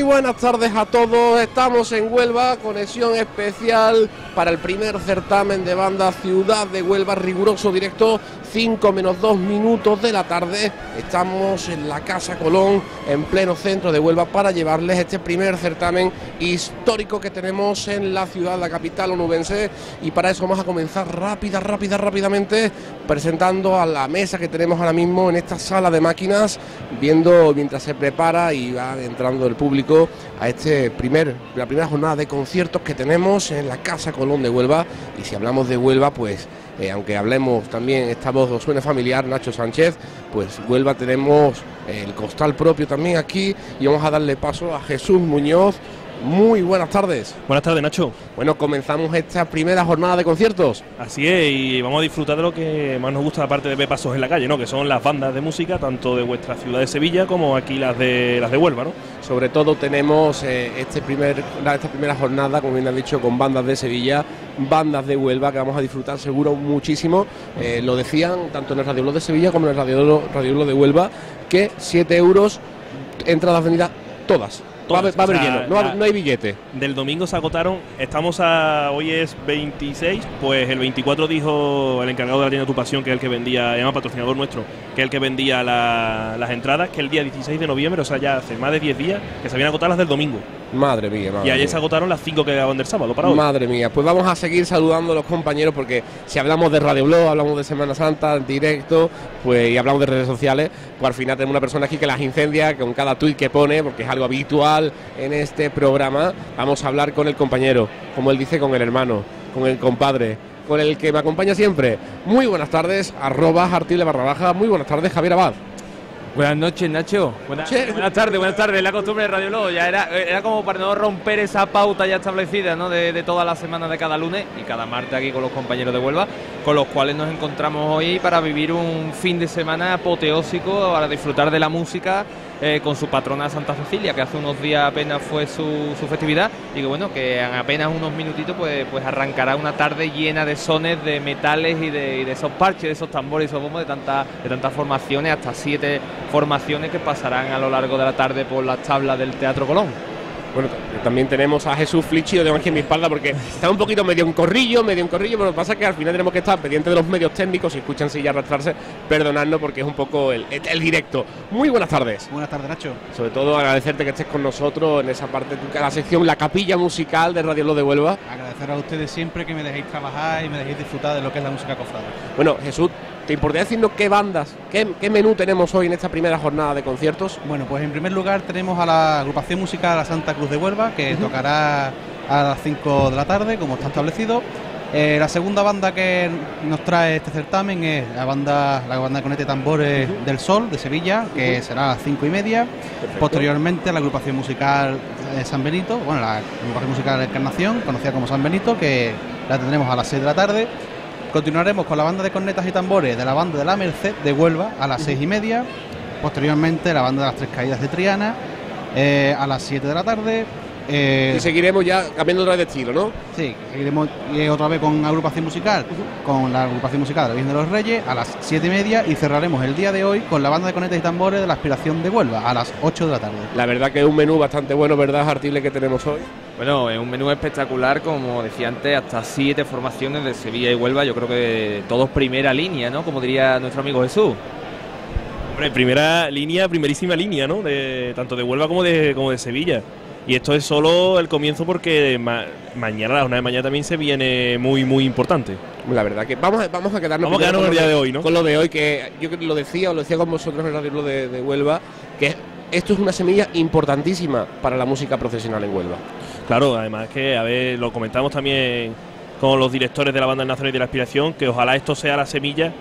Muy buenas tardes a todos, estamos en Huelva, conexión especial para el primer certamen de banda Ciudad de Huelva, riguroso directo, 5 menos 2 minutos de la tarde. Estamos en la Casa Colón, en pleno centro de Huelva, para llevarles este primer certamen histórico que tenemos en la ciudad, la capital onubense. Y para eso vamos a comenzar rápida, rápida, rápidamente, presentando a la mesa que tenemos ahora mismo en esta sala de máquinas, viendo mientras se prepara y va entrando el público a este primer, la primera jornada de conciertos que tenemos en la Casa Colón de Huelva. Y si hablamos de Huelva, pues eh, aunque hablemos también, esta voz os suene familiar, Nacho Sánchez, pues Huelva tenemos el costal propio también aquí y vamos a darle paso a Jesús Muñoz. Muy buenas tardes. Buenas tardes, Nacho. Bueno, comenzamos esta primera jornada de conciertos. Así es, y vamos a disfrutar de lo que más nos gusta, aparte de ver pasos en la calle, ¿no? Que son las bandas de música, tanto de vuestra ciudad de Sevilla como aquí las de las de Huelva, ¿no? Sobre todo tenemos eh, este primer, esta primera jornada, como bien han dicho, con bandas de Sevilla, bandas de Huelva, que vamos a disfrutar seguro muchísimo. Eh, lo decían tanto en el Radio Blog de Sevilla como en el Radio, Radio Blog de Huelva, que 7 euros, entradas vendidas todas. Va va a haber O sea, lleno, no, va- la- no hay billete. Del domingo se agotaron, estamos a, hoy es 26, pues el 24 dijo el encargado de la tienda Tu Pasión, que es el que vendía, llama patrocinador nuestro, que es el que vendía la- las entradas, que el día 16 de noviembre, o sea, ya hace más de 10 días, que se habían agotado las del domingo. Madre mía, madre y ayer mía. se agotaron las 5 que quedaban del sábado para hoy. Madre mía, pues vamos a seguir saludando a los compañeros porque si hablamos de Radio Blog, hablamos de Semana Santa en directo, pues y hablamos de redes sociales, pues al final tenemos una persona aquí que las incendia con cada tuit que pone, porque es algo habitual en este programa. Vamos a hablar con el compañero, como él dice, con el hermano, con el compadre, con el que me acompaña siempre. Muy buenas tardes, arroba artile barra baja. Muy buenas tardes, Javier Abad. Buenas noches, Nacho. Buenas, tardes, buenas tardes. La costumbre de Radio Globo ya era, era como para no romper esa pauta ya establecida ¿no? de, de todas las semanas de cada lunes y cada martes aquí con los compañeros de Huelva, con los cuales nos encontramos hoy para vivir un fin de semana apoteósico, para disfrutar de la música eh, con su patrona Santa Cecilia, que hace unos días apenas fue su, su festividad y que bueno, que en apenas unos minutitos pues, pues arrancará una tarde llena de sones, de metales y de, de esos parches, de esos tambores y esos bombos, de, tantas de tantas formaciones, hasta siete formaciones que pasarán a lo largo de la tarde por las tablas del Teatro Colón. Bueno, también tenemos a Jesús Flichi, lo tengo aquí en mi espalda porque está un poquito medio en corrillo, medio en corrillo, pero lo que pasa es que al final tenemos que estar pendientes de los medios técnicos, si escuchan silla arrastrarse, perdonadnos porque es un poco el, el directo. Muy buenas tardes. Buenas tardes, Nacho. Sobre todo agradecerte que estés con nosotros en esa parte de la sección La Capilla Musical de Radio Lo de Huelva. Agradecer a ustedes siempre que me dejéis trabajar y me dejéis disfrutar de lo que es la música cofrada. Bueno, Jesús, ¿te importaría decirnos qué bandas, qué, qué menú tenemos hoy en esta primera jornada de conciertos? Bueno, pues en primer lugar tenemos a la agrupación musical La Santa Cruz de Huelva, que tocará a las 5 de la tarde, como está establecido. Eh, la segunda banda que nos trae este certamen es la banda, la banda Conete Tambores del Sol de Sevilla, que será a las 5 y media. Posteriormente la agrupación musical eh, San Benito, bueno, la agrupación musical de Encarnación, conocida como San Benito, que la tendremos a las 6 de la tarde. Continuaremos con la banda de cornetas y tambores de la banda de la Merced de Huelva a las 6 y media. Posteriormente la banda de las Tres Caídas de Triana eh, a las 7 de la tarde. Eh, Y seguiremos ya cambiando otra vez de estilo, ¿no? Sí, seguiremos y otra vez con agrupación musical, con la agrupación musical de la Virgen de los Reyes a las 7 y media y cerraremos el día de hoy con la banda de conetas y tambores de la Aspiración de Huelva a las 8 de la tarde. La verdad que es un menú bastante bueno, ¿verdad, Artile, que tenemos hoy? Bueno, es un menú espectacular, como decía antes, hasta siete formaciones de Sevilla y Huelva. Yo creo que todos primera línea, ¿no? Como diría nuestro amigo Jesús. Hombre, primera línea, primerísima línea, ¿no? De, tanto de Huelva como de, como de Sevilla. Y esto es solo el comienzo porque ma- mañana, la jornada de mañana también se viene muy, muy importante. La verdad que vamos a, vamos a quedarnos, Vamos a primero quedarnos con el día lo de hoy, ¿no? Con lo de hoy, que yo lo decía o lo decía con vosotros en Radio Blog de, de Huelva, que esto es una semilla importantísima para la música profesional en Huelva. Claro, además que, a ver, lo comentamos también con los directores de la banda nacional y de la aspiración, que ojalá esto sea la semilla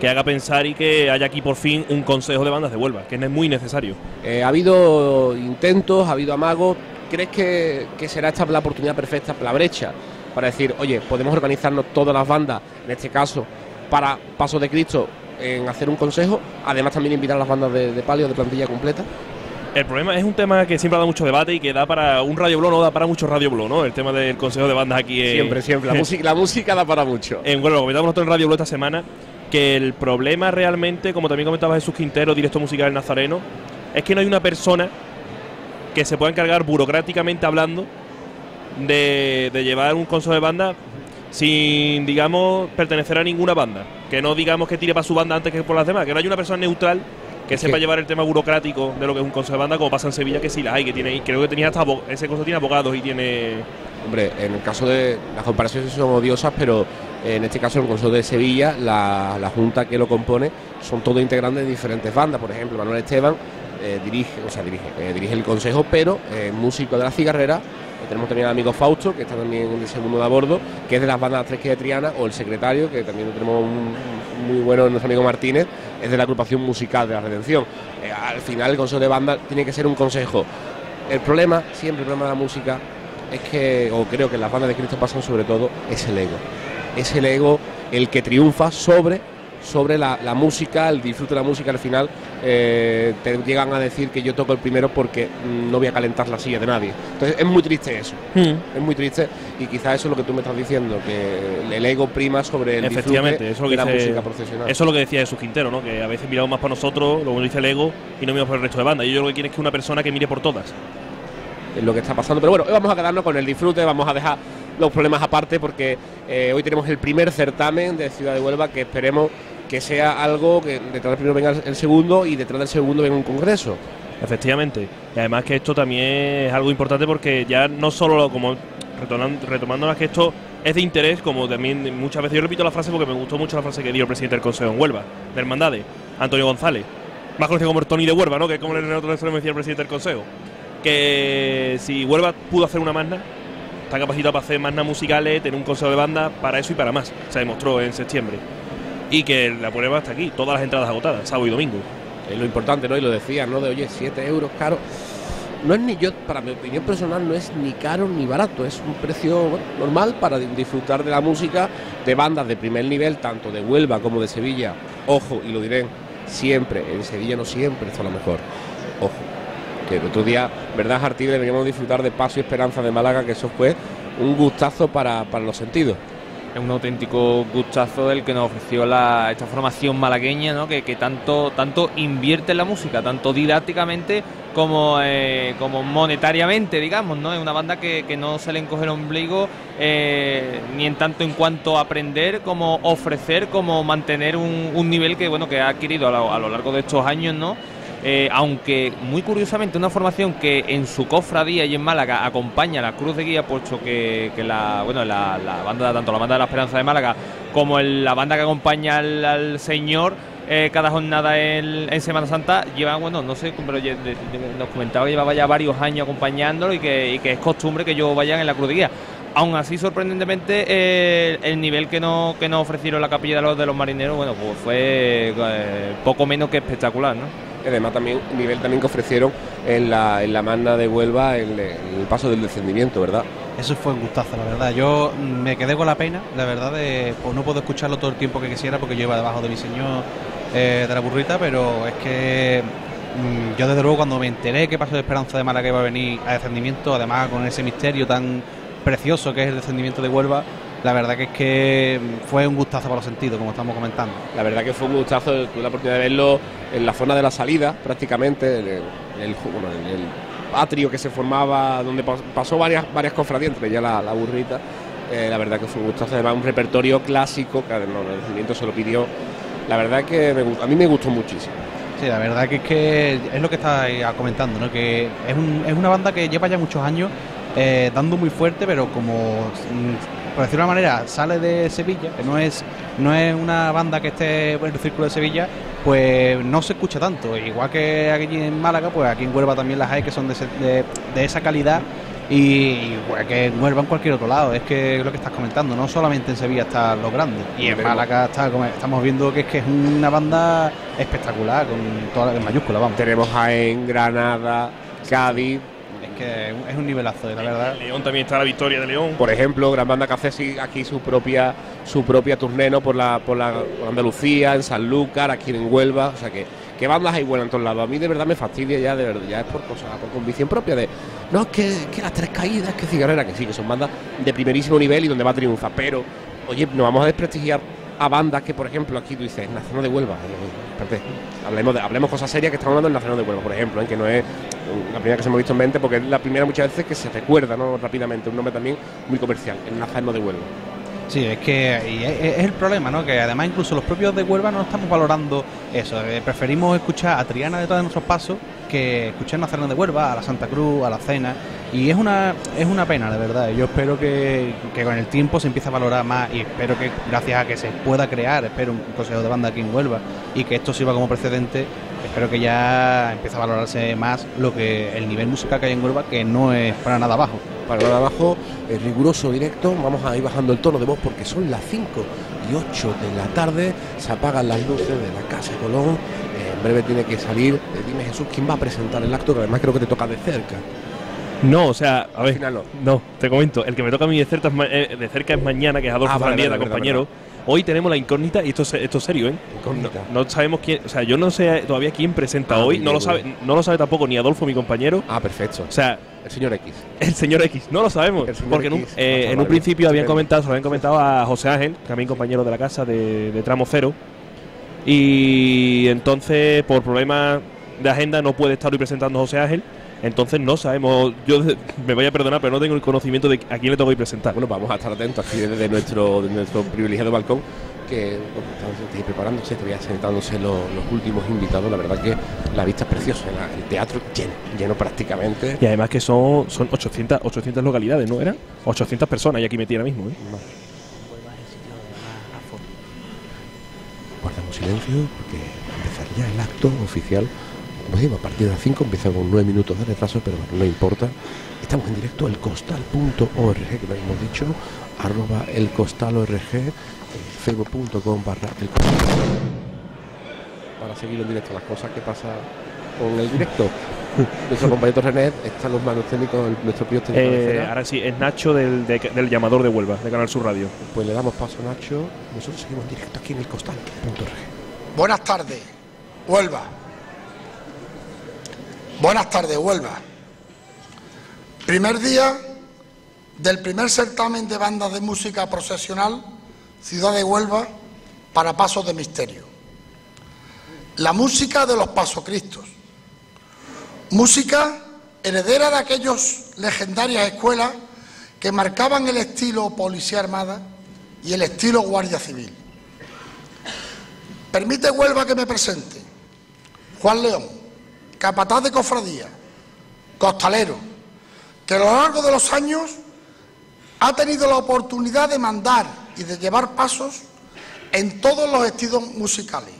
que haga pensar y que haya aquí por fin un consejo de bandas de Huelva, que es muy necesario. Eh, ha habido intentos, ha habido amagos. ¿Crees que, que será esta la oportunidad perfecta, la brecha, para decir, oye, podemos organizarnos todas las bandas, en este caso, para Paso de Cristo, en hacer un consejo? Además, también invitar a las bandas de, de palio, de plantilla completa. El problema es un tema que siempre ha dado mucho debate y que da para un radio blog, no da para mucho radio blog, ¿no? El tema del consejo de bandas aquí en, Siempre, siempre. La, música, la música da para mucho. en Huelva. Lo comentamos nosotros en Radio Blog esta semana que el problema realmente, como también comentaba Jesús Quintero, directo musical del Nazareno, es que no hay una persona que se pueda encargar burocráticamente hablando de, de llevar un consejo de banda sin, digamos, pertenecer a ninguna banda. Que no digamos que tire para su banda antes que por las demás. Que no hay una persona neutral que Es sepa que- llevar el tema burocrático de lo que es un consejo de banda, como pasa en Sevilla, que sí las hay, que tiene, creo que tenía hasta ese consejo tiene abogados y tiene Hombre, en el caso de. Las comparaciones son odiosas, pero en este caso, el Consejo de Sevilla, la, la junta que lo compone son todos integrantes de diferentes bandas. Por ejemplo, Manuel Esteban eh, dirige, o sea, dirige, eh, dirige el consejo, pero eh, músico de la cigarrera. Eh, Tenemos también al amigo Fausto, que está también en el segundo de a bordo, que es de las bandas Tres que de Triana, o el secretario, que también tenemos muy bueno, nuestro amigo Martínez, es de la agrupación musical de la Redención. Eh, al final, el consejo de banda tiene que ser un consejo. El problema, siempre el problema de la música, es que, o creo que las bandas de Cristo pasan sobre todo, es el ego. Es el ego el que triunfa sobre, sobre la, la música, el disfrute de la música al final. eh, te llegan a decir que yo toco el primero porque mm, no voy a calentar la silla de nadie. Entonces es muy triste eso. Es muy triste y quizás eso es lo que tú me estás diciendo, que el ego prima sobre el Efectivamente, disfrute eso es lo de que la dice- música profesional. Eso es lo que decía Jesús Quintero, ¿no? Que a veces miramos más para nosotros, lo que dice el ego, y no miramos por el resto de bandas. Y yo lo que quiero es que una persona que mire por todas. es lo que está pasando. Pero bueno, hoy vamos a quedarnos con el disfrute, vamos a dejar los problemas aparte porque eh, hoy tenemos el primer certamen de Ciudad de Huelva que esperemos que sea algo que detrás del primero venga el- segundo y detrás del segundo venga un congreso. Efectivamente. Y además que esto también es algo importante porque ya no solo lo- como retornan- retomándonos que esto es de interés, como también muchas veces yo repito la frase porque me gustó mucho la frase que dio el presidente del Consejo en Huelva, de Hermandades, Antonio González, más conocido como el Tony de Huelva, ¿no? Que es como el otro le decía el presidente del Consejo. Que si Huelva pudo hacer una magna, está capacitado para hacer magnas musicales, tener un consejo de banda, para eso y para más. Se demostró en septiembre. Y que la prueba está aquí, todas las entradas agotadas, sábado y domingo. Es lo importante, ¿no? Y lo decías, ¿no? De oye, 7 euros caro. No es ni yo, para mi opinión personal, no es ni caro ni barato, es un precio normal para di- disfrutar de la música de bandas de primer nivel, tanto de Huelva como de Sevilla. Ojo, y lo diré siempre, en Sevilla no siempre está lo mejor. Ojo, que el otro día, ¿verdad, Jartí? Deberíamos disfrutar de Paso y Esperanza de Málaga, que eso fue un gustazo para, para los sentidos. Es un auténtico gustazo el que nos ofreció la, esta formación malagueña, ¿no? que, que tanto, tanto invierte en la música, tanto didácticamente como, eh, como monetariamente, digamos. ¿no? Es una banda que, que no se le encoge el ombligo eh, ni en tanto en cuanto aprender, como ofrecer, como mantener un, un nivel que, bueno, que ha adquirido a lo, a lo largo de estos años. ¿no? Eh, aunque muy curiosamente una formación que en su cofradía y en Málaga acompaña a la Cruz de Guía, puesto que, que la bueno la, banda tanto la banda de la Esperanza de Málaga como la banda que acompaña al, Señor eh, cada jornada en, en Semana Santa llevan bueno no sé pero nos comentaba que llevaba ya varios años acompañándolo y que, que es costumbre que ellos vayan en la Cruz de Guía. Aún así, sorprendentemente, el nivel que nos, que nos ofrecieron la capilla de los, de los marineros, bueno, pues fue eh, poco menos que espectacular, ¿no? Además también nivel también que ofrecieron en la, en la magna de Huelva en, el paso del descendimiento, ¿verdad? Eso fue un gustazo, la verdad. Yo me quedé con la pena, la verdad, pues, no puedo escucharlo todo el tiempo que quisiera porque yo iba debajo de mi señor eh, de la burrita, pero es que mm, yo desde luego cuando me enteré que Paso de Esperanza de Málaga iba a venir a descendimiento, además con ese misterio tan precioso que es el descendimiento de Huelva, la verdad que es que fue un gustazo para los sentidos, como estamos comentando. La verdad que fue un gustazo, tuve la oportunidad de verlo en la zona de la salida, prácticamente, en el, en el- bueno, en el atrio que se formaba, donde pas- pasó varias, varias cofradías, entre ya la, la burrita. Eh, la verdad que fue un gustazo, además un repertorio clásico, que no, el se lo pidió. La verdad que me a mí me gustó muchísimo. Sí, la verdad que es que es lo que estáis comentando, ¿no? Que es, un- es una banda que lleva ya muchos años eh, dando muy fuerte, pero como, por decirlo de una manera, sale de Sevilla, que no es, no es una banda que esté en el círculo de Sevilla, pues no se escucha tanto. Igual que aquí en Málaga, pues aquí en Huelva también las hay que son de, de- de esa calidad Y, pues, que en Huelva en cualquier otro lado, es que es lo que estás comentando, no solamente en Sevilla está lo grande, y en. Málaga está, como estamos viendo que es que es una banda espectacular, con toda la en mayúscula, vamos. Tenemos Jaén, Granada, Cádiz, que es un nivelazo, la verdad. León también está la victoria de León. por ejemplo, Gran Banda que hace sí- aquí su propia su propia turneno por la, por la por Andalucía, en Sanlúcar, aquí en Huelva, o sea que que bandas hay buenas en todos lados. A mí de verdad me fastidia ya, de verdad, ya es por cosas, por convicción propia de no es que, que las tres caídas, que cigarrera, que sí, que son bandas de primerísimo nivel y donde va a triunfar, pero oye, no vamos a desprestigiar a bandas que, por ejemplo, aquí tú dices, Nacional de Huelva. eh, hablemos, de, hablemos cosas serias que estamos hablando del Nacional de Huelva, por ejemplo, eh, que no es la primera que se hemos visto en mente, porque es la primera muchas veces que se recuerda ¿no? rápidamente, un nombre también muy comercial, el Nazareno de Huelva. Sí, es que es, el problema, ¿no? Que además incluso los propios de Huelva no estamos valorando eso. eh, preferimos escuchar a Triana de todos nuestros pasos que escuchar a de Huelva, a la Santa Cruz, a la Cena. Y es una es una pena, de verdad. Yo espero que, que con el tiempo se empiece a valorar más y espero que gracias a que se pueda crear, espero un consejo de banda aquí en Huelva y que esto sirva como precedente, espero que ya empiece a valorarse más lo que el nivel musical que hay en Huelva, que no es para nada bajo. Para nada abajo, eh, riguroso directo, vamos a ir bajando el tono de voz porque son las 5 y 8 de la tarde, se apagan las luces de la Casa Colón, eh, en breve tiene que salir, eh, dime Jesús, ¿quién va a presentar el acto? Que además creo que te toca de cerca. No, o sea, a ver. no. No, te comento. El que me toca a mí de cerca es, ma- eh, de cerca es mañana, que es Adolfo Ah, vale, vale, compañero. Hoy tenemos la incógnita, y esto es, esto es serio, ¿eh? Incógnita. No, no sabemos quién. O sea, yo no sé todavía quién presenta Ah, hoy. No lo, sabe, no lo sabe tampoco ni Adolfo, mi compañero. Ah, perfecto. O sea, El señor X. el señor X. No lo sabemos. Porque en un, X, eh, en un principio habían comentado, se lo habían comentado a José Ángel, también compañero de la casa de, de Tramo Cero. Y entonces, por problemas de agenda, no puede estar hoy presentando José Ángel. Entonces no sabemos, yo me voy a perdonar, pero no tengo el conocimiento de a quién le toca hoy presentar. Bueno, vamos a estar atentos aquí desde nuestro, desde nuestro privilegiado balcón, que estáis preparándose, todavía sentándose los, los últimos invitados. La verdad que la vista es preciosa, el teatro lleno, lleno prácticamente. Y además que son, son 800, 800 localidades, ¿no eran? 800 personas y aquí metí ahora mismo, ¿eh? Silencio porque empezaría el acto oficial. Como digo, a partir de las 5 empieza con 9 minutos de retraso, pero bueno, no importa. Estamos en directo elcostal.org, que lo hemos dicho, arroba elcostalorg, eh, facebook.com barra elcostal. Para seguir en directo las cosas que pasa con el directo. Nuestro compañero René está en los manos técnicos, el- nuestro piloto técnico de Eh, ahora sí, es Nacho del, de- del llamador de Huelva, de Canal Sur Radio. Pues le damos paso a Nacho. Nosotros seguimos en directo aquí en elcostal.org. Buenas tardes, Huelva. Buenas tardes, Huelva. Primer día del primer certamen de bandas de música procesional Ciudad de Huelva para Pasos de Misterio. La música de los Pasocristos. Música heredera de aquellos legendarias escuelas que marcaban el estilo policía armada y el estilo guardia civil. Permite Huelva que me presente. Juan León, capataz de cofradía, costalero, que a lo largo de los años ha tenido la oportunidad de mandar y de llevar pasos en todos los estilos musicales.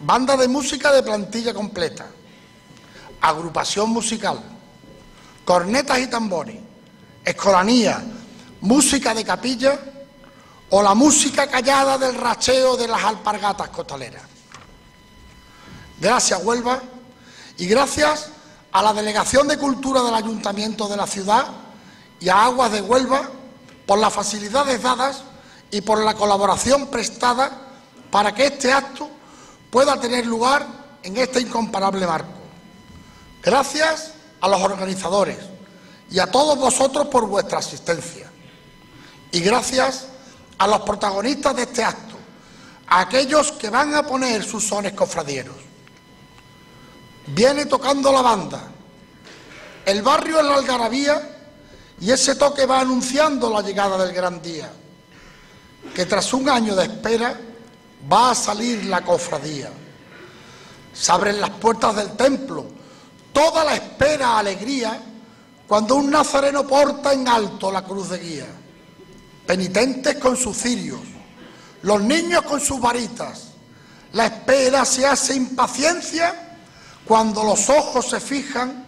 Banda de música de plantilla completa, agrupación musical, cornetas y tambores, escolanía, música de capilla o la música callada del racheo de las alpargatas costaleras. Gracias Huelva y gracias a la Delegación de Cultura del Ayuntamiento de la ciudad y a Aguas de Huelva por las facilidades dadas y por la colaboración prestada para que este acto pueda tener lugar en este incomparable marco. Gracias a los organizadores y a todos vosotros por vuestra asistencia. Y gracias a los protagonistas de este acto, a aquellos que van a poner sus sones cofradieros. Viene tocando la banda, el barrio es la algarabía y ese toque va anunciando la llegada del gran día, que tras un año de espera va a salir la cofradía. Se abren las puertas del templo, toda la espera, alegría, cuando un nazareno porta en alto la cruz de guía. Penitentes con sus cirios, los niños con sus varitas. La espera se hace impaciencia cuando los ojos se fijan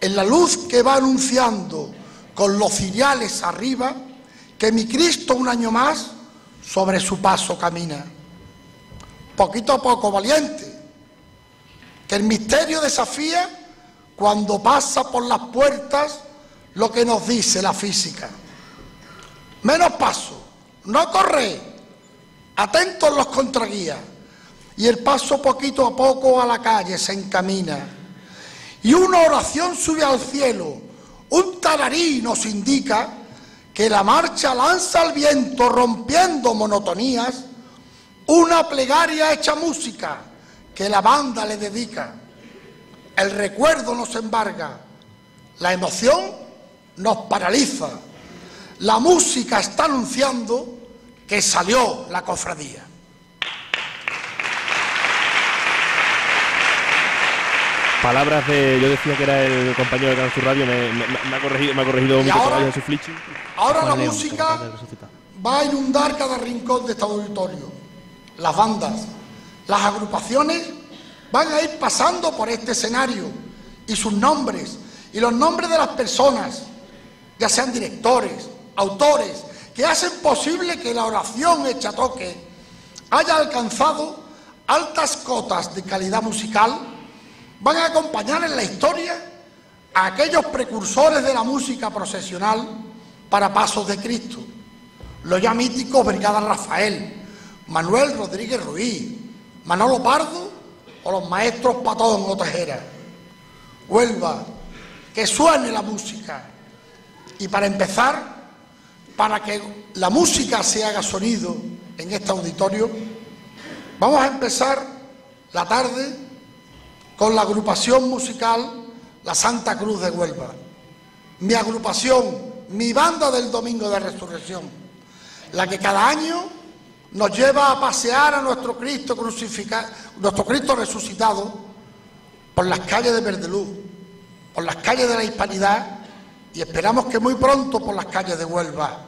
en la luz que va anunciando con los ciriales arriba, que mi Cristo un año más sobre su paso camina. Poquito a poco, valiente, que el misterio desafía cuando pasa por las puertas lo que nos dice la física. Menos paso, no corre, atentos los contraguías, y el paso poquito a poco a la calle se encamina. Y una oración sube al cielo, un tararí nos indica que la marcha lanza al viento rompiendo monotonías, una plegaria hecha música que la banda le dedica. El recuerdo nos embarga, la emoción nos paraliza, la música está anunciando que salió la cofradía. Palabras de. Yo decía que era el compañero de Canal Radio, me, me- me ha corregido, me ha corregido ahora? Jesús Flichi. Ahora la León, música va a inundar cada rincón de este auditorio. Las bandas, las agrupaciones van a ir pasando por este escenario y sus nombres y los nombres de las personas, ya sean directores, autores, que hacen posible que la oración hecha toque haya alcanzado altas cotas de calidad musical, van a acompañar en la historia a aquellos precursores de la música procesional para pasos de Cristo, los ya míticos Brigada Rafael, Manuel Rodríguez Ruiz, Manolo Pardo o los maestros Patón o Tejera. Huelva, que suene la música. Y para empezar, para que la música se haga sonido en este auditorio, vamos a empezar la tarde con la agrupación musical La Santa Cruz de Huelva. Mi agrupación, mi banda del Domingo de Resurrección, la que cada año nos lleva a pasear a nuestro Cristo crucificado, nuestro Cristo resucitado por las calles de Verdeluz, por las calles de la Hispanidad y esperamos que muy pronto por las calles de Huelva,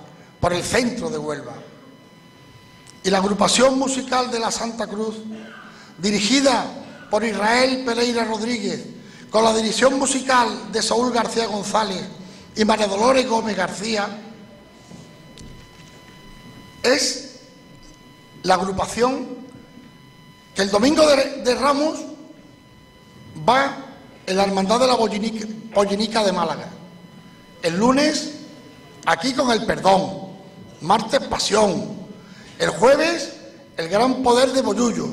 por el centro de Huelva. Y la agrupación musical de la Santa Cruz, dirigida por Israel Pereira Rodríguez, con la dirección musical de Saúl García González y María Dolores Gómez García, es la agrupación que el domingo de, Ramos va en la Hermandad de la Bollinica, de Málaga. El lunes aquí con el perdón, martes pasión, el jueves el gran poder de Bollullos,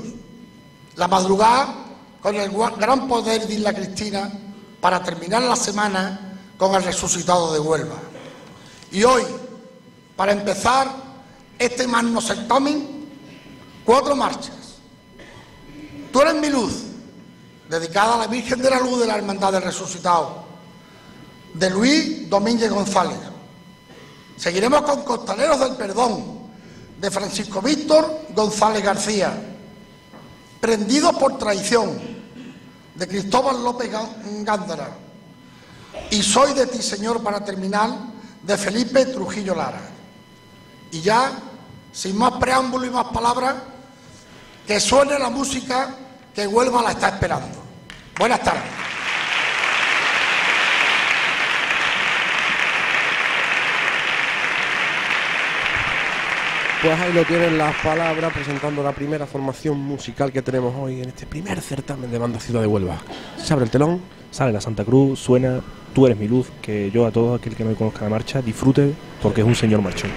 la madrugada con el gran poder de Isla Cristina para terminar la semana con el resucitado de Huelva. Y hoy, para empezar este magno certamen, cuatro marchas. Tú eres mi luz, dedicada a la Virgen de la Luz de la Hermandad del Resucitado, de Luis Domínguez González. Seguiremos con Costaleros del Perdón, de Francisco Víctor González García, Prendidos por Traición, de Cristóbal López Gá- Gándara, y Soy de ti, Señor, para terminar, de Felipe Trujillo Lara. Y ya, sin más preámbulo y más palabras, que suene la música que Huelva la está esperando. Buenas tardes. Pues ahí lo tienen las palabras presentando la primera formación musical que tenemos hoy en este primer certamen de banda Ciudad de Huelva. Se abre el telón. Sale la Santa Cruz, suena Tú eres mi luz, que yo a todo aquel que no conozca la marcha disfrute porque es un señor marchón.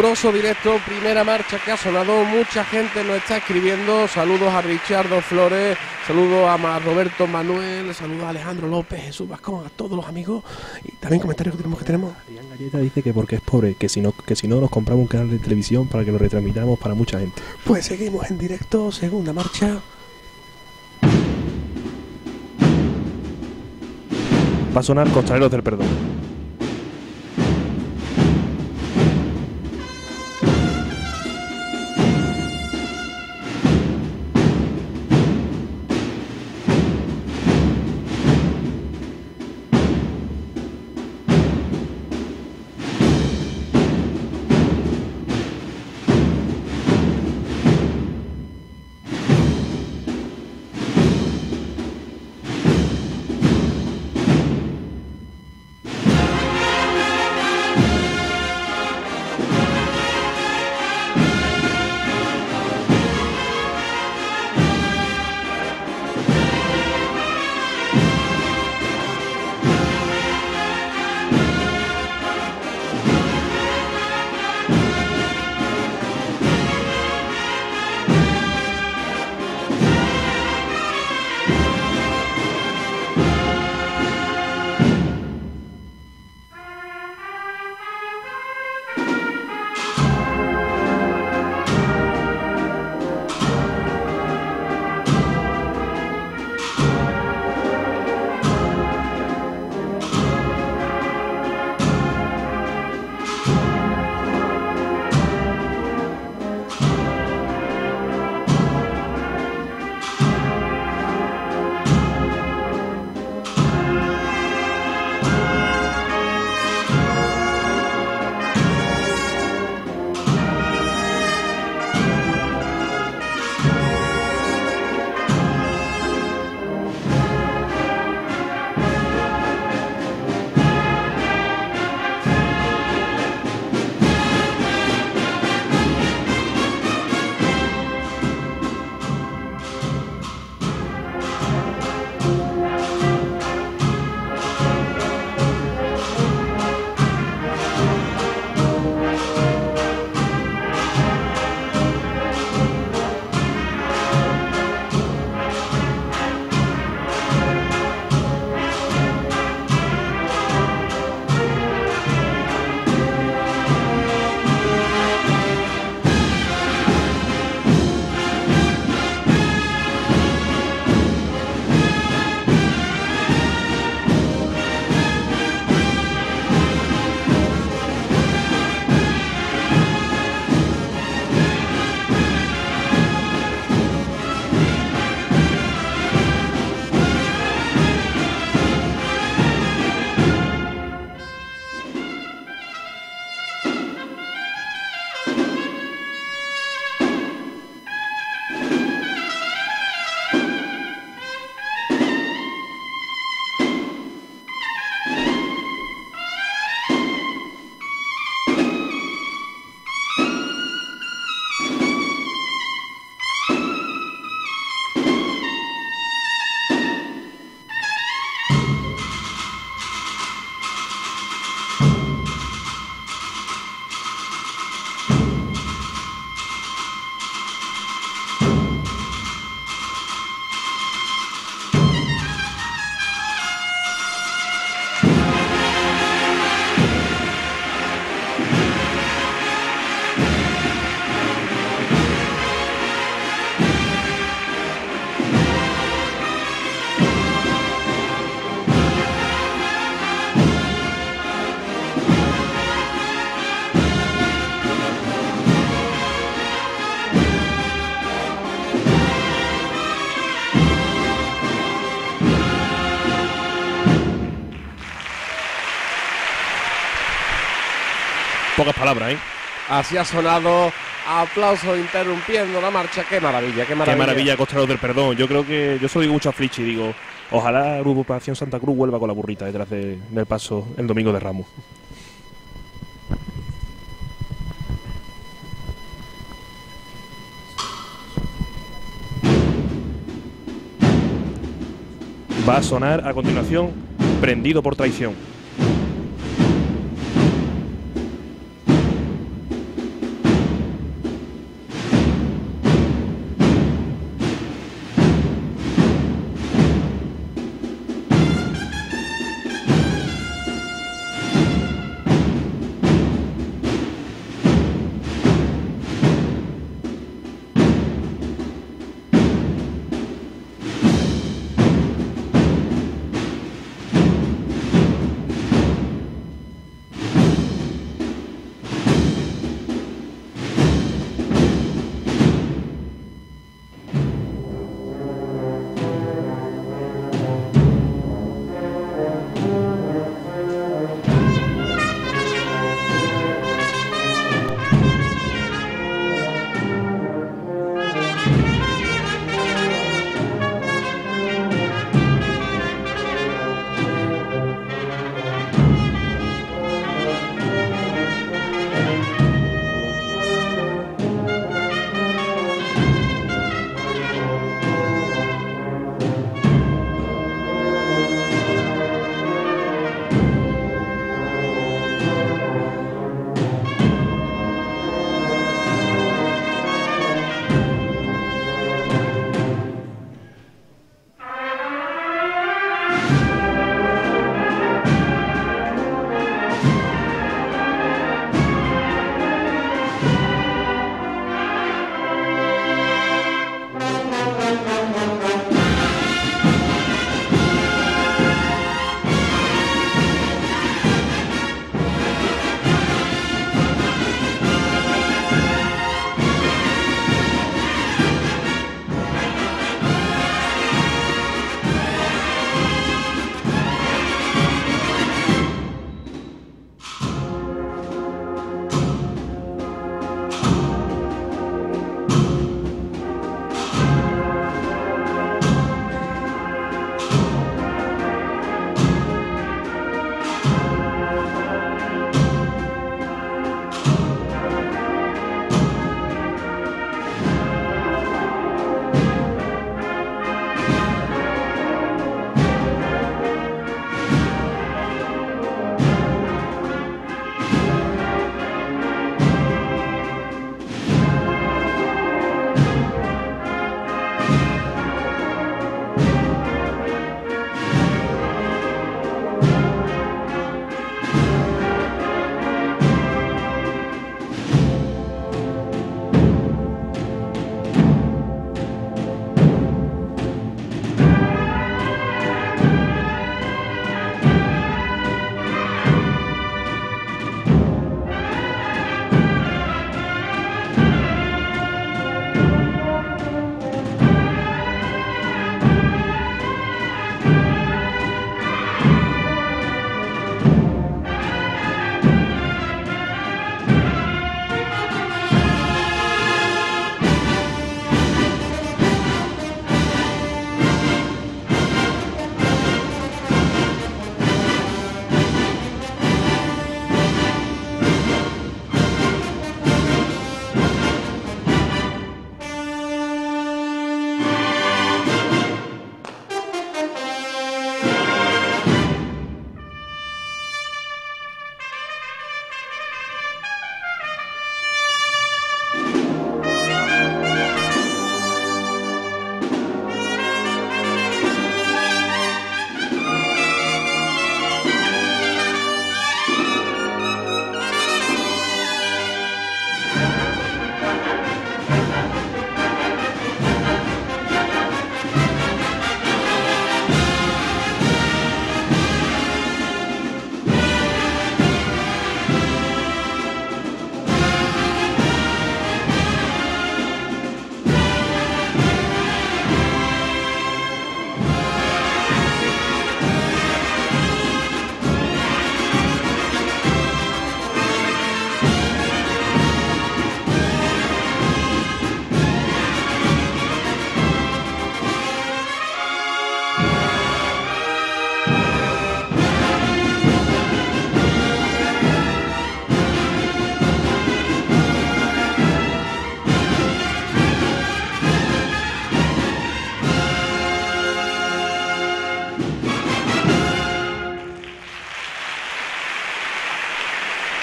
Riguroso directo, primera marcha que ha sonado, mucha gente nos está escribiendo, saludos a Richardo Flores, saludos a Roberto Manuel, saludos a Alejandro López, Jesús Vascón, a todos los amigos y también comentarios que tenemos que tenemos. Adrián Galleta dice que porque es pobre, que si no, que si no nos compramos un canal de televisión para que lo retransmitamos para mucha gente. Pues seguimos en directo, segunda marcha. Va a sonar Costaleros del Perdón. ¿Eh? Así ha sonado. Aplauso interrumpiendo la marcha. Qué maravilla, qué maravilla. Qué maravilla, Costeros del Perdón. Yo creo que. Yo soy mucho a Frichi, digo. Ojalá agrupación Santa Cruz vuelva con la burrita detrás del paso el domingo de Ramos. Va a sonar a continuación Prendido por traición.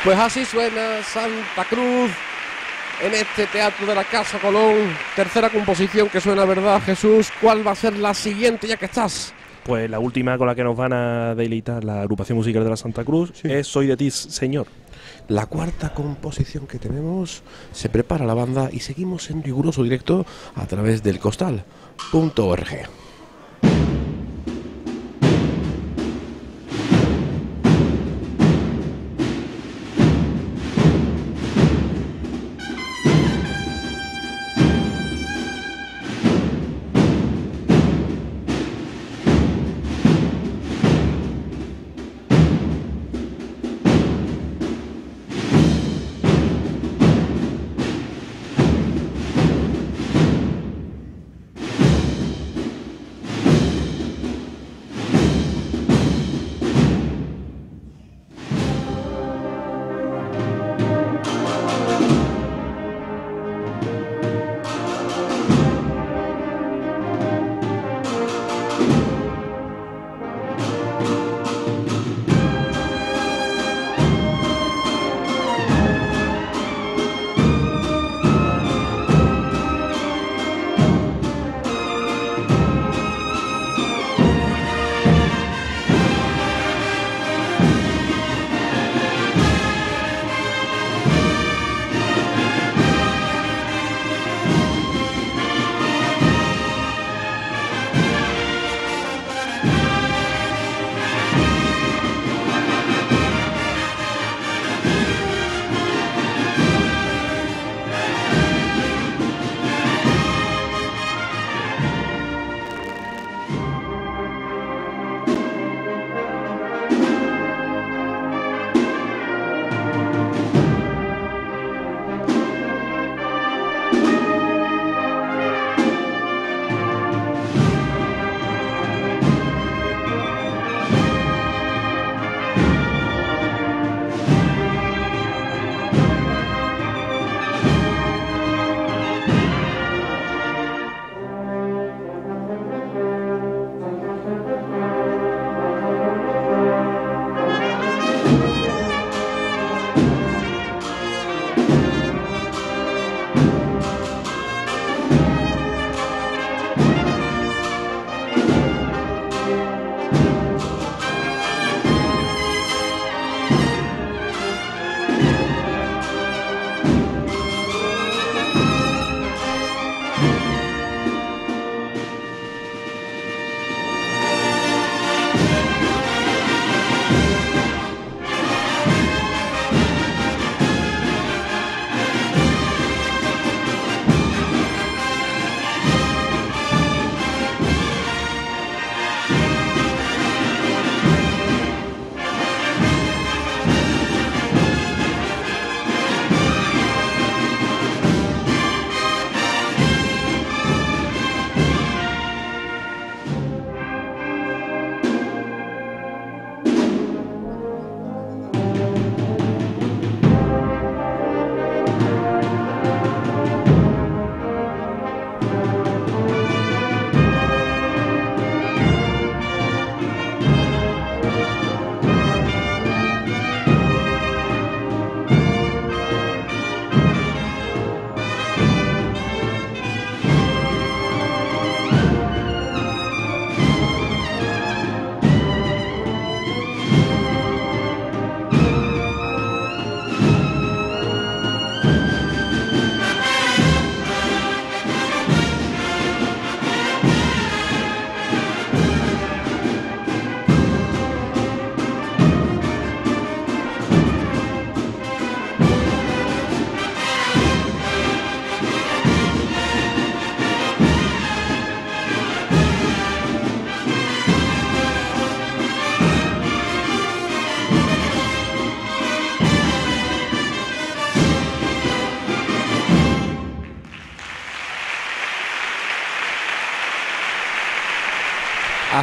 Pues así suena Santa Cruz en este teatro de la Casa Colón. Tercera composición que suena, ¿verdad, Jesús? ¿Cuál va a ser la siguiente ya que estás? Pues la última con la que nos van a deleitar la agrupación musical de la Santa Cruz es Soy de ti, Señor. La cuarta composición que tenemos se prepara la banda y seguimos en riguroso directo a través del costal.org.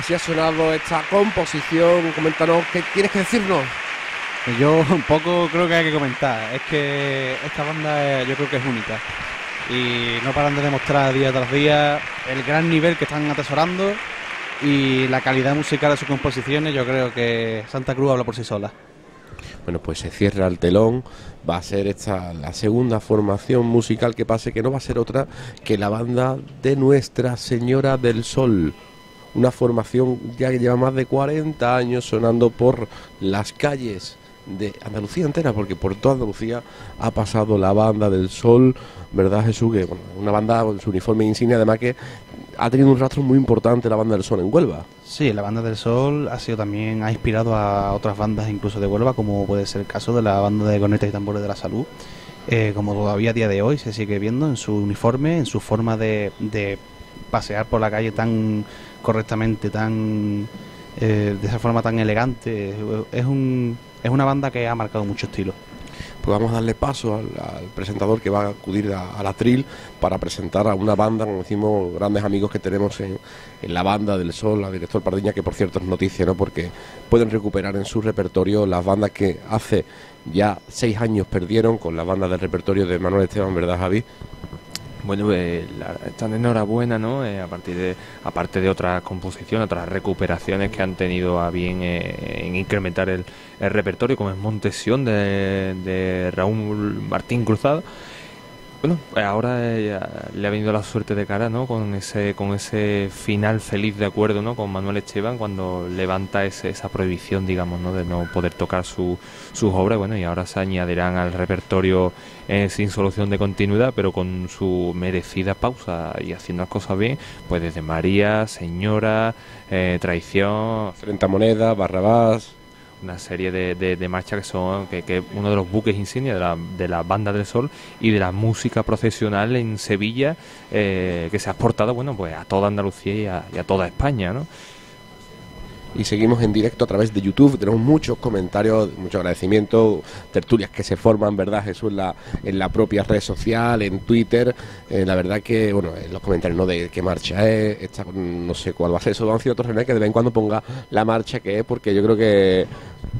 Así ha sonado esta composición. Coméntanos, ¿qué tienes que decirnos? Pues yo un poco creo que hay que comentar. Es que esta banda yo creo que es única. Y no paran de demostrar día tras día el gran nivel que están atesorando y la calidad musical de sus composiciones. Yo creo que Santa Cruz habla por sí sola. Bueno, pues se cierra el telón, va a ser esta la segunda formación musical que pase, que no va a ser otra que la banda de Nuestra Señora del Sol. Una formación ya que lleva más de 40 años sonando por las calles de Andalucía entera, porque por toda Andalucía ha pasado la banda del Sol, ¿verdad Jesús? Que bueno, una banda con su uniforme insignia, además que ha tenido un rastro muy importante la banda del Sol en Huelva. Sí, la banda del Sol ha sido también ha inspirado a otras bandas incluso de Huelva, como puede ser el caso de la banda de cornetas y tambores de la salud. Eh, como todavía a día de hoy se sigue viendo en su uniforme, en su forma de, de pasear por la calle tan correctamente, tan eh, de esa forma tan elegante. Es, un, es una banda que ha marcado mucho estilo. Pues vamos a darle paso al, presentador que va a acudir a, a la Tril para presentar a una banda, como decimos, grandes amigos que tenemos en, en la banda del Sol, la director Pardiña, que por cierto es noticia, ¿no? Porque pueden recuperar en su repertorio las bandas que hace ya seis años perdieron con la banda del repertorio de Manuel Esteban, ¿verdad, Javi? Bueno, eh, la- están enhorabuena, ¿no? Eh, a partir de, aparte de otras composiciones, otras recuperaciones que han tenido a bien eh, en incrementar el, repertorio, como es Montesión de, Raúl Martín Cruzado. Bueno, pues ahora eh, le ha venido la suerte de cara, ¿no? Con ese, con ese final feliz de acuerdo, ¿no? Con Manuel Esteban cuando levanta ese- esa prohibición, digamos, ¿no? De no poder tocar su, sus obras, bueno, y ahora se añadirán al repertorio eh, sin solución de continuidad, pero con su merecida pausa y haciendo las cosas bien, pues desde María, Señora, eh, Traición, 30 monedas, Barrabás. una serie de, de, de marchas que son que, que uno de los buques insignia de la, de la banda del sol y de la música profesional en Sevilla eh, que se ha exportado bueno pues a toda Andalucía y a, y a toda España ¿no? Y seguimos en directo a través de YouTube. Tenemos muchos comentarios, mucho agradecimiento, tertulias que se forman, ¿verdad, Jesús? En la, en la propia red social, en Twitter. Eh, la verdad que, bueno, en los comentarios, ¿no? De qué marcha es, esta, no sé cuál va a ser. Eso han sido otros que de vez en cuando ponga la marcha que es, porque yo creo que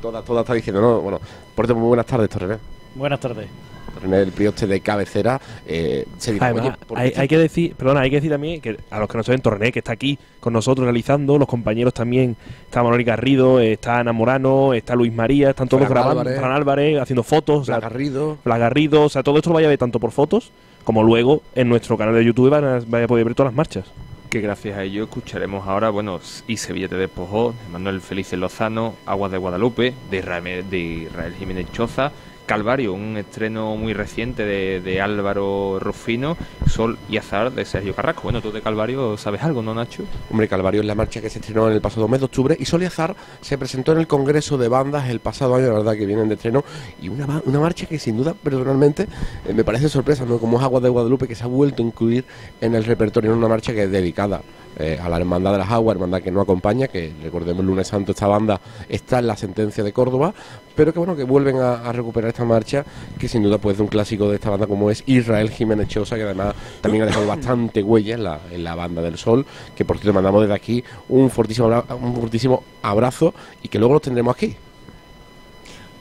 toda, toda está diciendo, ¿no? Bueno, por cierto, muy buenas tardes, Torrené. Buenas tardes. El prioste de cabecera. Eh, se dirá, Además, oye, ¿por qué hay, que decir, perdona, hay que decir también que a los que nos ven Torrené, que está aquí con nosotros realizando, los compañeros también, está Manuel Garrido, está Ana Morano, está Luis María, están todos Fran grabando, Álvarez. Fran Álvarez haciendo fotos, Blas Garrido? Blas Garrido, o sea, todo esto lo vaya a ver tanto por fotos como luego en nuestro canal de YouTube van a, vaya a poder ver todas las marchas. que gracias a ello escucharemos ahora bueno y Sevilla te despojó de Manuel Felices Lozano Aguas de Guadalupe de Israel, de Israel Jiménez Choza Calvario, un estreno muy reciente de, Álvaro Rufino, Sol y Azar de Sergio Carrasco. Bueno, tú de Calvario sabes algo, ¿no, Nacho? Hombre, Calvario es la marcha que se estrenó en el pasado mes de octubre y Soliazar se presentó en el Congreso de Bandas el pasado año, la verdad que vienen de estreno, y una, una marcha que sin duda, personalmente, eh, me parece sorpresa, ¿no? Como es Aguas de Guadalupe, que se ha vuelto a incluir en el repertorio, en una marcha que es dedicada eh, a la Hermandad de las Aguas, hermandad que no acompaña, que recordemos el lunes santo esta banda está en la sentencia de Córdoba, pero que bueno, que vuelven a, recuperar esta marcha, que sin duda pues de un clásico de esta banda como es Israel Jiménez Chosa, que además también ha dejado bastante huella en la, en la banda del sol, que por cierto mandamos desde aquí un fortísimo, un fortísimo abrazo y que luego los tendremos aquí.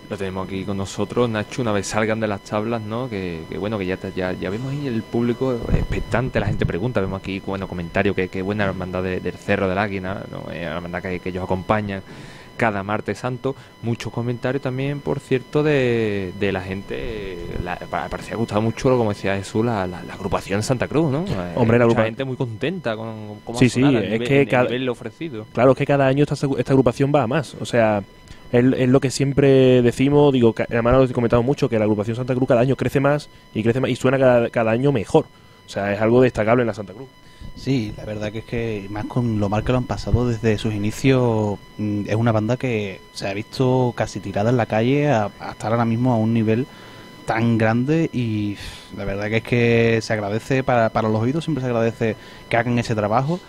Lo tenemos aquí con nosotros, Nacho, una vez salgan de las tablas, ¿no? Que, que bueno, que ya, ya ya vemos ahí el público expectante, la gente pregunta, vemos aquí, bueno, comentarios, que, que buena hermandad de- del Cerro del Águila, ¿no? Eh, la hermandad que ellos acompañan cada martes santo. Muchos comentarios también, por cierto, de, de la gente, la, pa- parecía gustado mucho, como decía Jesús, la, la, la agrupación Santa Cruz, ¿no? Eh, Hombre, la mucha agrupa- gente muy contenta con cómo Sí, sí, es nivel- que el cada- nivel ofrecido. Claro, es que cada año esta, esta agrupación va a más. O sea, es, es lo que siempre decimos, digo, que- además lo he comentado mucho, que la agrupación Santa Cruz cada año crece más y crece más y suena cada, cada año mejor. O sea, es algo destacable en la Santa Cruz. Sí, la verdad que es que más con lo mal que lo han pasado desde sus inicios, mm, es una banda que se ha visto casi tirada en la calle a, estar ahora mismo a un nivel tan grande y la verdad que es que se agradece para, para los oídos, siempre se agradece que hagan ese trabajo,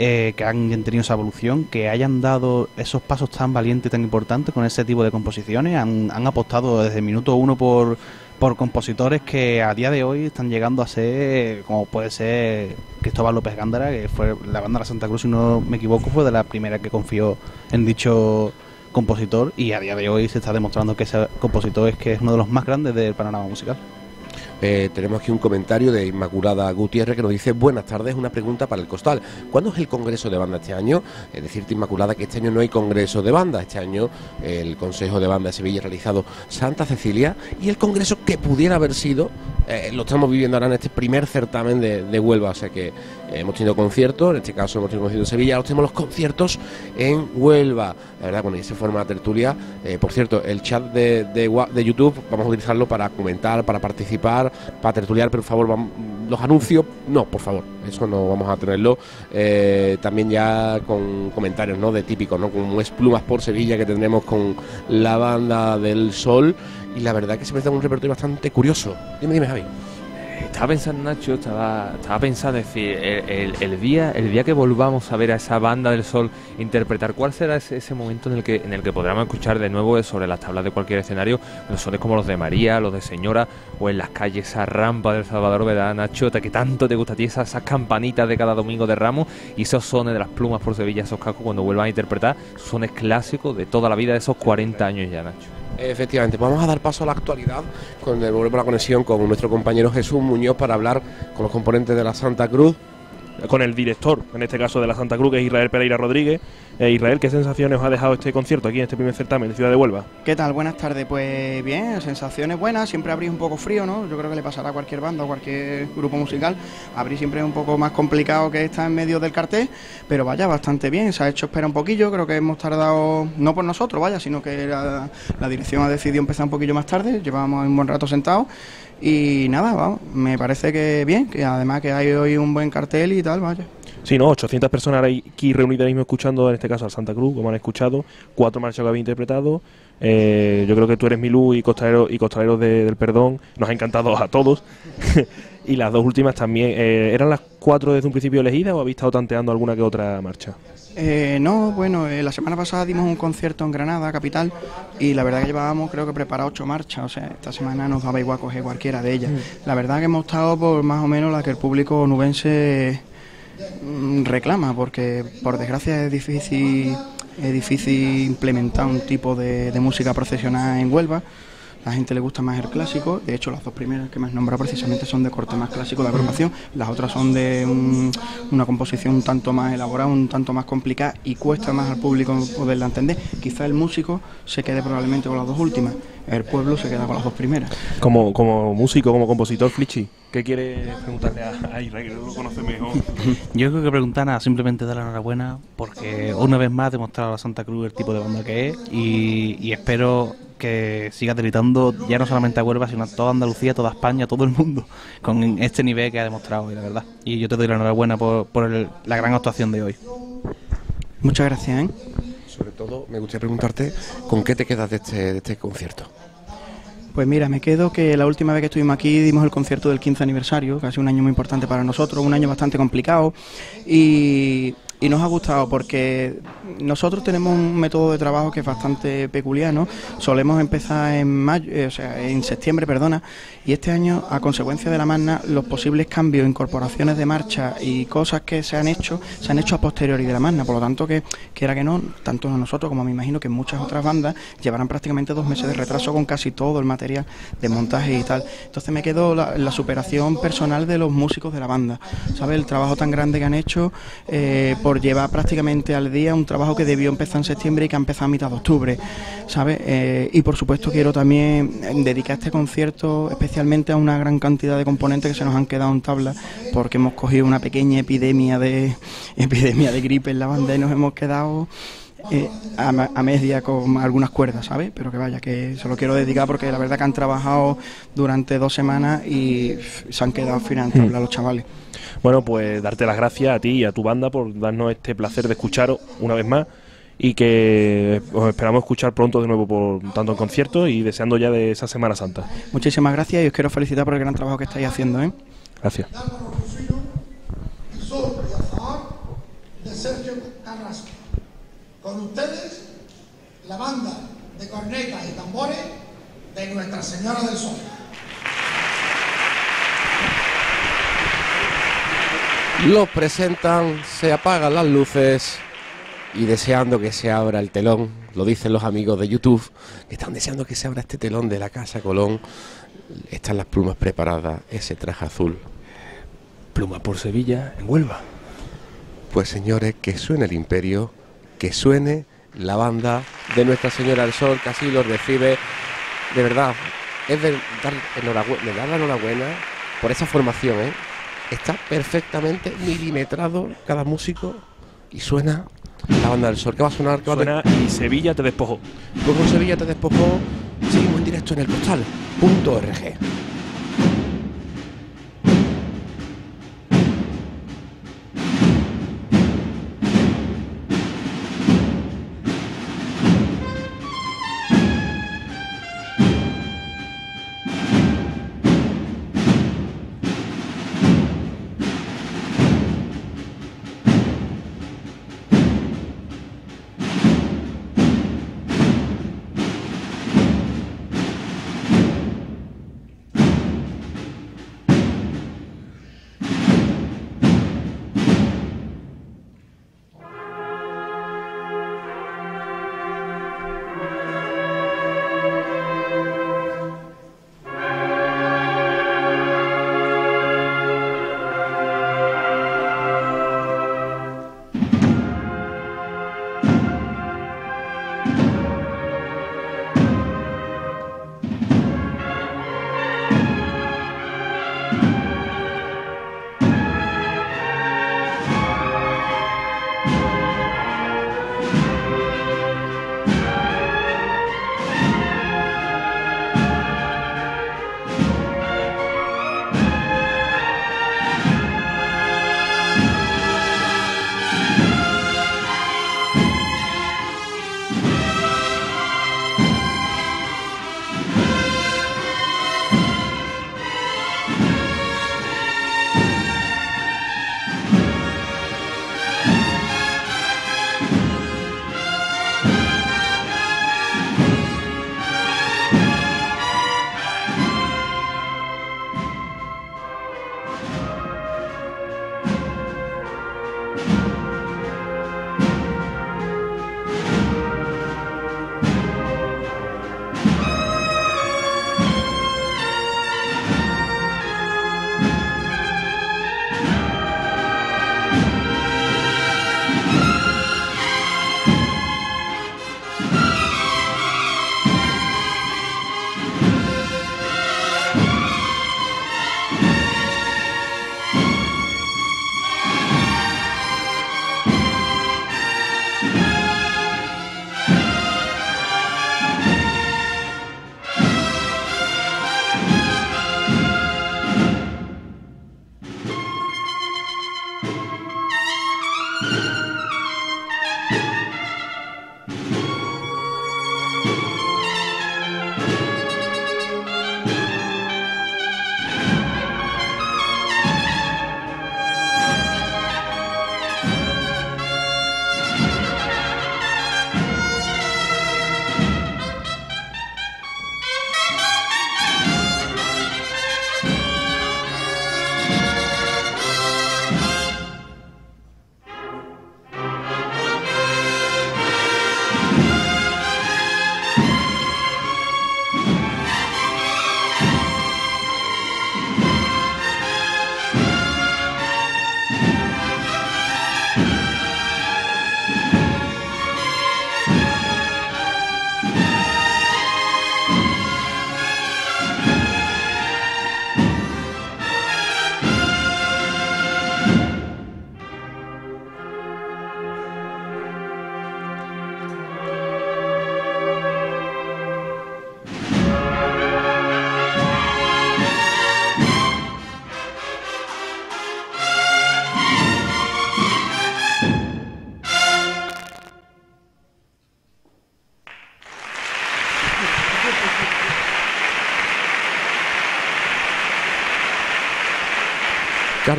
eh, que han tenido esa evolución, que hayan dado esos pasos tan valientes, tan importantes con ese tipo de composiciones, han, apostado desde minuto uno por, por compositores que a día de hoy están llegando a ser, como puede ser Cristóbal López Gándara, que fue la banda de la Santa Cruz, si no me equivoco, fue de la primera que confió en dicho compositor y a día de hoy se está demostrando que ese compositor es que es uno de los más grandes del panorama musical. Eh, tenemos aquí un comentario de Inmaculada Gutiérrez que nos dice, buenas tardes, una pregunta para el costal. ¿Cuándo es el Congreso de Banda este año? Es decirte, Inmaculada, que este año no hay Congreso de Banda. Este año el Consejo de Banda de Sevilla ha realizado Santa Cecilia y el Congreso que pudiera haber sido, eh, lo estamos viviendo ahora en este primer certamen de, de Huelva. O sea que eh, hemos tenido conciertos, en este caso hemos tenido conciertos en Sevilla, ahora tenemos los conciertos en Huelva. La verdad, bueno, y se forma la tertulia. Eh, por cierto, el chat de, de YouTube vamos a utilizarlo para comentar, para participar, para tertuliar, pero por favor, vam- los anuncios, no, por favor, eso no vamos a tenerlo. También ya con comentarios, ¿no? De típicos, ¿no? Como es Plumas por Sevilla que tendremos con la banda del Sol. Y la verdad que se presenta un repertorio bastante curioso. Dime, dime, Javi. Estaba pensando, Nacho, estaba, estaba pensando, es decir, el, día, el día que volvamos a ver a esa banda del sol interpretar, ¿cuál será ese, ese momento en el que en el que podremos escuchar de nuevo sobre las tablas de cualquier escenario los sones como los de María, los de Señora, o en las calles esa rampa del Salvador, ¿verdad, Nacho? Que tanto te gusta a ti, esas, esas campanitas de cada domingo de Ramos y esos sones de las plumas por Sevilla, esos cascos cuando vuelvan a interpretar, sones clásicos de toda la vida de esos 40 años ya, Nacho. Efectivamente, vamos a dar paso a la actualidad con volvemos a la conexión con nuestro compañero Jesús Muñoz para hablar con los componentes de la Santa Cruz. Con el director, en este caso de la Santa Cruz, que es Israel Pereira Rodríguez. Eh, Israel, ¿qué sensaciones os ha dejado este concierto aquí en este primer certamen de Ciudad de Huelva? ¿Qué tal? Buenas tardes. Pues bien, sensaciones buenas. Siempre abrís un poco frío, ¿no? Yo creo que le pasará a cualquier banda o cualquier grupo musical. Abrir siempre es un poco más complicado que estar en medio del cartel, pero vaya, bastante bien. Se ha hecho espera un poquillo. Creo que hemos tardado, no por nosotros, vaya, sino que la, la dirección ha decidido empezar un poquillo más tarde. Llevábamos un buen rato sentados. Y nada, vamos, me parece que bien, que además que hay hoy un buen cartel y tal, vaya. Sí, ¿no? 800 personas aquí reunidas mismo escuchando, en este caso, al Santa Cruz, como han escuchado, cuatro marchas que habéis interpretado. Eh, yo creo que tú eres Milú y Costalero y Costaleros de- del Perdón. Nos ha encantado a todos. y las dos últimas también. eh, ¿Eran las cuatro desde un principio elegidas o habéis estado tanteando alguna que otra marcha? Eh, no, bueno, eh, la semana pasada dimos un concierto en Granada, capital, y la verdad que llevábamos creo que preparado ocho marchas, o sea, esta semana nos daba igual coger cualquiera de ellas. La verdad que hemos estado por más o menos la que el público nubense mm, reclama, porque por desgracia es difícil, es difícil implementar un tipo de, de música procesional en Huelva. La gente le gusta más el clásico, de hecho las dos primeras que me has nombrado precisamente son de corte más clásico de agrupación, las otras son de un- una composición un tanto más elaborada, un tanto más complicada y cuesta más al público poderla entender. Quizá el músico se quede probablemente con las dos últimas, el pueblo se queda con las dos primeras. Como, como músico, como compositor, Flichi, ¿qué quieres preguntarle a, a Israel, que lo conoce mejor? Yo creo que preguntar nada, simplemente dar la enhorabuena porque una vez más ha demostrado a la Santa Cruz el tipo de banda que es y, y espero que siga deleitando ya no solamente a Huelva, sino a toda Andalucía, toda España, todo el mundo con este nivel que ha demostrado hoy, la verdad. Y yo te doy la enhorabuena por, por el- la gran actuación de hoy. Muchas gracias, ¿eh? Sobre todo, me gustaría preguntarte con qué te quedas de este, de este concierto. Pues mira, me quedo que la última vez que estuvimos aquí dimos el concierto del 15 aniversario, casi un año muy importante para nosotros, un año bastante complicado y, y nos ha gustado porque nosotros tenemos un método de trabajo que es bastante peculiar, ¿no? Solemos empezar en mayo, eh, o sea, en septiembre, perdona, y este año, a consecuencia de la magna, los posibles cambios, incorporaciones de marcha y cosas que se han hecho, se han hecho a posteriori de la magna, por lo tanto que, quiera que no, tanto nosotros como me imagino que muchas otras bandas llevarán prácticamente dos meses de retraso con casi todo el material de montaje y tal. Entonces me quedo la, superación personal de los músicos de la banda, ¿sabes? El trabajo tan grande que han hecho eh, llevar prácticamente al día un trabajo que debió empezar en septiembre y que ha empezado a mitad de octubre, ¿sabes? Eh, y por supuesto quiero también dedicar este concierto especialmente a una gran cantidad de componentes que se nos han quedado en tabla porque hemos cogido una pequeña epidemia de epidemia de gripe en la banda y nos hemos quedado eh, a, a media con algunas cuerdas, ¿sabes? Pero que vaya, que se lo quiero dedicar porque la verdad que han trabajado durante dos semanas y se han quedado al final en tabla los chavales. Bueno, pues darte las gracias a ti y a tu banda por darnos este placer de escucharos una vez más y que os esperamos escuchar pronto de nuevo por tanto en conciertos y deseando ya de esa Semana Santa. Muchísimas gracias y os quiero felicitar por el gran trabajo que estáis haciendo, ¿eh? Gracias. Sur y a favor de Sergio Carrasco. Con ustedes, la banda de cornetas y tambores de Nuestra Señora del Sol. Los presentan, se apagan las luces y deseando que se abra el telón, lo dicen los amigos de YouTube, que están deseando que se abra este telón de la Casa Colón. Están las plumas preparadas, ese traje azul. Pluma por Sevilla, en Huelva. Pues señores, que suene el imperio, que suene la banda de Nuestra Señora del Sol, que así lo recibe. De verdad, es de dar, enhorabuena, de dar la enhorabuena por esa formación, ¿eh? Está perfectamente milimetrado cada músico y suena la banda del sol. ¿Qué va a sonar? ¿Qué va a Suena y Sevilla te despojó. Luego Sevilla te despojó. Seguimos en directo en el postal.org.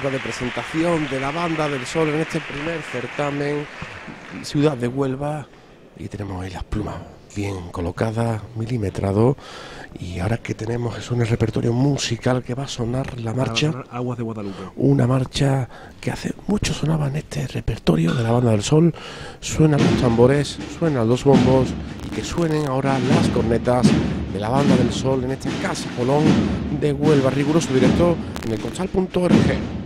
de presentación de la banda del sol en este primer certamen Ciudad de Huelva y tenemos ahí las plumas bien colocada, milimetrado. Y ahora que tenemos es un repertorio musical que va a sonar la marcha. Aguas de Guadalupe. Una marcha que hace mucho sonaba en este repertorio de la banda del sol. Suenan los tambores, suenan los bombos y que suenen ahora las cornetas de la banda del sol en este casa Colón de Huelva, riguroso directo en el consal.org.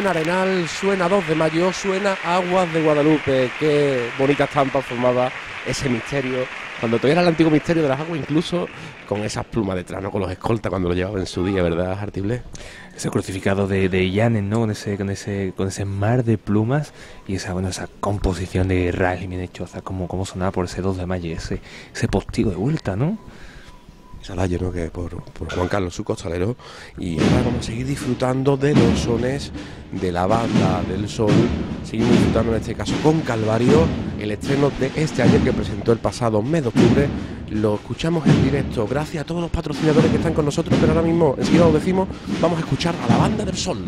Suena Arenal, suena 2 de mayo, suena Aguas de Guadalupe. Qué bonita estampa formaba ese misterio. Cuando todavía era el antiguo misterio de las aguas, incluso con esas plumas detrás, ¿no? Con los escoltas cuando lo llevaba en su día, ¿verdad, Artible? Ese crucificado de, de Llanes, ¿no? Con ese, con ese, con ese mar de plumas y esa, bueno, esa composición de Israel bien hechosa, como, como sonaba por ese 2 de mayo, ese, ese postigo de vuelta, ¿no? Salayo, ¿no? que por, Juan Carlos, su costalero. Y ahora vamos a seguir disfrutando de los sones de la banda del sol. Seguimos disfrutando en este caso con Calvario, el estreno de este año que presentó el pasado mes de octubre. Lo escuchamos en directo. Gracias a todos los patrocinadores que están con nosotros, pero ahora mismo, enseguida lo decimos, vamos a escuchar a la banda del sol.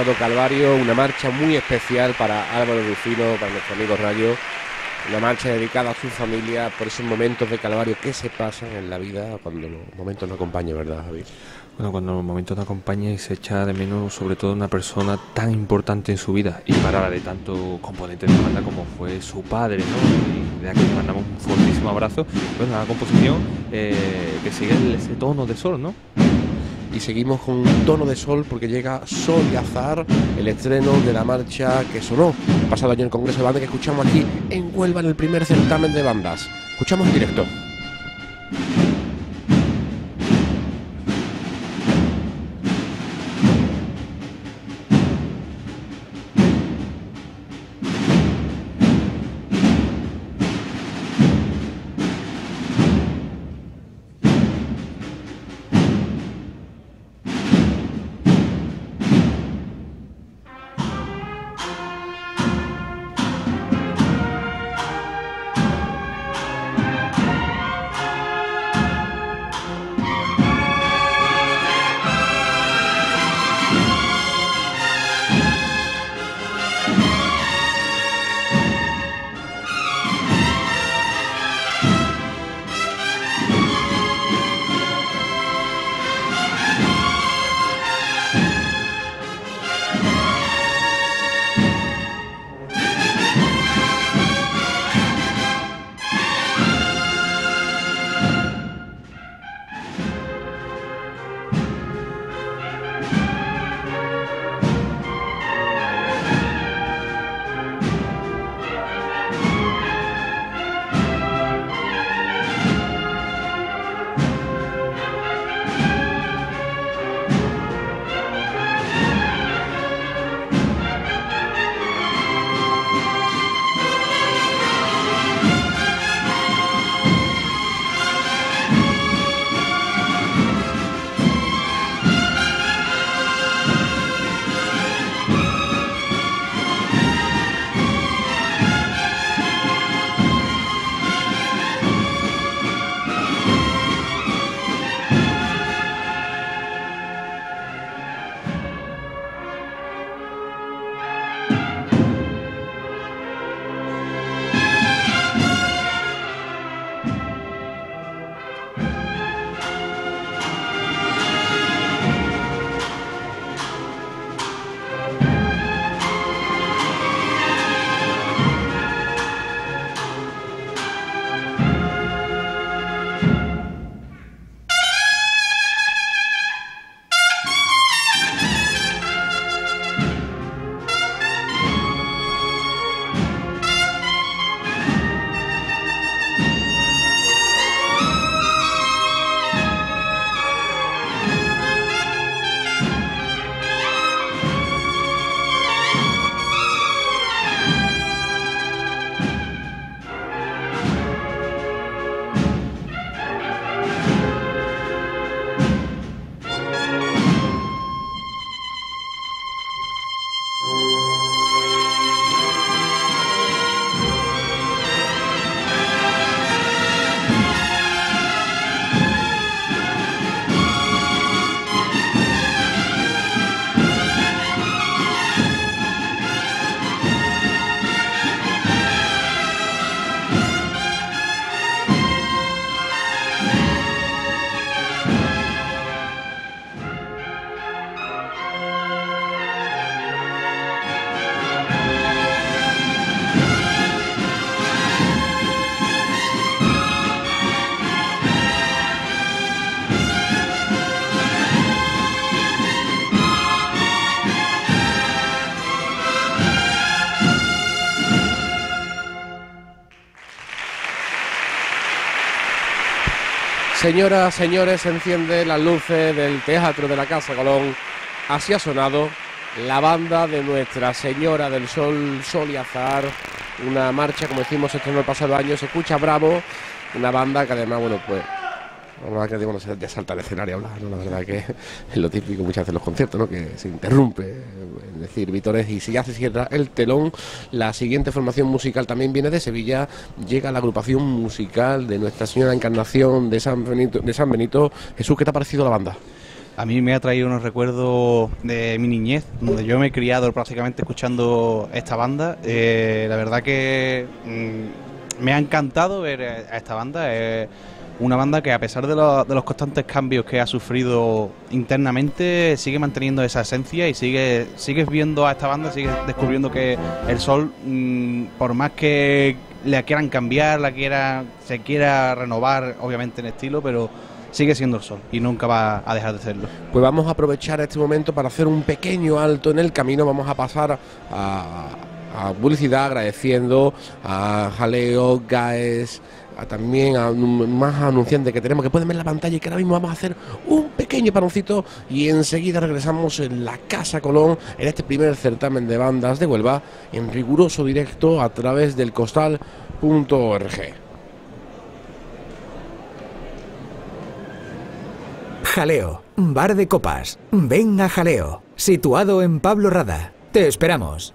Ha sonado Calvario, una marcha muy especial para Álvaro Rufino, para nuestro amigo Rayo. Una marcha dedicada a su familia por esos momentos de Calvario que se pasan en la vida cuando los momentos no acompañan, ¿verdad, Javi? Bueno, cuando los momentos te acompañan y se echa de menos sobre todo una persona tan importante en su vida y para de tanto componente de banda como fue su padre, ¿no? Y de aquí le mandamos un fortísimo abrazo. Bueno, la composición eh, que sigue ese tono de sol, ¿no? Y seguimos con un tono de sol porque llega Sol y Azar, el estreno de la marcha que sonó pasado año en el Congreso de Banda que escuchamos aquí en Huelva en el primer certamen de bandas. Escuchamos en directo. Señoras, señores, se enciende las luces del Teatro de la Casa Colón. Así ha sonado la banda de Nuestra Señora del Sol, Sol y Azar. Una marcha, como decimos, estrenó el pasado año. Se escucha bravo. Una banda que además, bueno, pues. La verdad que digo, no se ya salta al escenario a hablar, ¿no? La verdad que es lo típico muchas veces en los conciertos, ¿no? Que se interrumpe. Es decir, Vítores, y si ya se cierra el telón, la siguiente formación musical también viene de Sevilla. Llega la agrupación musical de Nuestra Señora Encarnación de San Benito. De San Benito. Jesús, ¿qué te ha parecido la banda? A mí me ha traído unos recuerdos de mi niñez, donde yo me he criado prácticamente escuchando esta banda. Eh, la verdad que mm, me ha encantado ver a esta banda. eh, una banda que a pesar de, lo- de los constantes cambios que ha sufrido internamente, sigue manteniendo esa esencia y sigue sigues viendo a esta banda, sigues descubriendo que el sol, mm, por más que la quieran cambiar, la quiera, se quiera renovar, obviamente en estilo, pero sigue siendo el sol y nunca va a dejar de serlo. Pues vamos a aprovechar este momento para hacer un pequeño alto en el camino. Vamos a pasar a, a publicidad agradeciendo a Jaleo, Gaes, también a más anunciantes que tenemos que pueden ver la pantalla y que ahora mismo vamos a hacer un pequeño paroncito y enseguida regresamos en la Casa Colón en este primer certamen de bandas de Huelva en riguroso directo a través del costal.org. Jaleo, bar de copas. Ven a Jaleo, situado en Pablo Rada. Te esperamos.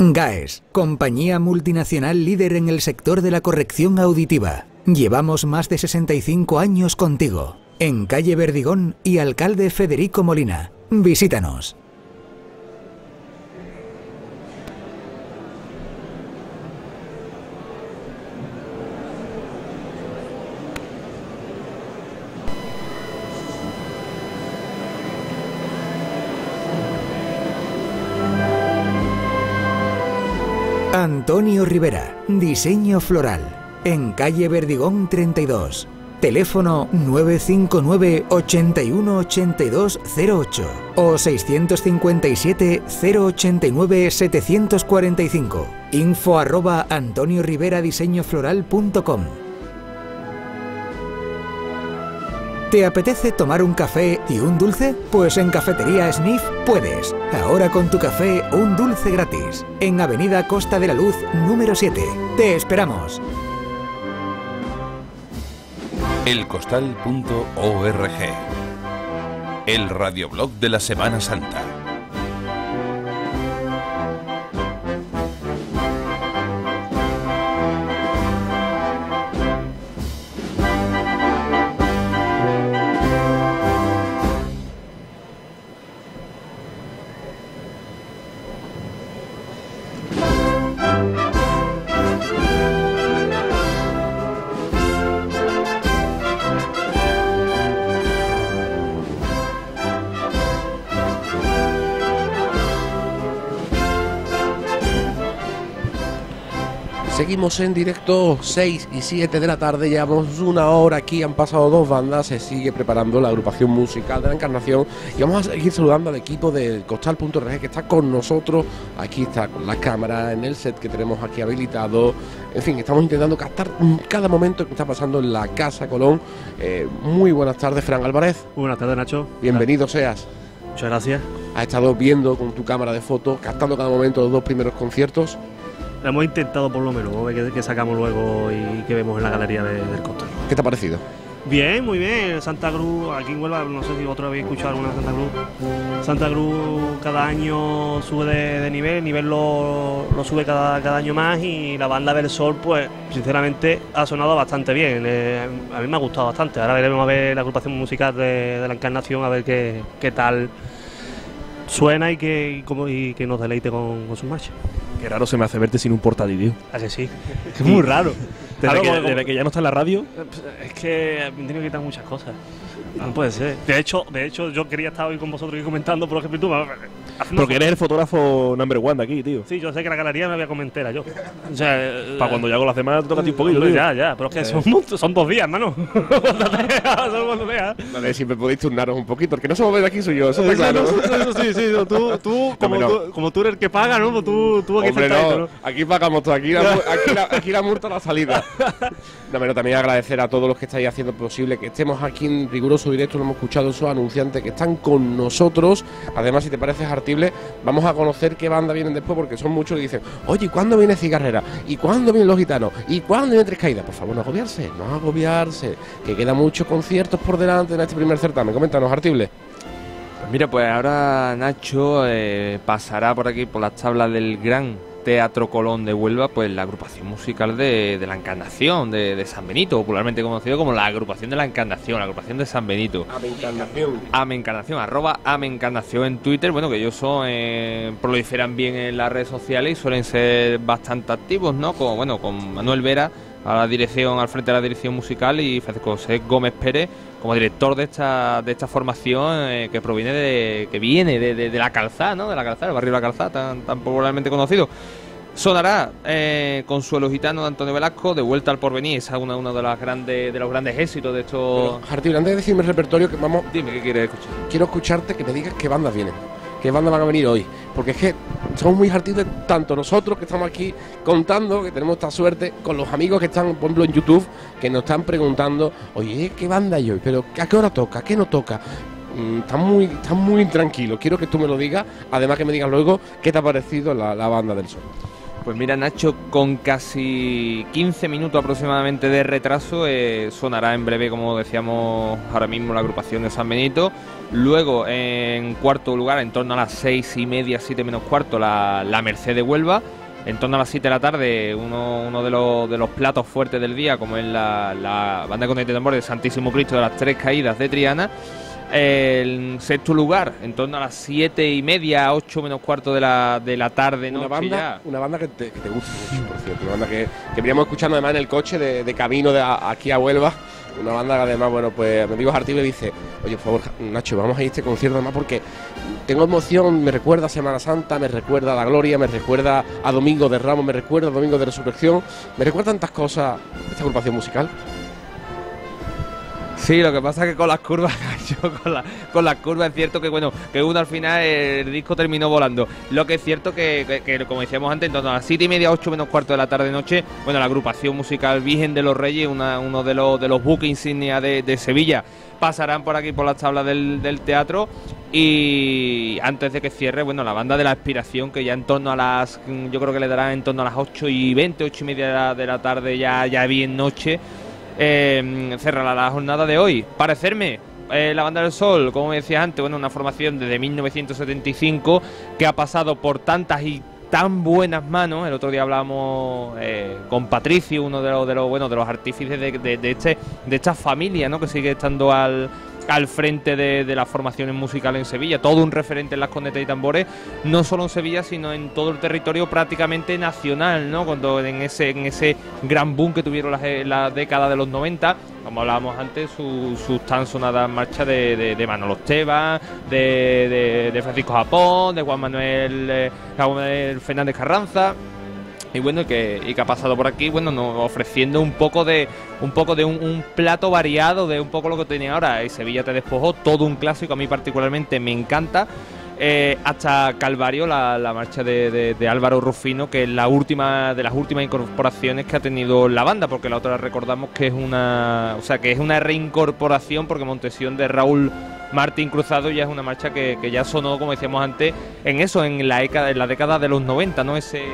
GAES, compañía multinacional líder en el sector de la corrección auditiva. Llevamos más de 65 años contigo. En calle Verdigón y alcalde Federico Molina. Visítanos. Antonio Rivera, diseño floral, en calle Verdigón 32. Teléfono 959 81 82 08 o 657 089 745. Info arroba antonioriveradiseñofloral.com. ¿Te apetece tomar un café y un dulce? Pues en Cafetería Sniff puedes. Ahora con tu café un dulce gratis. En Avenida Costa de la Luz número 7. Te esperamos. elcostal.org. El radioblog de la Semana Santa. Seguimos en directo 6 y 7 de la tarde, llevamos una hora aquí, han pasado dos bandas, se sigue preparando la agrupación musical de la Encarnación y vamos a seguir saludando al equipo del Costal.org que está con nosotros, aquí está con la cámara en el set que tenemos aquí habilitado, en fin, estamos intentando captar cada momento que está pasando en la Casa Colón. Eh, muy buenas tardes, Fran Álvarez. Muy buenas tardes, Nacho. Bienvenido seas. Muchas gracias. Has estado viendo con tu cámara de fotos, captando cada momento los dos primeros conciertos. Lo hemos intentado por lo menos, vamos a ver qué, sacamos luego y qué vemos en la galería de- del costal. ¿Qué te ha parecido? Bien, muy bien. Santa Cruz, aquí en Huelva, no sé si vosotros habéis escuchado alguna de Santa Cruz. Santa Cruz cada año sube de, de nivel, el nivel lo, lo sube cada, cada año más y la banda del Sol, pues sinceramente ha sonado bastante bien. Eh, a mí me ha gustado bastante. Ahora veremos a ver la agrupación musical de, de la Encarnación, a ver qué, qué tal suena y que, y cómo- y que nos deleite con, con sus marchas. Qué raro se me hace verte sin un portátil, ¿A que sí? Es muy raro. Desde, Claro, que, porque- desde que ya no está en la radio. Es que me he tenido que quitar muchas cosas. No puede ser. De hecho, de hecho, yo quería estar hoy con vosotros y comentando, por ejemplo, tú. Porque eres el fotógrafo number one de aquí, tío. Sí, yo sé que la galería me voy a comentar yo. O sea, eh, Para cuando yo hago las demás, toca un poquito, hombre, tío. Ya, ya, pero es que Eh. son, son dos días, hermano. son cuando veas. Vale, si me podéis turnaros un poquito, el que no se mueve de aquí soy yo, eso está claro. no, eso sí, sí, no, tú, tú, como, no. tú, como tú eres el que paga, ¿no? Pues tú, tú aquí Hombre, no, ¿no? aquí pagamos todo, aquí la, aquí la, aquí la multa a la salida. No, pero también agradecer a todos los que estáis haciendo posible que estemos aquí en riguroso directo, lo hemos escuchado esos anunciantes que están con nosotros. Además, si te parece vamos a conocer qué banda vienen después, porque son muchos que dicen, oye, ¿y cuándo viene Cigarrera? ¿Y cuándo vienen los gitanos? ¿Y cuándo viene Tres Caídas? Por favor, no agobiarse, no agobiarse, que quedan muchos conciertos por delante en este primer certamen. Coméntanos, artible. Pues mira, pues ahora Nacho eh, pasará por aquí por las tablas del gran Teatro Colón de Huelva, pues la agrupación musical de, de la Encarnación, de, de San Benito, popularmente conocido como la agrupación de la Encarnación, la agrupación de San Benito. Ave Encarnación. Ame Encarnación, arroba Ame Encarnación en Twitter. Bueno, que ellos son, eh, proliferan bien en las redes sociales y suelen ser bastante activos, ¿no? Con, bueno, con Manuel Vera a la dirección, al frente de la dirección musical y Francisco José Gómez Pérez como director de esta, de esta formación eh, que proviene de, que viene de, de- de la calzada, ¿no? De la calzada, el barrio de la calzada, tan, tan popularmente conocido. Sonará eh, Consuelo Gitano de Antonio Velasco, de vuelta al porvenir, esa es una, uno de las grandes, de los grandes éxitos de estos. Jartín, antes de decirme el repertorio, que vamos. Dime qué quieres escuchar. Quiero escucharte que me digas qué bandas vienen. ¿Qué bandas van a venir hoy? Porque es que somos muy hartidos, tanto nosotros que estamos aquí contando, que tenemos esta suerte, con los amigos que están, por ejemplo, en YouTube, que nos están preguntando, oye, ¿qué banda hay hoy? ¿Pero a qué hora toca? ¿A qué no toca? Mm, Están muy, están muy tranquilos. Quiero que tú me lo digas, además que me digas luego qué te ha parecido la, la banda del sol. Pues mira, Nacho, con casi 15 minutos aproximadamente de retraso, eh, sonará en breve, como decíamos ahora mismo, la agrupación de San Benito. Luego, en cuarto lugar, en torno a las seis y media, siete menos cuarto, la, la Merced de Huelva. En torno a las 7 de la tarde, uno, uno de, los, de los platos fuertes del día, como es la, la banda con de tambores de Santísimo Cristo de las Tres Caídas de Triana. El sexto lugar, en torno a las siete y media, ocho menos cuarto de la, de la tarde, Una noche banda, ya. una banda que te, que te gusta mucho, por cierto. Una banda que, que veníamos escuchando además en el coche de, de camino de a- aquí a Huelva. Una banda que además, bueno, pues mi amigo Jartí me dice, oye, por favor, Nacho, vamos a ir a este concierto además porque tengo emoción, me recuerda a Semana Santa, me recuerda a la Gloria, me recuerda a Domingo de Ramos, me recuerda a Domingo de Resurrección, me recuerda tantas cosas esta agrupación musical. Sí, lo que pasa es que con las curvas, con, la- con las curvas es cierto que bueno, que uno al final el disco terminó volando. Lo que es cierto que, que- como decíamos antes, en torno a las 7 y media, 8 menos cuarto de la tarde noche, bueno, la agrupación musical Virgen de los Reyes, una- uno de los de los buques insignia de, Sevilla, pasarán por aquí por las tablas del, del teatro y antes de que cierre, bueno, la banda de la aspiración que ya en torno a las, yo creo que le darán en torno a las 8 y 20, 8 y media de la, de la tarde, ya, ya bien noche, eh, cerrará la jornada de hoy. Parecerme, eh, la banda del sol, como decías antes, bueno, una formación desde 1975 que ha pasado por tantas y tan buenas manos. El otro día hablábamos eh, con Patricio, uno de los, de los bueno, de los artífices de, de- de este, de esta familia, ¿no? Que sigue estando al, al frente de, de las formaciones musicales en Sevilla, todo un referente en las cornetas y tambores, no solo en Sevilla, sino en todo el territorio prácticamente nacional, ¿no? Cuando en ese, en ese gran boom que tuvieron las, eh, la década de los 90, como hablábamos antes, su- sus tan sonadas marchas de, de, de Manolo Esteban, de, de- de Francisco Japón, de Juan Manuel, eh, Juan Manuel Fernández Carranza y bueno que, y que ha pasado por aquí bueno nos ofreciendo un poco de un poco de un, plato variado de un poco lo que tenía ahora. Y Sevilla te despojó todo un clásico a mí particularmente me encanta. Eh, hasta Calvario la, la marcha de, de- Álvaro Rufino que es la última de las últimas incorporaciones que ha tenido la banda porque la otra recordamos que es una o sea que es una reincorporación porque Montesión de Raúl Martín Cruzado ya es una marcha que, ya sonó como decíamos antes en eso en la en la década de los 90 no ese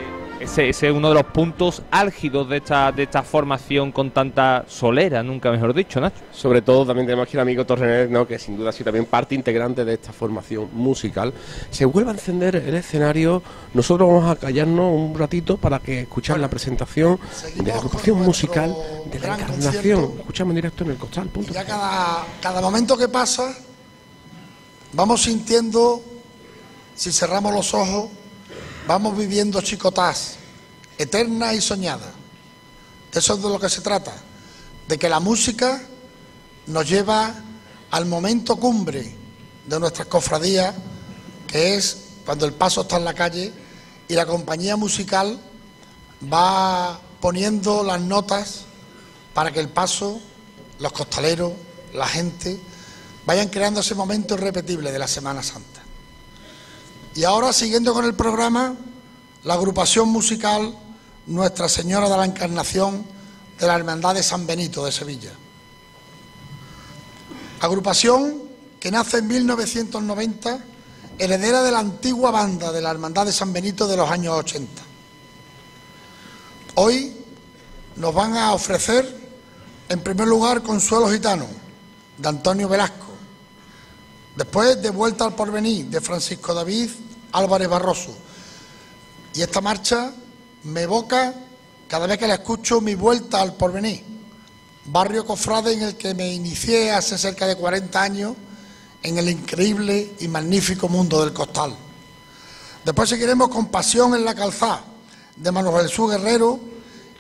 ese, ese es uno de los puntos álgidos de esta, de esta formación con tanta solera, nunca mejor dicho, Nacho. Sobre todo también tenemos aquí el amigo Torrenet, ¿no? que sin duda ha sido también parte integrante de esta formación musical. Se vuelve a encender el escenario, nosotros vamos a callarnos un ratito para que escuchar la presentación de la agrupación musical de la Encarnación. concierto. Escuchamos en directo en el costal. Punto. Ya cada, cada momento que pasa, vamos sintiendo, si cerramos los ojos, vamos viviendo chicotás, eternas y soñadas. Eso es de lo que se trata, de que la música nos lleva al momento cumbre de nuestras cofradías, que es cuando el paso está en la calle y la compañía musical va poniendo las notas para que el paso, los costaleros, la gente, vayan creando ese momento irrepetible de la Semana Santa. Y ahora, siguiendo con el programa, la agrupación musical Nuestra Señora de la Encarnación de la Hermandad de San Benito de Sevilla. Agrupación que nace en 1990, heredera de la antigua banda de la Hermandad de San Benito de los años 80. Hoy nos van a ofrecer, en primer lugar, Consuelo Gitano, de Antonio Velasco. Después, De Vuelta al Porvenir, de Francisco David Álvarez Barroso. Y esta marcha me evoca, cada vez que la escucho, mi vuelta al porvenir, barrio cofrade en el que me inicié hace cerca de 40 años en el increíble y magnífico mundo del costal. Después seguiremos con Pasión en la calzada de Manuel Jesús Guerrero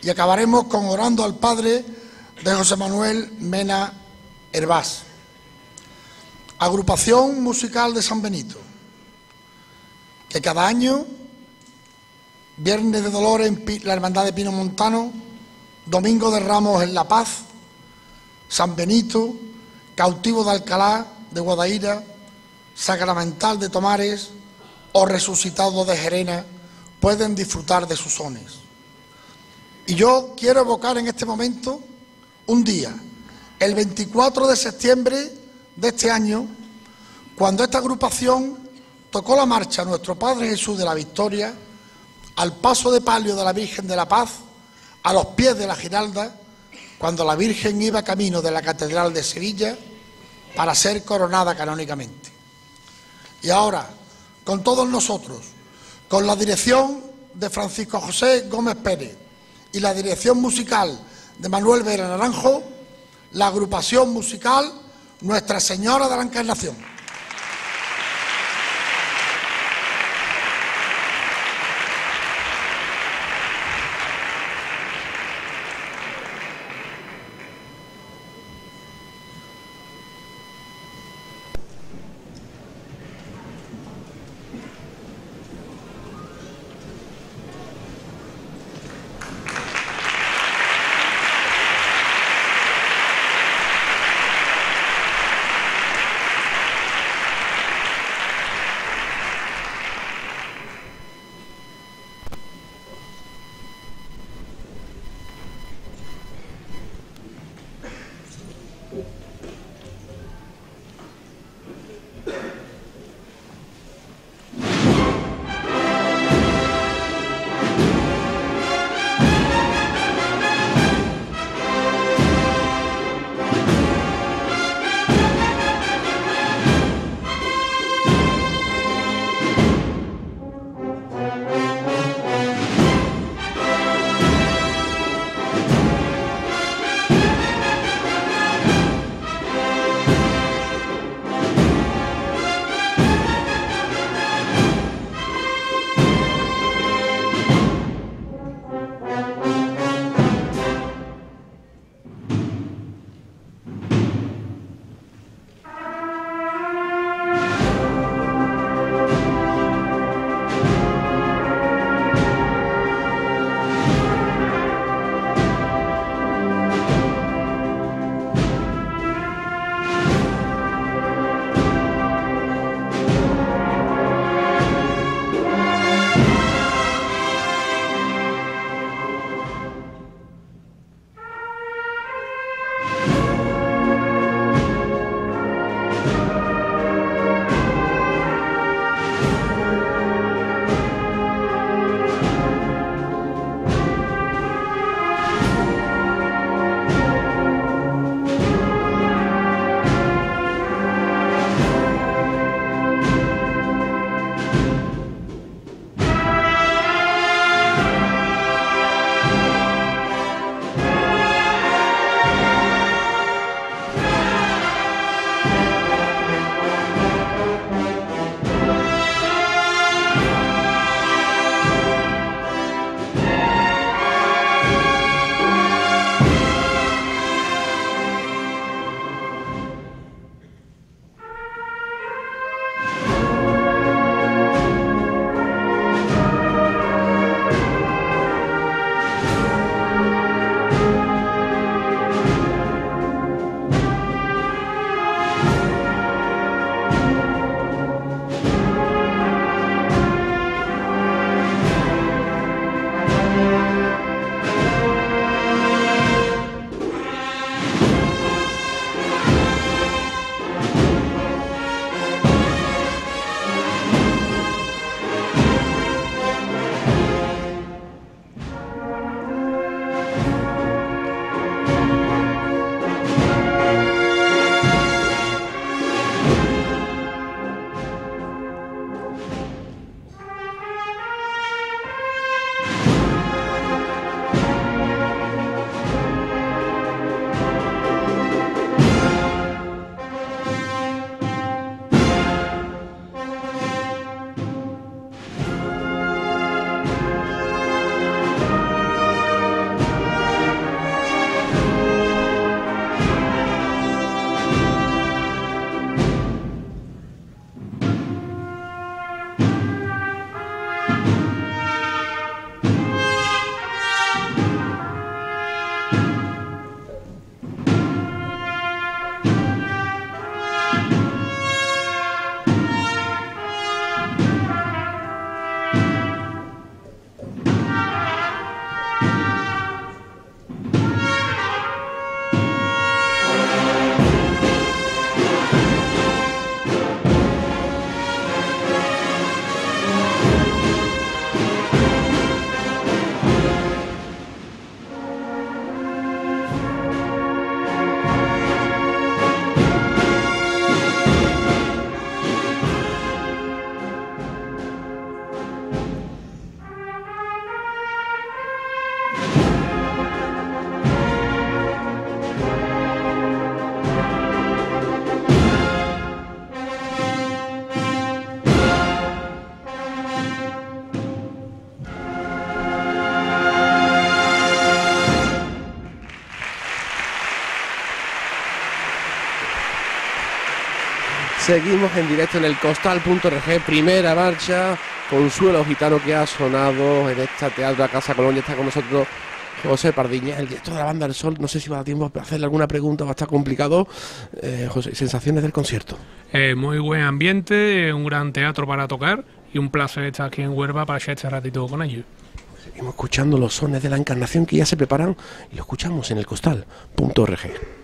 y acabaremos con Orando al Padre de José Manuel Mena Hervás. Agrupación Musical de San Benito, que cada año, Viernes de Dolores en la Hermandad de Pino Montano, Domingo de Ramos en La Paz, San Benito, Cautivo de Alcalá de Guadaira, Sacramental de Tomares o Resucitado de Jerena pueden disfrutar de sus sones. Y yo quiero evocar en este momento un día, el 24 de septiembre de este año, cuando esta agrupación tocó la marcha Nuestro Padre Jesús de la Victoria al paso de palio de la Virgen de la Paz, a los pies de la Giralda, cuando la Virgen iba camino de la Catedral de Sevilla para ser coronada canónicamente. Y ahora, con todos nosotros, con la dirección de Francisco José Gómez Pérez y la dirección musical de Manuel Vera Naranjo, la agrupación musical Nuestra Señora de la Encarnación. Seguimos en directo en el costal.org, primera marcha, Consuelo Gitano que ha sonado en esta teatro Casa Colonia, está con nosotros José Pardiña, el director de la banda del Sol, no sé si va a dar tiempo para hacerle alguna pregunta, va a estar complicado. Eh, José, sensaciones del concierto. Eh, muy buen ambiente, un gran teatro para tocar y un placer estar aquí en Huelva para echar este ratito con ellos. Seguimos escuchando los sones de la encarnación que ya se preparan y lo escuchamos en el costal.org.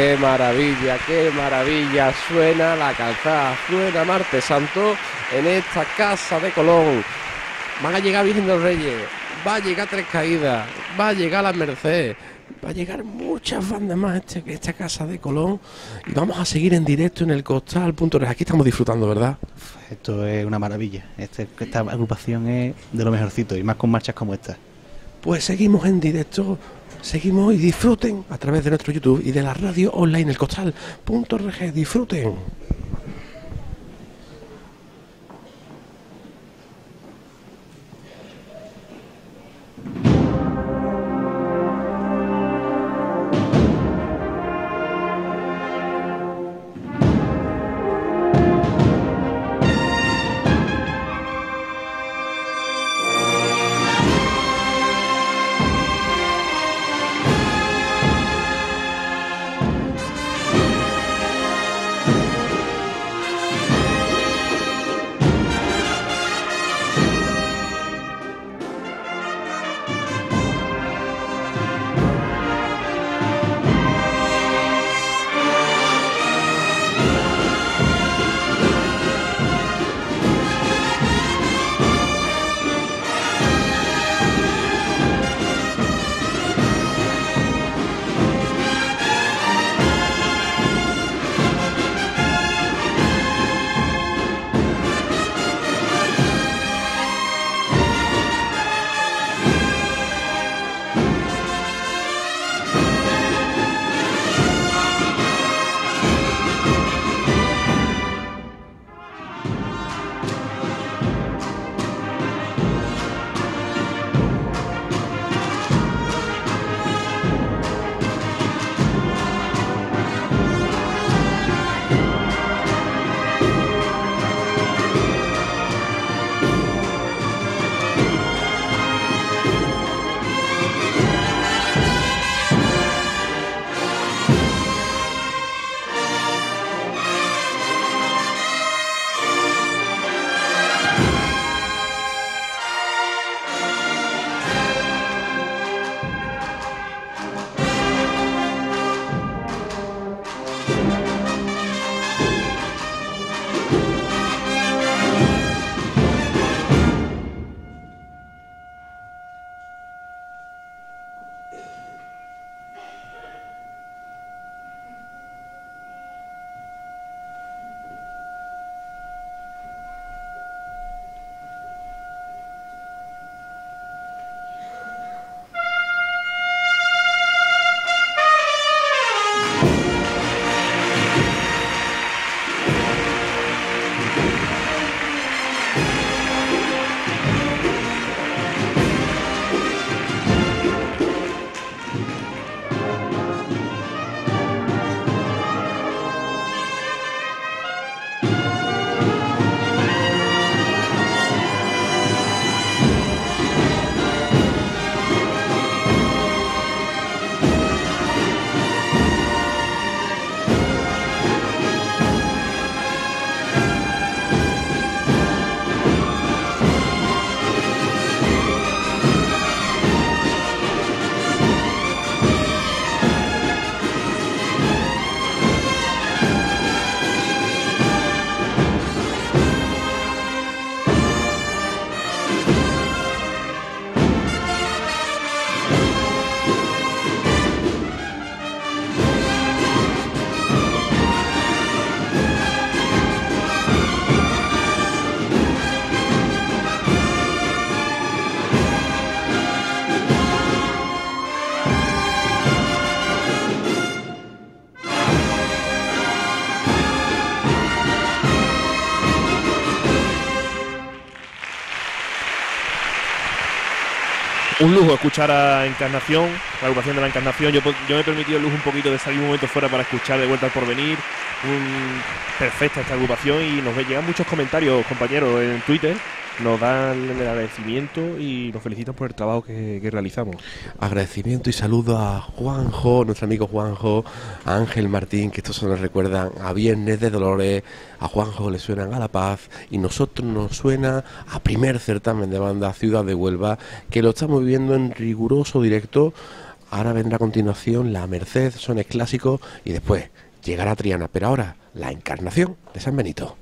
Qué maravilla, qué maravilla. Suena la calzada, suena Martes Santo en esta casa de Colón. Van a llegar Virgen de los Reyes, va a llegar Tres Caídas, va a llegar la Merced, va a llegar muchas bandas más este, esta casa de Colón y vamos a seguir en directo en el Costal. Punto Aquí estamos disfrutando, ¿verdad? Esto es una maravilla. Este- esta agrupación es de lo mejorcito y más con marchas como esta. Pues seguimos en directo, seguimos y disfruten a través de nuestro YouTube y de la radio online, el costal.org. Disfruten. Un lujo escuchar a Encarnación, la agrupación de la Encarnación. Yo, yo me he permitido el lujo un poquito de salir un momento fuera para escuchar de vuelta al porvenir. Un, perfecta esta agrupación y nos llegan muchos comentarios, compañeros, en Twitter. Nos dan el agradecimiento y nos felicitan por el trabajo que, realizamos. Agradecimiento y saludo a Juanjo, nuestro amigo Juanjo, a Ángel Martín, que estos se nos recuerdan a Viernes de Dolores, a Juanjo le suenan a La Paz y nosotros nos suena a primer certamen de banda Ciudad de Huelva, que lo estamos viviendo en riguroso directo Ahora vendrá a continuación la Merced, sones clásicos y después llegará Triana. Pero ahora la encarnación de San Benito.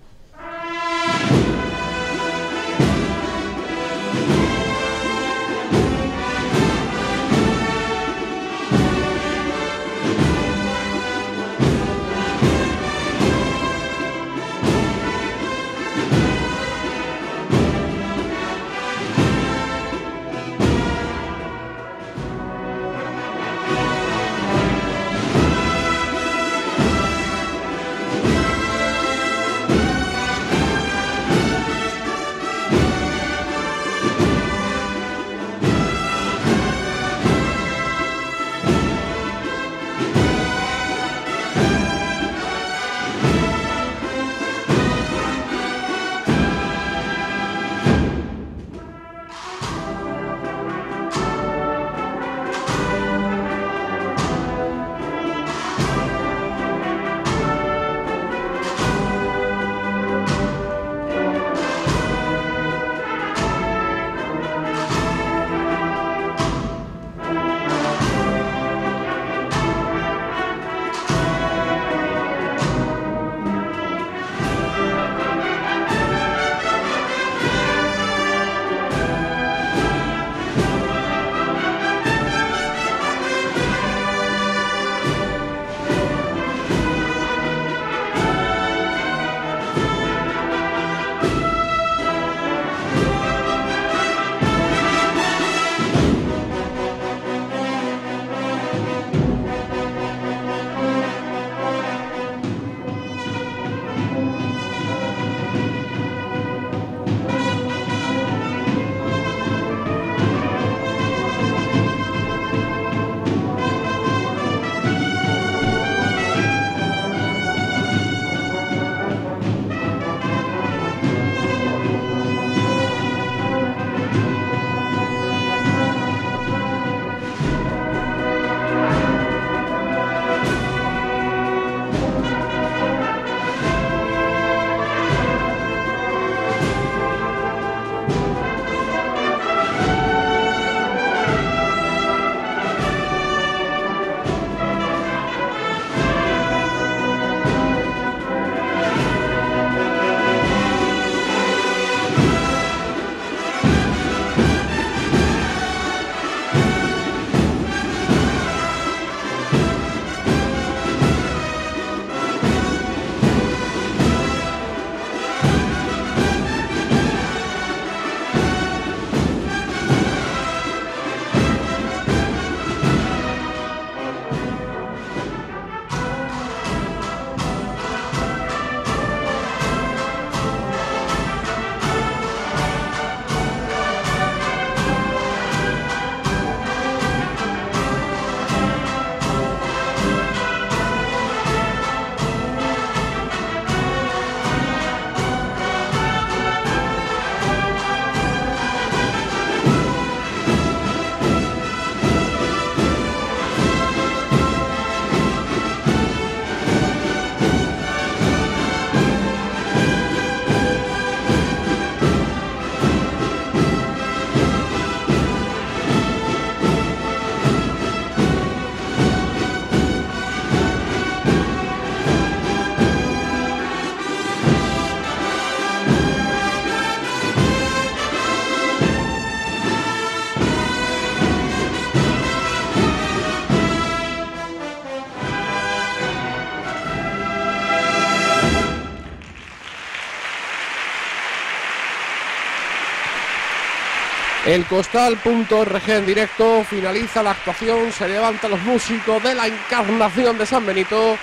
El costal.org en directo finaliza la actuación, se levantan los músicos de la encarnación de San Benito.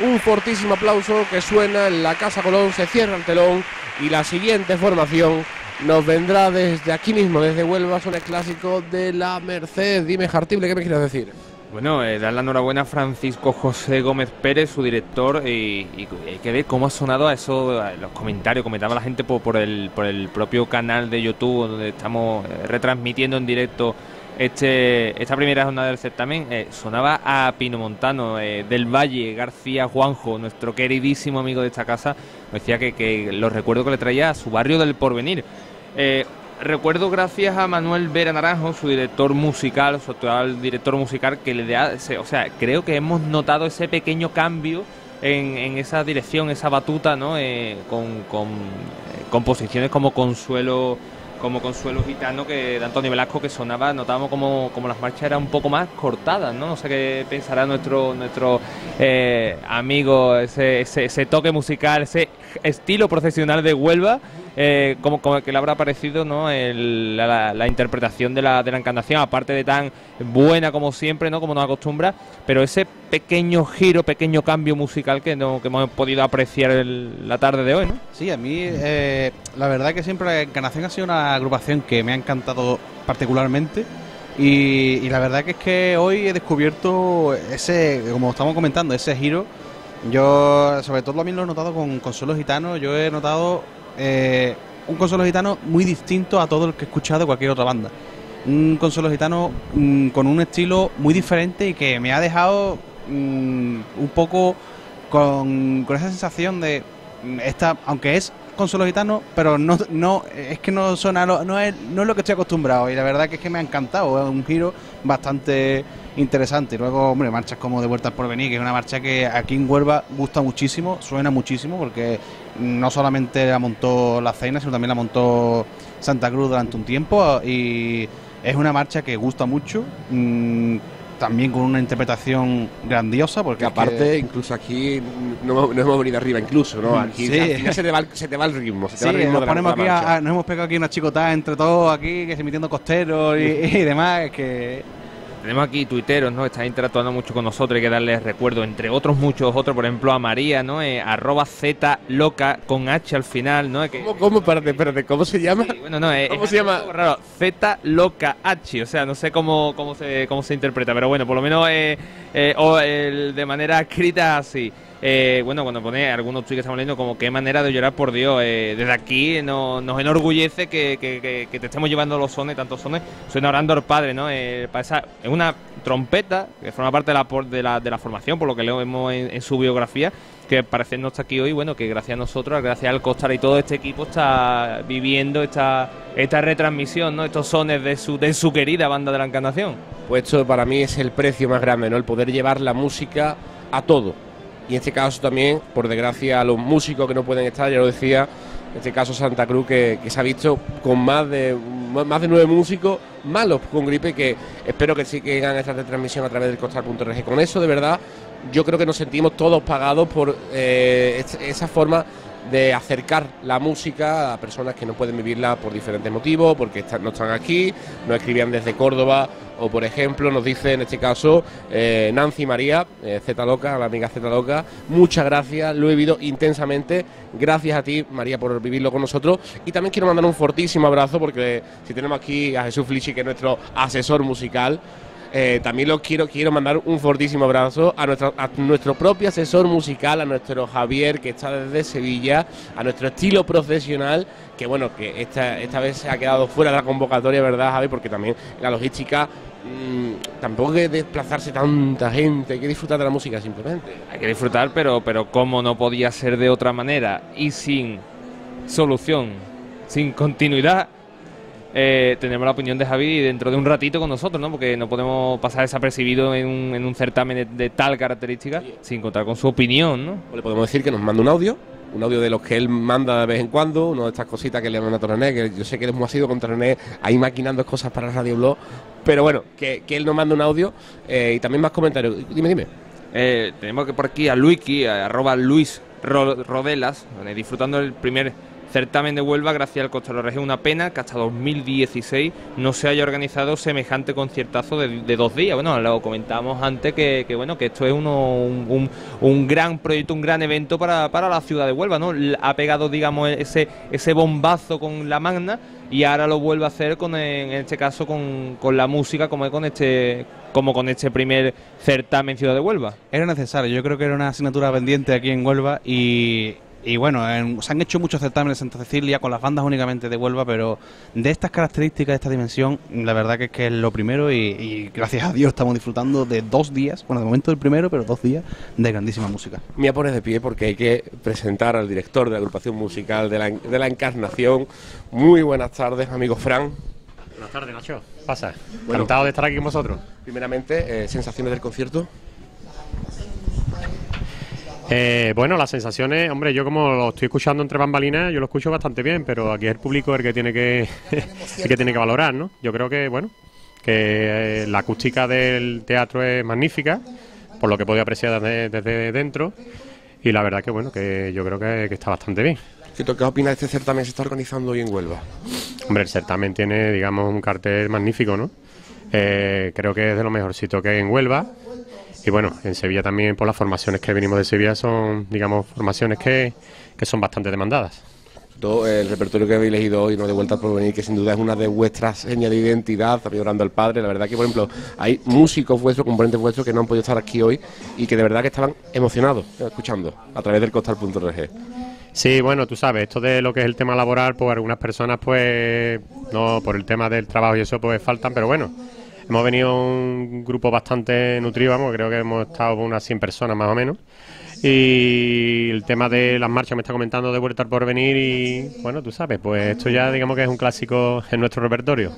Un fortísimo aplauso que suena en la Casa Colón, se cierra el telón y la siguiente formación nos vendrá desde aquí mismo, desde Huelva, son el clásico de la Merced. Dime, Jartible, ¿qué me quieres decir? Bueno, eh, dar la enhorabuena a Francisco José Gómez Pérez, su director, y, y hay que ver cómo ha sonado a eso, a los comentarios, comentaba la gente por, el, por el propio canal de YouTube donde estamos eh, retransmitiendo en directo este esta primera jornada del certamen. Eh, sonaba a Pino Montano, eh, del Valle, García Juanjo, nuestro queridísimo amigo de esta casa, decía que, que los recuerdos que le traía a su barrio del porvenir. Eh, recuerdo gracias a Manuel Vera Naranjo, su director musical, su actual director musical, que le da, o sea, creo que hemos notado ese pequeño cambio en, en esa dirección, esa batuta, ¿no? Eh, con, con, eh, composiciones como Consuelo como Consuelo Gitano que de Antonio Velasco que sonaba, notábamos como, como las marchas eran un poco más cortadas, ¿no? No sé qué pensará nuestro nuestro eh, amigo, ese, ese, ese toque musical, ese estilo profesional de Huelva, eh, como, como que le habrá parecido ¿no? La, interpretación de la, de la encarnación, aparte de tan buena como siempre, ¿no? como nos acostumbra, pero ese pequeño giro, pequeño cambio musical que, no, que hemos podido apreciar el- la tarde de hoy. ¿no? Sí, a mí eh, la verdad que siempre la Encarnación ha sido una agrupación que me ha encantado particularmente y, y la verdad que es que hoy he descubierto ese, como estamos comentando, ese giro. Yo sobre todo también lo he notado con Consuelo Gitano, yo he notado eh, un Consuelo Gitano muy distinto a todo el que he escuchado de cualquier otra banda. Un Consuelo Gitano mm, con un estilo muy diferente y que me ha dejado mm, un poco con, esa sensación de mm, esta, aunque es consuelo gitano, pero no, no es que no suena lo- no es, no es lo que estoy acostumbrado y la verdad que es que me ha encantado, es un giro bastante interesante. Y luego, hombre, marchas como de Vueltas por Venir, que es una marcha que aquí en Huelva gusta muchísimo, suena muchísimo, porque no solamente la montó la Cena, sino también la montó Santa Cruz durante un tiempo y es una marcha que gusta mucho. mm, también con una interpretación grandiosa porque Que es aparte, que- incluso aquí no, hemos- no hemos venido arriba, incluso, ¿no? Aquí Sí. al final se te, va, el- se te va el ritmo, se te Sí, va el ritmo nos de ponemos aquí a- nos hemos pegado aquí una chicotada entre todos aquí, que se emitiendo costeros y, y demás, que Tenemos aquí tuiteros, ¿no? Están interactuando mucho con nosotros, hay que darles recuerdo, entre otros muchos otros, por ejemplo a María, ¿no? Eh, arroba Z loca con H al final, ¿no? Que, ¿Cómo, cómo? Espérate, espérate, ¿cómo se llama? bueno, no, es, ¿Cómo es se llama? raro. Z loca H, o sea, no sé cómo, cómo, se, cómo se interpreta, pero bueno, por lo menos eh, eh, o de manera escrita así. Eh, bueno, cuando pone algunos tweets que estamos leyendo, como qué manera de llorar por Dios. eh, desde aquí no- nos enorgullece que, te estemos llevando los sones, tantos sones. Suena orando al Padre, ¿no? Eh, es una trompeta que forma parte de la, formación, por lo que leemos en, en su biografía, que parece no está aquí hoy. Bueno, que gracias a nosotros, gracias al Costar y todo este equipo está viviendo esta, esta retransmisión, ¿no? Estos sones de su, de su querida banda de la Encarnación. Pues esto para mí es el precio más grande, ¿no? El poder llevar la música a todo. Y en este caso también, por desgracia, a los músicos que no pueden estar, ya lo decía, en este caso Santa Cruz, que, que se ha visto con más de más de nueve músicos malos con gripe, que espero que sigan esta retransmisión a través del costar.org. Con eso, de verdad, yo creo que nos sentimos todos pagados por eh, es- esa forma de acercar la música a personas que no pueden vivirla por diferentes motivos, porque no están aquí, nos escribían desde Córdoba, o por ejemplo nos dice en este caso eh, Nancy María, eh, Z Loca, la amiga Z Loca, muchas gracias, lo he vivido intensamente, gracias a ti María por vivirlo con nosotros, y también quiero mandar un fortísimo abrazo, porque si tenemos aquí a Jesús Flichi, que es nuestro asesor musical, eh, también lo quiero, quiero mandar un fortísimo abrazo a nuestro, a nuestro propio asesor musical, a nuestro Javier, que está desde Sevilla, a nuestro estilo profesional, que bueno, que esta, esta vez se ha quedado fuera de la convocatoria, ¿verdad, Javi? Porque también la logística mm, tampoco hay que desplazarse tanta gente, hay que disfrutar de la música simplemente. Hay que disfrutar, pero, pero como no podía ser de otra manera y sin solución, sin continuidad, eh, tenemos la opinión de Javi dentro de un ratito con nosotros, ¿no? Porque no podemos pasar desapercibido en un, en un certamen de, de tal característica sin contar con su opinión, ¿no? Le podemos decir que nos manda un audio, un audio de los que él manda de vez en cuando, una de estas cositas que le manda a René, que yo sé que él es muy asiduo contra René, ahí maquinando cosas para Radio Blog, pero bueno, que, que él nos manda un audio eh, y también más comentarios. Dime, dime. Eh, tenemos que por aquí a Luiki, a- arroba Luis Ro- Rodelas, disfrutando el primer certamen de Huelva gracias al Costa Región. Una pena que hasta 2016 no se haya organizado semejante conciertazo de, dos días. Bueno, lo comentábamos antes que, bueno que esto es uno, un, un- gran proyecto, un gran evento para, para la ciudad de Huelva. ¿no? Ha pegado, digamos, ese, ese bombazo con la magna y ahora lo vuelve a hacer con en este caso con, con la música como con este como con este primer certamen Ciudad de Huelva. era necesario. Yo creo que era una asignatura pendiente aquí en Huelva y Y bueno, en- se han hecho muchos certámenes en Santa Cecilia con las bandas únicamente de Huelva, pero de estas características, de esta dimensión, la verdad que es que es lo primero y, y gracias a Dios estamos disfrutando de dos días, bueno, de momento el primero, pero dos días de grandísima música. Me pones de pie porque hay que presentar al director de la agrupación musical de la, de la Encarnación. Muy buenas tardes, amigo Fran. Buenas tardes, Nacho. Pasa. Bueno. Encantado de estar aquí con vosotros. Primeramente, eh, sensaciones del concierto. Eh, bueno, las sensaciones, hombre, yo como lo estoy escuchando entre bambalinas, yo lo escucho bastante bien, pero aquí es el público el que tiene que, el que tiene que valorar, ¿no? Yo creo que, bueno, que eh, la acústica del teatro es magnífica, por lo que podido apreciar desde, desde dentro, y la verdad que, bueno, que yo creo que, que está bastante bien. ¿Qué, qué opinas de este certamen que se está organizando hoy en Huelva? Hombre, el certamen tiene, digamos, un cartel magnífico, ¿no? Eh, creo que es de lo mejorcito que hay en Huelva. Y bueno, en Sevilla también, por las formaciones que venimos de Sevilla, son, digamos, formaciones que, que son bastante demandadas. Todo el repertorio que habéis elegido hoy, no de vuelta por venir, que sin duda es una de vuestras señas de identidad, también orando al Padre. La verdad que, por ejemplo, hay músicos vuestros, componentes vuestros que no han podido estar aquí hoy y que de verdad que estaban emocionados escuchando a través del costal.org. Sí, bueno, tú sabes, esto de lo que es el tema laboral, pues algunas personas, pues, no, por el tema del trabajo y eso, pues faltan, pero bueno, hemos venido un grupo bastante nutrido, vamos, creo que hemos estado unas 100 personas más o menos. Y el tema de las marchas me está comentando de Vuelta al Porvenir y, bueno, tú sabes, pues esto ya digamos que es un clásico en nuestro repertorio.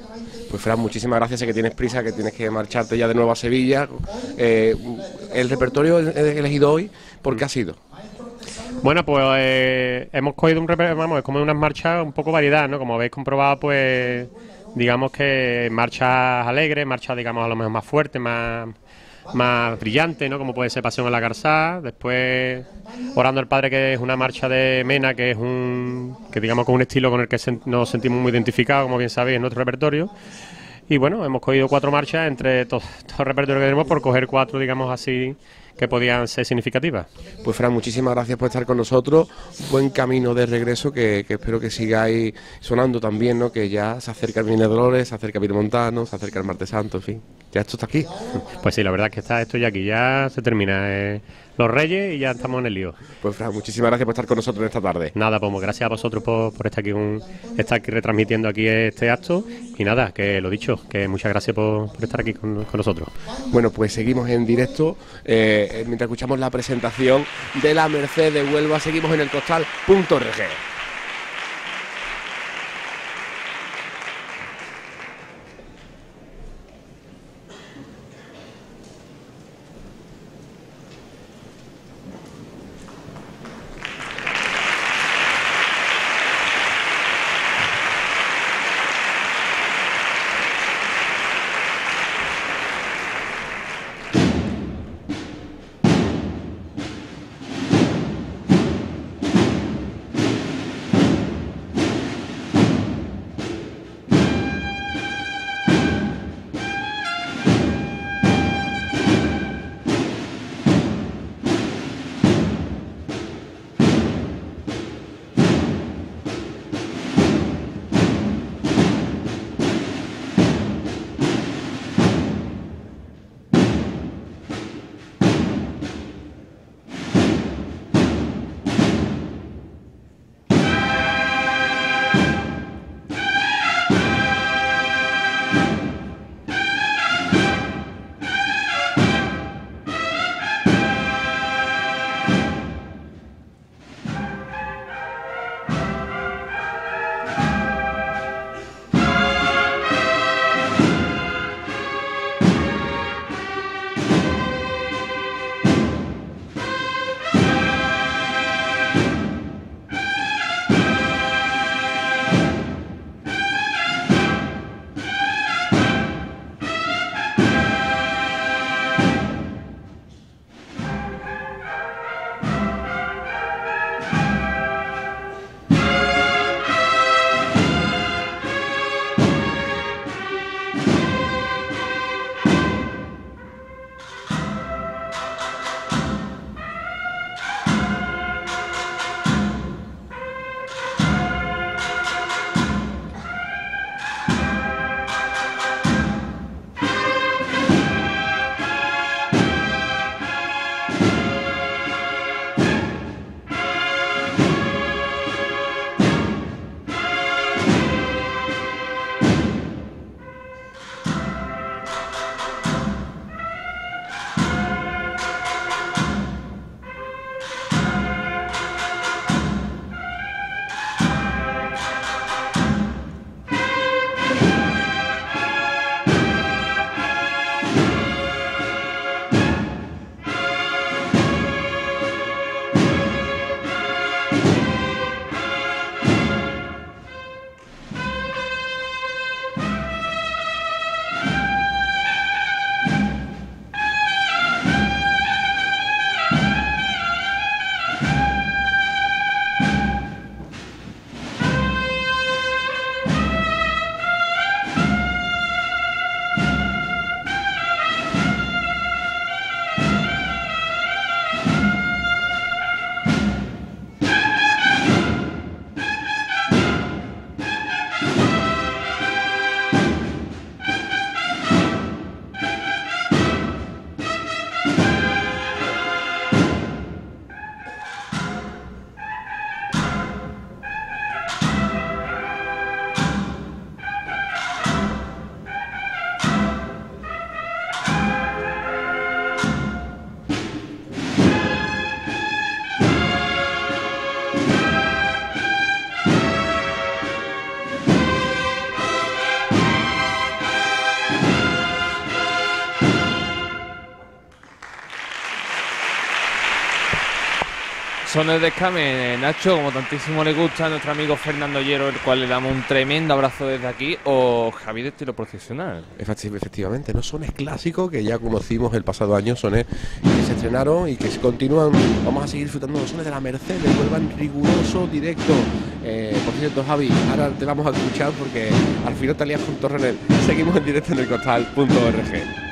Pues Fran, muchísimas gracias, sé que tienes prisa, que tienes que marcharte ya de nuevo a Sevilla. Eh, el repertorio elegido hoy, ¿por qué ha sido? Bueno, pues eh, hemos cogido un reper- vamos, es como unas marchas un poco variedad, ¿no? Como habéis comprobado, pues digamos que marchas alegres, marchas digamos a lo mejor más fuertes, más más brillantes, ¿no? Como puede ser Pasión en la Garzá, después Orando al Padre, que es una marcha de Mena, que es un que digamos con un estilo con el que nos sentimos muy identificados, como bien sabéis, en nuestro repertorio. Y bueno, hemos cogido cuatro marchas entre to- todo el repertorio que tenemos por coger cuatro, digamos así, que podían ser significativas. Pues Fran, muchísimas gracias por estar con nosotros. Buen camino de regreso, que, que espero que sigáis sonando también, ¿no? Que ya se acerca el Vine de Dolores, se acerca el Montano, se acerca el Martes Santo, en fin. Ya esto está aquí. Pues sí, la verdad es que está esto ya aquí, ya se termina. eh, los Reyes y ya estamos en el lío. Pues Fran, muchísimas gracias por estar con nosotros esta tarde. Nada, pues gracias a vosotros por, por estar aquí un- estar aquí retransmitiendo aquí este acto. Y nada, que lo dicho, que muchas gracias por, por estar aquí con, con nosotros. Bueno, pues seguimos en directo. eh, mientras escuchamos la presentación de la Merced de Huelva, seguimos en el costal.org. Sones de escame, Nacho, como tantísimo le gusta a nuestro amigo Fernando Hierro, el cual le damos un tremendo abrazo desde aquí, o Javi de estilo profesional. Efecti- Efectivamente, no sones clásicos que ya conocimos el pasado año, sones que se estrenaron y que se continúan. Vamos a seguir disfrutando los sones de la Merced, vuelvan riguroso, directo. Eh, por cierto, Javi, ahora te vamos a escuchar porque al final te lías con Torrenet. Seguimos en directo en el costal.org.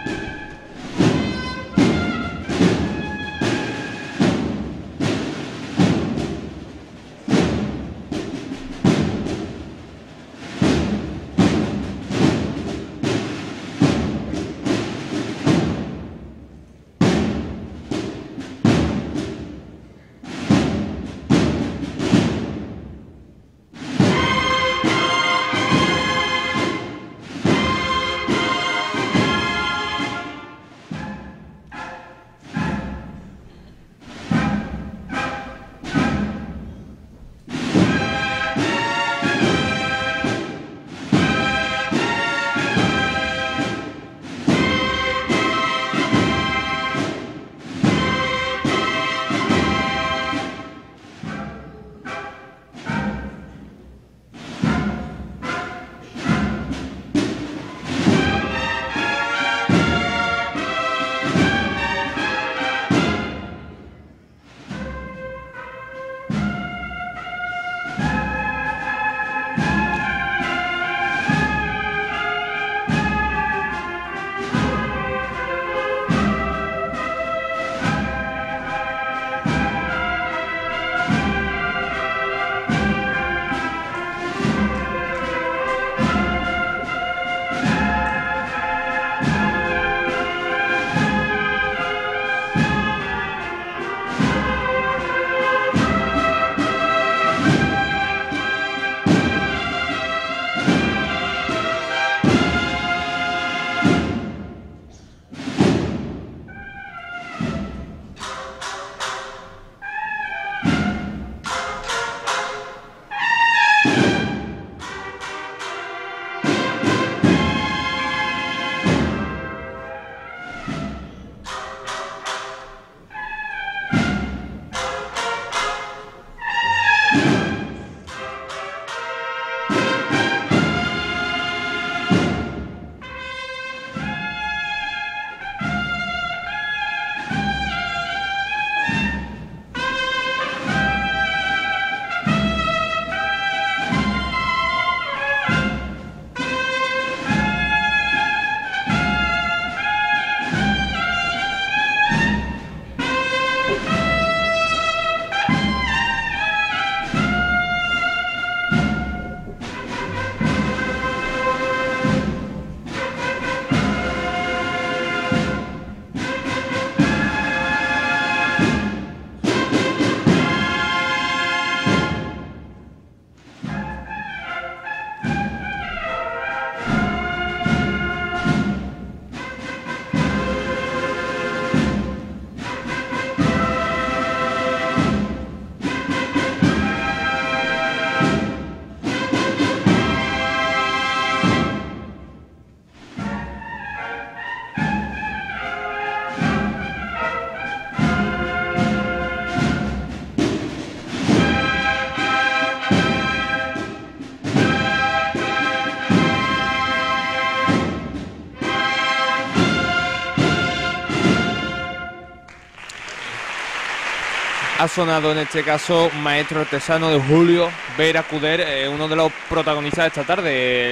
Ha sonado en este caso Maestro Artesano de Julio Vera Cuder, eh, uno de los protagonistas de esta tarde.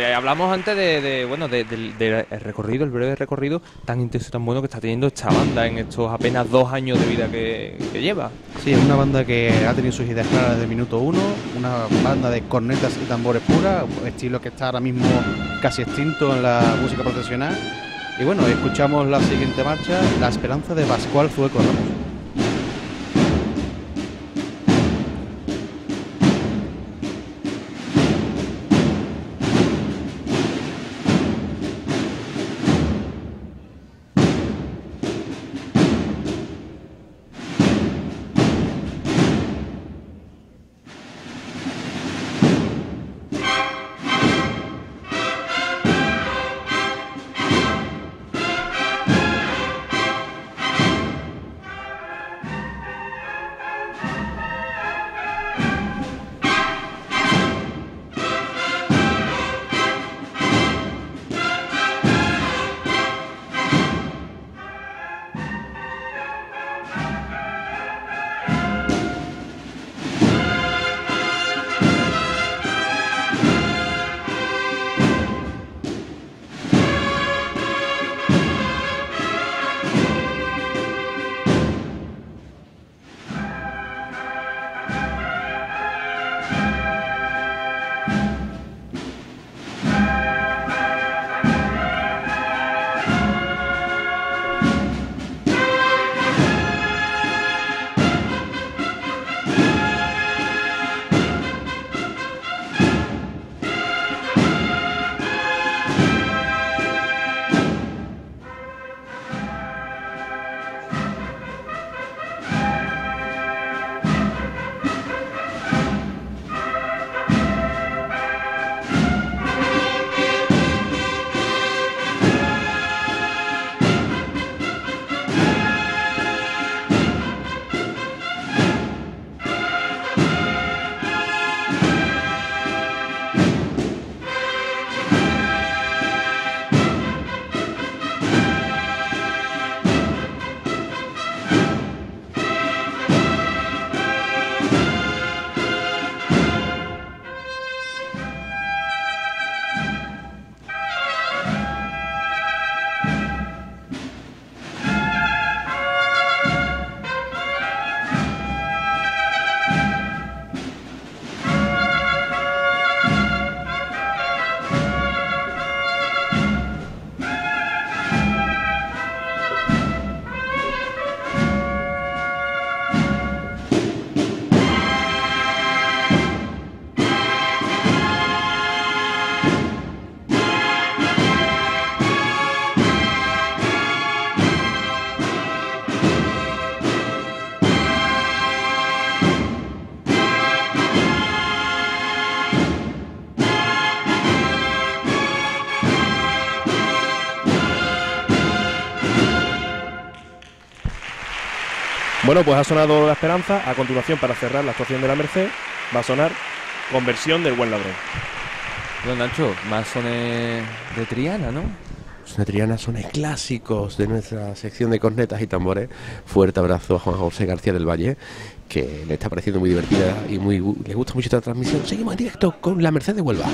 Eh, hablamos antes de, bueno de- del recorrido, el breve recorrido tan intenso y tan bueno que está teniendo esta banda en estos apenas dos años de vida que, lleva. Sí, es una banda que ha tenido sus ideas claras desde minuto uno, una banda de cornetas y tambores pura, estilo que está ahora mismo casi extinto en la música profesional. Y bueno, escuchamos la siguiente marcha, La Esperanza de Pascual Zueco Ramos. Bueno, pues ha sonado La Esperanza. A continuación, para cerrar la actuación de la Merced, va a sonar Conversión del Buen Ladrón. Don Nacho, más sones de Triana, ¿no? Son Triana, sones clásicos de nuestra sección de cornetas y tambores. Fuerte abrazo a Juan José García del Valle, que le está pareciendo muy divertida y muy le gusta mucho esta transmisión. Seguimos en directo con la Merced de Huelva.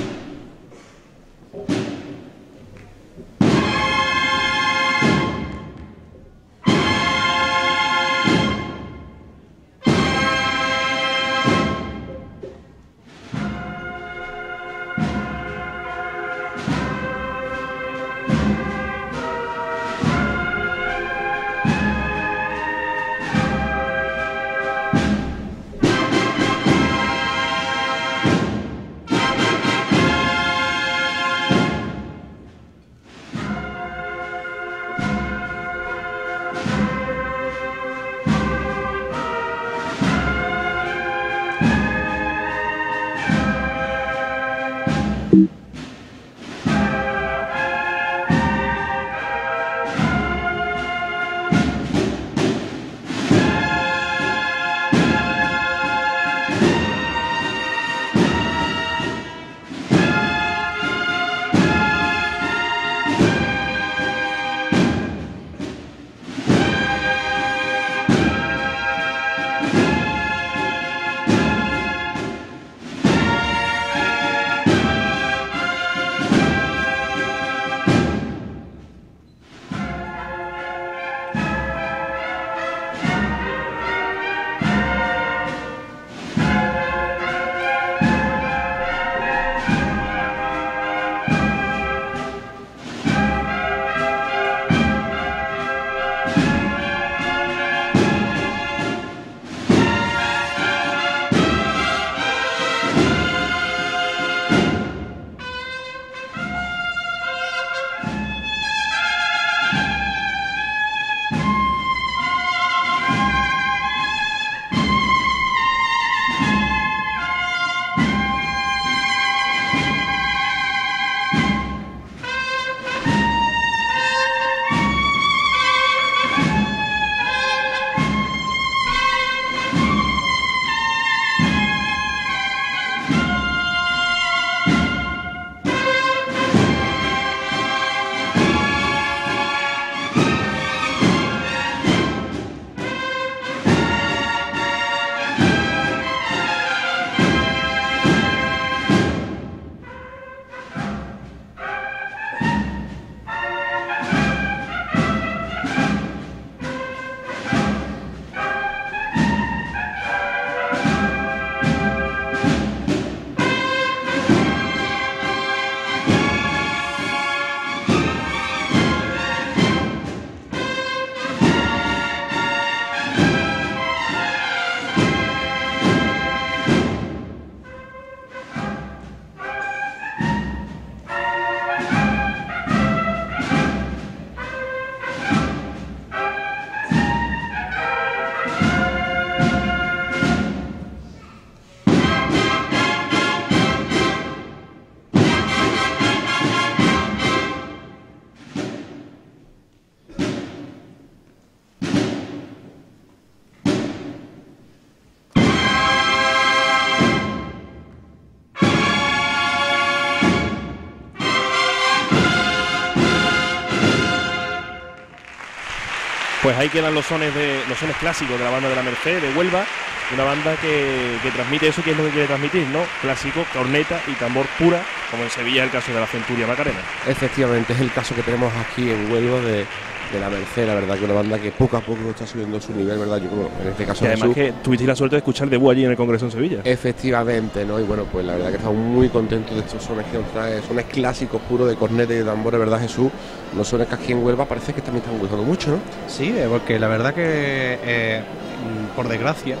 Pues ahí quedan los sones de los sones clásicos de la banda de la Merced de Huelva, una banda que, que transmite eso que es lo que quiere transmitir, ¿no? Clásico, corneta y tambor pura, como en Sevilla el caso de la Centuria Macarena. Efectivamente, es el caso que tenemos aquí en Huelva de, de la Merced, la verdad que una banda que poco a poco está subiendo su nivel, ¿verdad? Yo, bueno, en este caso Y además Jesús, que tuviste la suerte de escuchar debut allí en el Congreso en Sevilla. Efectivamente, ¿no? Y bueno, pues la verdad que estamos muy contentos de estos sones que nos trae, sones clásicos puros de corneta y de tambores, ¿verdad, Jesús? Los sones que aquí en Huelva parece que también están gustando mucho, ¿no? Sí, eh, porque la verdad que, eh, mm, por desgracia,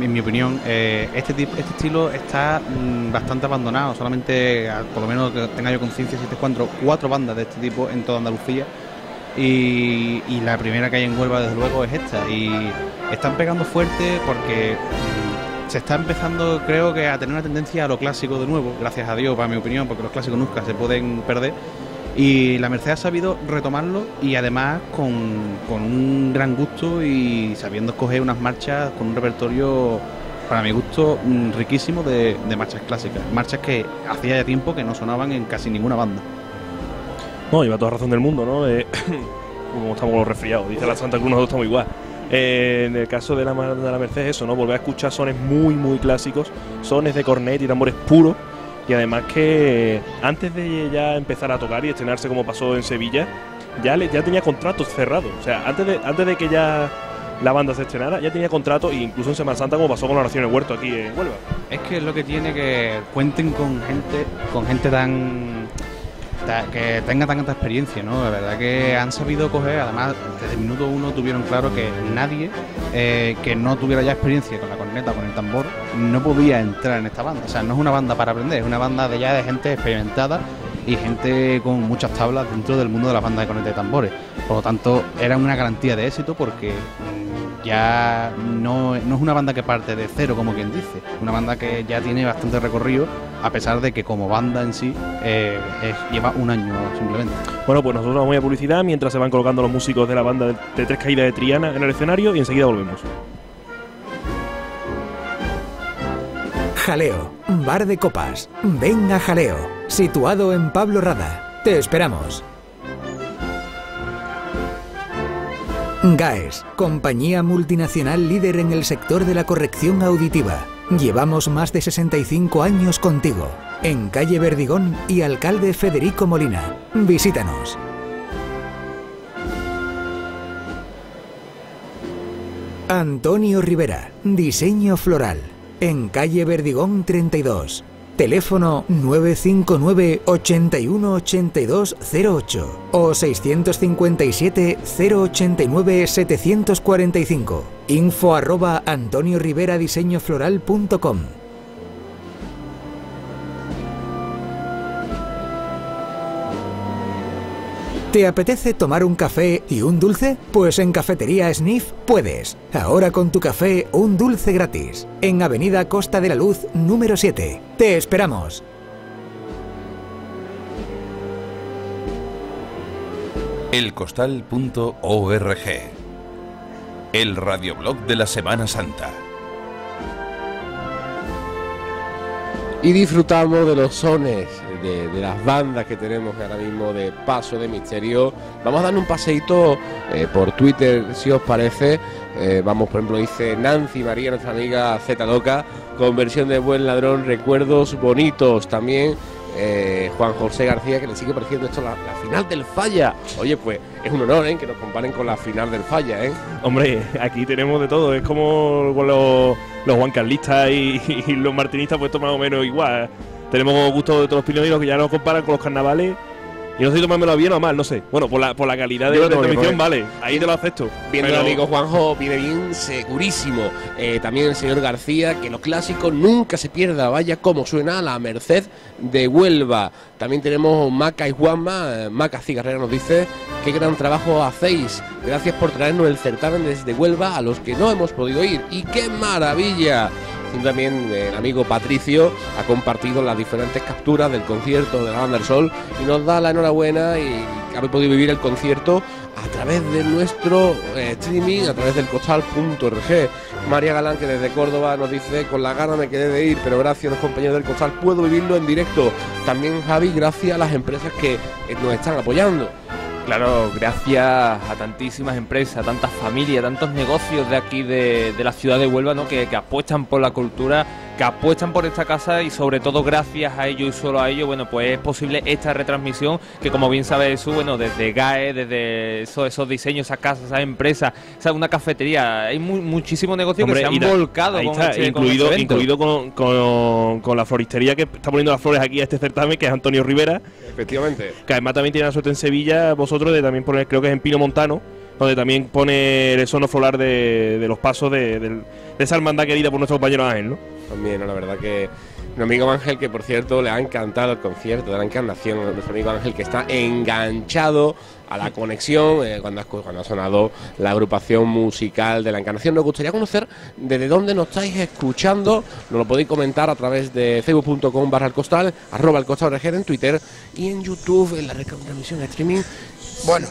en mi opinión, eh, este, este estilo está mm, bastante abandonado. Solamente, a- por lo menos que tenga yo conciencia, existen cuatro, cuatro bandas de este tipo en toda Andalucía. Y, y la primera que hay en Huelva, desde luego, es esta. Y están pegando fuerte porque mm, se está empezando, creo que, a tener una tendencia a lo clásico de nuevo, gracias a Dios, para mi opinión, porque los clásicos nunca se pueden perder. Y la Merced ha sabido retomarlo y además con, con un gran gusto y sabiendo escoger unas marchas con un repertorio, para mi gusto, mm, riquísimo de, de marchas clásicas. Marchas que hacía ya tiempo que no sonaban en casi ninguna banda. No, lleva toda razón del mundo, ¿no? Eh, como estamos los resfriados, dice la Santa Cruz, nosotros estamos igual. Eh, en el caso de la, de la Merced, eso, ¿no? Volver a escuchar sones muy, muy clásicos, sones de cornet y tambores puros. Y además que antes de ya empezar a tocar y estrenarse como pasó en Sevilla, ya, le, ya tenía contratos cerrados. O sea, antes de, antes de que ya la banda se estrenara, ya tenía contratos, e incluso en Semana Santa, como pasó con Oración en Huerto aquí en Huelva. Es que es lo que tiene que cuenten con gente, con gente tan que tenga tanta experiencia, ¿no? La verdad que han sabido coger, además desde minuto uno tuvieron claro que nadie eh, que no tuviera ya experiencia con la corneta, con el tambor, no podía entrar en esta banda. O sea, no es una banda para aprender, es una banda de ya de gente experimentada y gente con muchas tablas dentro del mundo de las bandas de corneta y tambores. Por lo tanto, era una garantía de éxito porque mm, ya no, no es una banda que parte de cero, como quien dice. Una banda que ya tiene bastante recorrido, a pesar de que como banda en sí eh, es- lleva un año simplemente. Bueno, pues nosotros vamos a publicidad mientras se van colocando los músicos de la banda de, de Tres Caídas de Triana en el escenario y enseguida volvemos. Jaleo, bar de copas. Venga Jaleo, situado en Pablo Rada. Te esperamos. GAES, compañía multinacional líder en el sector de la corrección auditiva. Llevamos más de 65 años contigo. En calle Verdigón y alcalde Federico Molina. Visítanos. Antonio Rivera, diseño floral. En calle Verdigón 32. Teléfono 959 81 82 08 o 657 089 745. Info arroba Antonio Rivera ¿Te apetece tomar un café y un dulce? Pues en Cafetería Sniff puedes. Ahora con tu café un dulce gratis. En Avenida Costa de la Luz número 7. Te esperamos. elcostal.org El radioblog de la Semana Santa. Y disfrutamos de los sones de, las bandas que tenemos ahora mismo de Paso de Misterio. Vamos a dar un paseíto eh, por Twitter, si os parece. Eh, vamos, por ejemplo, dice Nancy María, nuestra amiga Z Loca, conversión de Buen Ladrón, recuerdos bonitos. También eh, Juan José García, que le sigue pareciendo esto la, la final del falla. Oye, pues es un honor ¿eh? que nos comparen con la final del falla. ¿eh? Hombre, aquí tenemos de todo. Es como los, los juancarlistas y, y los martinistas, pues esto más o menos igual. Tenemos gusto de todos los pioneros que ya nos comparan con los carnavales. Y no sé si tomármelo bien o mal, no sé. Bueno, por la, por la calidad de, lo que transmisión, vale. Ahí te lo acepto. Viendo Pero- al amigo Juanjo, viene bien segurísimo. Eh, también el señor García, que los clásicos nunca se pierda. Vaya como suena la Merced de Huelva. También tenemos Maca y Juanma. Eh, Maca Cigarrera nos dice: Qué gran trabajo hacéis. Gracias por traernos el certamen desde Huelva a los que no hemos podido ir. ¡Y qué maravilla! También eh, el amigo Patricio ha compartido las diferentes capturas del concierto de la Banda Sol y nos da la enhorabuena y habéis podido vivir el concierto a través de nuestro eh, streaming, a través del costal.org. María Galán, que desde Córdoba nos dice, con la gana me quedé de ir, pero gracias a los compañeros del costal puedo vivirlo en directo. También Javi, gracias a las empresas que eh, nos están apoyando. Claro, gracias a tantísimas empresas, a tantas familias, a tantos negocios de aquí de, la ciudad de Huelva, ¿no? Que, que apuestan por la cultura, que apuestan por esta casa y sobre todo gracias a ello y solo a ello, bueno, pues es posible esta retransmisión que como bien sabe Jesús, bueno, desde GAE, desde esos, esos diseños, esas casas, esas empresas, esa una cafetería, hay mu- muchísimos negocios Hombre, que se han volcado con está, este, con incluido, este incluido con, con- con la floristería que está poniendo las flores aquí a este certamen, que es Antonio Rivera. Efectivamente. Que además también tiene la suerte en Sevilla, vosotros, de también poner, creo que es en Pino Montano, donde también pone el sono florar de, de los pasos de, esa hermandad querida por nuestro compañero Ángel, ¿no? También, ¿no? la verdad que Un amigo Ángel que, por cierto, le ha encantado el concierto de la encarnación. Nuestro amigo Ángel que está enganchado a la conexión eh, cuando, ha, cuando ha sonado la agrupación musical de la encarnación. Nos gustaría conocer desde dónde nos estáis escuchando. Nos lo podéis comentar a través de facebook.com barra el costal, arroba el costal en Twitter y en YouTube en la retransmisión de streaming. Bueno.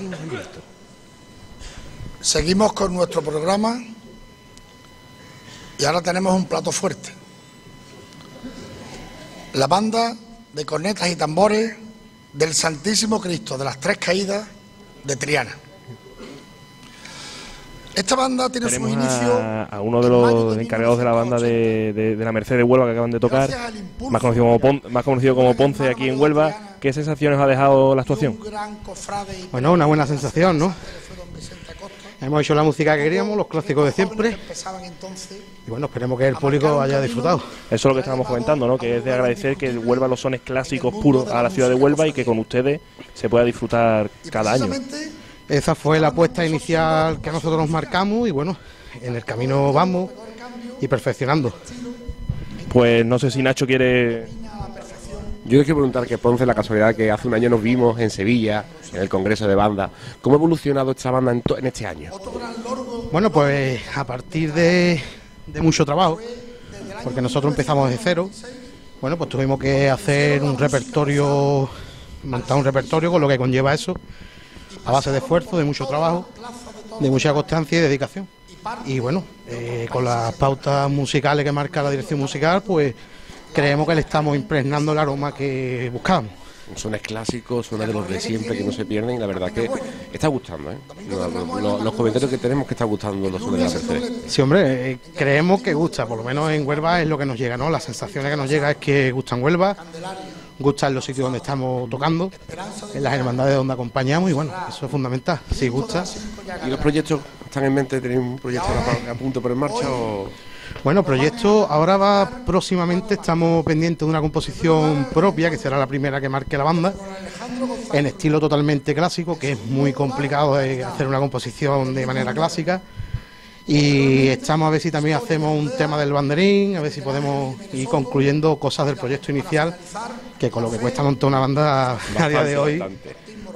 Seguimos con nuestro programa y ahora tenemos un plato fuerte. La banda de cornetas y tambores del Santísimo Cristo de las Tres Caídas de Triana. Esta banda tiene su Tenemos inicio a, a uno de los encargados de la banda de, de- de la Merced de Huelva que acaban de tocar, más conocido, como Pon- más conocido como Ponce aquí en Huelva. ¿Qué sensaciones ha dejado la actuación? Bueno, una buena sensación, ¿no? Hemos hecho la música que queríamos, los clásicos de siempre. Y bueno, esperemos que el público haya disfrutado. Eso es lo que estábamos comentando, ¿no? Que es de agradecer que Huelva los sones clásicos puros a la ciudad de Huelva y que con ustedes se pueda disfrutar cada año. Esa fue la apuesta inicial que nosotros nos marcamos y bueno, en el camino vamos y perfeccionando. Pues no sé si Nacho quiere Yo les quiero preguntar que Ponce, la casualidad que hace un año nos vimos en Sevilla, en el Congreso de Banda. ¿Cómo ha evolucionado esta banda en, en este año? Bueno, pues a partir de, de mucho trabajo, porque nosotros empezamos de cero, bueno, pues tuvimos que hacer un repertorio, montar un repertorio con lo que conlleva eso, a base de esfuerzo, de mucho trabajo, de mucha constancia y dedicación. Y bueno, eh, con las pautas musicales que marca la dirección musical, pues creemos que le estamos impregnando el aroma que buscábamos. Sones clásicos, sones de los de siempre que no se pierden y la verdad que está gustando, ¿eh? Lo- lo- lo- los comentarios que tenemos que está gustando los sones de la Mercedes. Sí, hombre, eh, creemos que gusta, por lo menos en Huelva es lo que nos llega, ¿no? Las sensaciones que nos llega es que gustan Huelva, gustan los sitios donde estamos tocando, en las hermandades donde acompañamos y bueno, eso es fundamental, si gusta. ¿Y los proyectos están en mente? ¿Tenéis un proyecto a, a punto por en marcha o...? Bueno, proyecto, ahora va próximamente, estamos pendientes de una composición propia, que será la primera que marque la banda, en estilo totalmente clásico, que es muy complicado de hacer una composición de manera clásica. Y estamos a ver si también hacemos un tema del banderín, a ver si podemos ir concluyendo cosas del proyecto inicial, que con lo que cuesta montar una banda a día de hoy,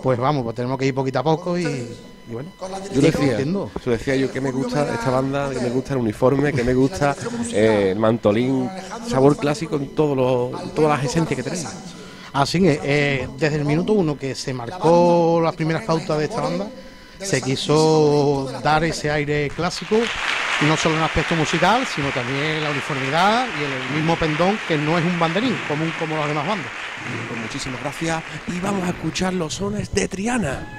pues vamos, pues tenemos que ir poquito a poco y bueno, Yo decía, yo decía yo que me gusta esta banda, que me gusta el uniforme, que me gusta eh, el mantolín, sabor clásico en, todos los, todas las esencias que tenéis. Así que eh, desde el minuto uno que se marcó las primeras pautas de esta banda, se quiso dar ese aire clásico, no solo en aspecto musical, sino también en la uniformidad y en el mismo pendón, que no es un banderín común como las demás bandas. Pues muchísimas gracias y vamos a escuchar los sones de Triana.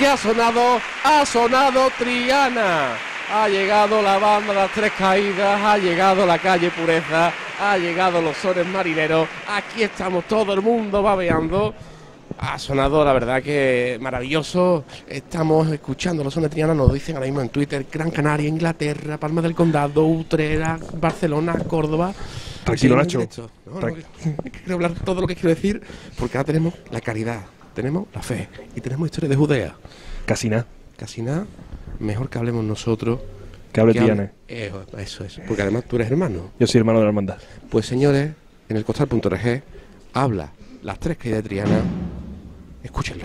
¿Y qué ha sonado? Ha sonado Triana. Ha llegado la banda Las Tres Caídas, ha llegado la calle Pureza, ha llegado los sones marineros. Aquí estamos todo el mundo babeando. Ha sonado, la verdad que maravilloso. Estamos escuchando los sones Triana, nos dicen ahora mismo en Twitter, Gran Canaria, Inglaterra, Palma del Condado, Utrera, Barcelona, Córdoba. Tranquilo, Nacho. No, no, que- quiero hablar todo lo que quiero decir, porque ahora tenemos la caridad, tenemos la fe y tenemos historia de Judea. Casi nada. Casi nada, mejor que hablemos nosotros. Que hable Triana. Eso, eso es, porque además tú eres hermano. Yo soy hermano de la hermandad. Pues señores, en el costal.org habla las tres caídas de Triana. Escúchenlo.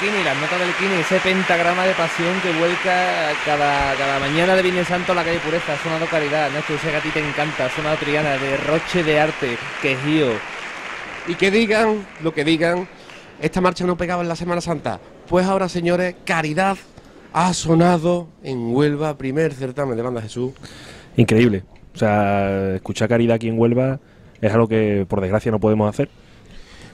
Las notas del Kini, ese pentagrama de pasión que vuelca cada, cada mañana de Viernes Santo a la calle Pureza. Ha sonado Caridad, Nacho, ese que a ti te encanta. Ha sonado Triana, derroche de arte, quejío. Y que digan lo que digan, esta marcha no pegaba en la Semana Santa. Pues ahora, señores, Caridad ha sonado en Huelva, primer certamen de Banda Jesús. Increíble. O sea, escuchar caridad aquí en Huelva es algo que por desgracia no podemos hacer.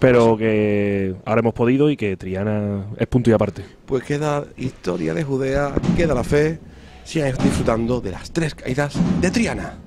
Pero que ahora hemos podido y que Triana es punto y aparte. Pues queda historia de Judea, queda la fe. Sigan disfrutando de las tres caídas de Triana.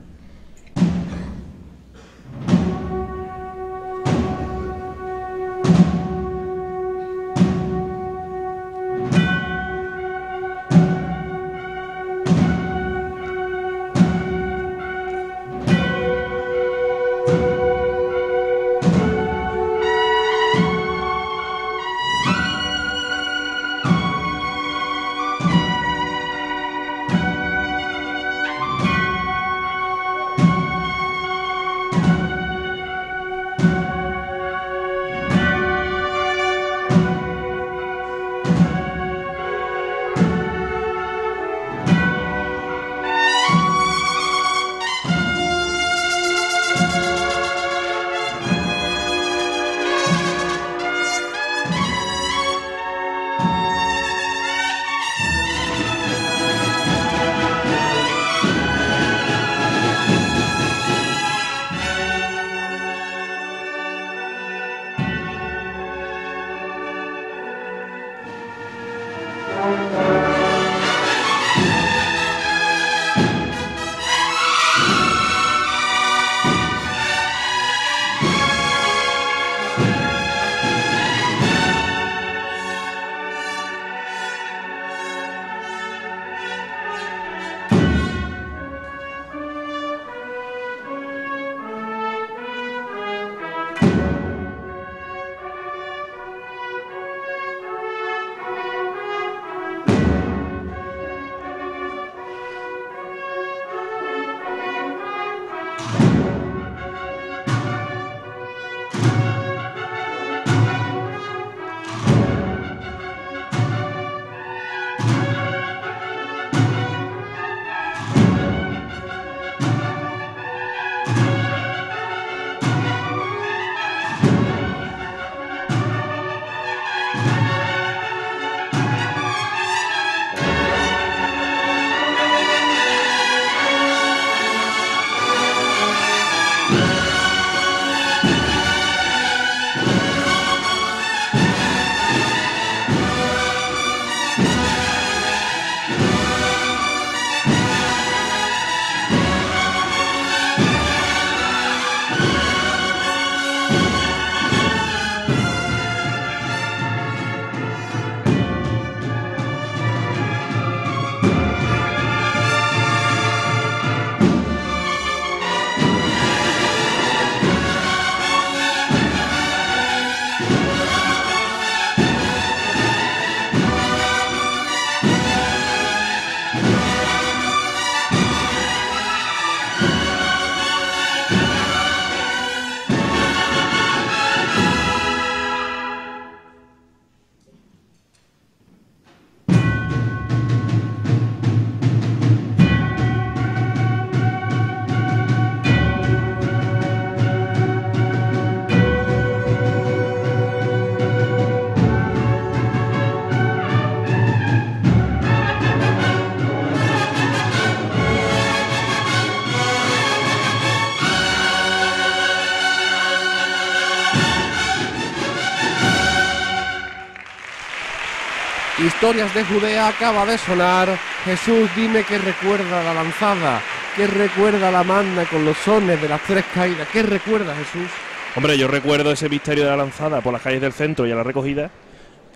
Historias de Judea acaba de sonar. Jesús, dime qué recuerda la lanzada, qué recuerda la manda con los sones de las tres caídas, qué recuerda Jesús. Hombre, yo recuerdo ese misterio de la lanzada por las calles del centro y a la recogida,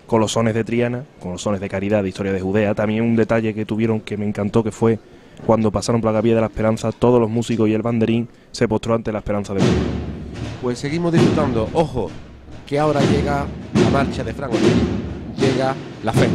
con los sones de Triana, con los sones de Caridad, de Historia de Judea. También un detalle que tuvieron que me encantó, que fue cuando pasaron por la capilla de la Esperanza, todos los músicos y el banderín se postró ante la esperanza de Dios. Pues seguimos disfrutando. Ojo, que ahora llega la marcha de Franco. Llega la fe.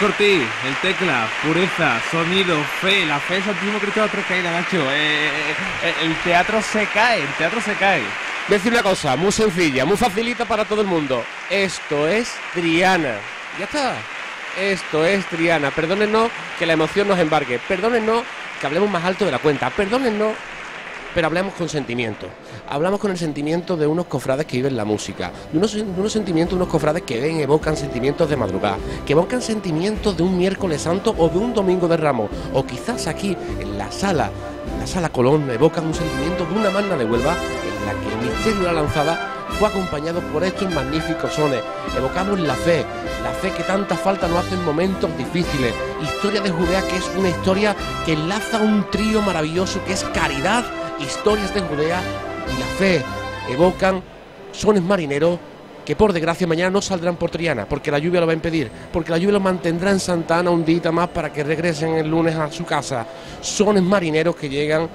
Francisco Ortiz, el tecla, pureza, sonido, fe, la fe, Santísimo Cristo de Caídas, Nacho. Eh, eh, el teatro se cae, el teatro se cae. Decir una cosa muy sencilla, muy facilita para todo el mundo. Esto es Triana. Ya está. Esto es Triana. Perdónennos que la emoción nos embargue. Perdónennos que hablemos más alto de la cuenta. Perdónennos, pero hablemos con sentimiento. Hablamos con el sentimiento de unos cofrades que viven la música. De unos, sentimientos, unos cofrades que ven, evocan sentimientos de madrugada. Que evocan sentimientos de un miércoles santo o de un domingo de ramos. O quizás aquí, en la sala, en la sala Colón, evocan un sentimiento de una magna de Huelva en la que el misterio de la lanzada fue acompañado por estos magníficos sones. Evocamos la fe, la fe que tanta falta nos hace en momentos difíciles. Historia de Judea que es una historia que enlaza un trío maravilloso que es caridad, historias de Judea y la fe. Evocan sones marineros que por desgracia mañana no saldrán por Triana, porque la lluvia lo va a impedir, porque la lluvia lo mantendrá en Santa Ana un día más para que regresen el lunes a su casa. Sones marineros que llegan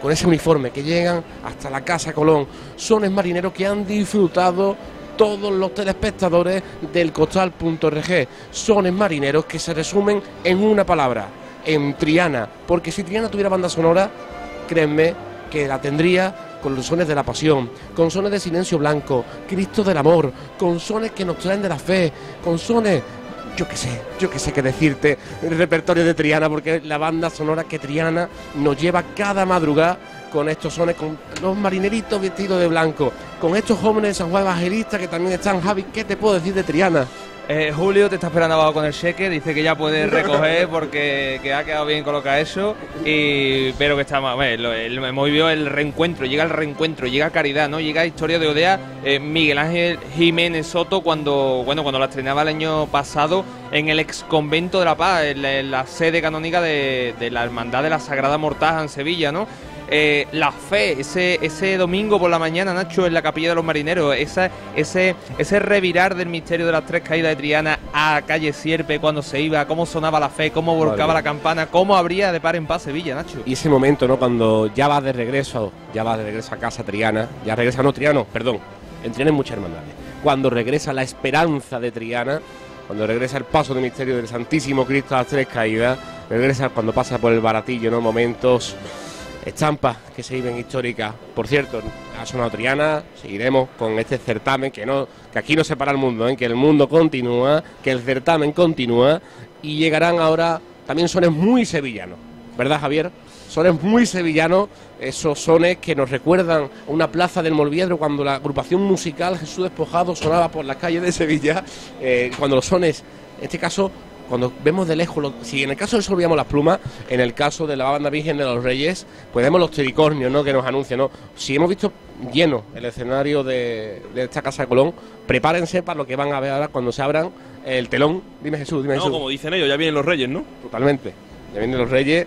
con ese uniforme, que llegan hasta la Casa Colón. Sones marineros que han disfrutado todos los telespectadores del costal.org. Sones marineros que se resumen en una palabra, en Triana, porque si Triana tuviera banda sonora, créanme que la tendría con los sones de la pasión, con sones de silencio blanco, Cristo del amor, con sones que nos traen de la fe, con sones, yo qué sé, yo qué sé qué decirte, el repertorio de Triana, porque la banda sonora que Triana nos lleva cada madrugada con estos sones, con los marineritos vestidos de blanco, con estos jóvenes de San Juan Evangelista que también están, Javi, ¿qué te puedo decir de Triana? Eh, Julio te está esperando abajo con el cheque, dice que ya puede recoger porque que ha quedado bien colocar eso, y, pero que está más. bueno, el, hemos vivido el reencuentro, llega el reencuentro, llega Caridad, ¿no? Llega Historia de Odea, eh, Miguel Ángel Jiménez Soto cuando, bueno, cuando la estrenaba el año pasado en el ex convento de La Paz, en la, en la sede canónica de, de la Hermandad de la Sagrada Mortaja en Sevilla, ¿no? Eh, la fe, ese, ese domingo por la mañana, Nacho, en la capilla de los marineros, esa, ese, ese revirar del misterio de las tres caídas de Triana a calle Sierpe cuando se iba, cómo sonaba la fe, cómo volcaba la campana, cómo habría de par en paz Sevilla, Nacho. Y ese momento, ¿no? Cuando ya vas de regreso, ya vas de regreso a casa Triana, ya regresa, no Triano, perdón, en Triana hay muchas hermandades. Cuando regresa la esperanza de Triana, cuando regresa el paso del misterio del Santísimo Cristo a las tres caídas, regresa cuando pasa por el baratillo, ¿no? Momentos, estampas que se viven históricas. Por cierto, ha sonado Triana, seguiremos con este certamen, que no, que aquí no se para el mundo, ¿eh? que el mundo continúa, que el certamen continúa, y llegarán ahora también sones muy sevillanos, ¿verdad Javier? Sones muy sevillanos, esos sones que nos recuerdan a una plaza del Molviedro cuando la agrupación musical Jesús Despojado sonaba por las calles de Sevilla, eh, cuando los sones, en este caso, cuando vemos de lejos, lo- si en el caso del sol veíamos las plumas, en el caso de la banda Virgen de los Reyes, pues vemos los tricornios ¿no? que nos anuncian. ¿no? Si hemos visto lleno el escenario de, de esta Casa de Colón, prepárense para lo que van a ver ahora cuando se abran el telón. Dime Jesús, dime No, Jesús. como dicen ellos, ya vienen los reyes, ¿no? Totalmente. Ya vienen los Reyes.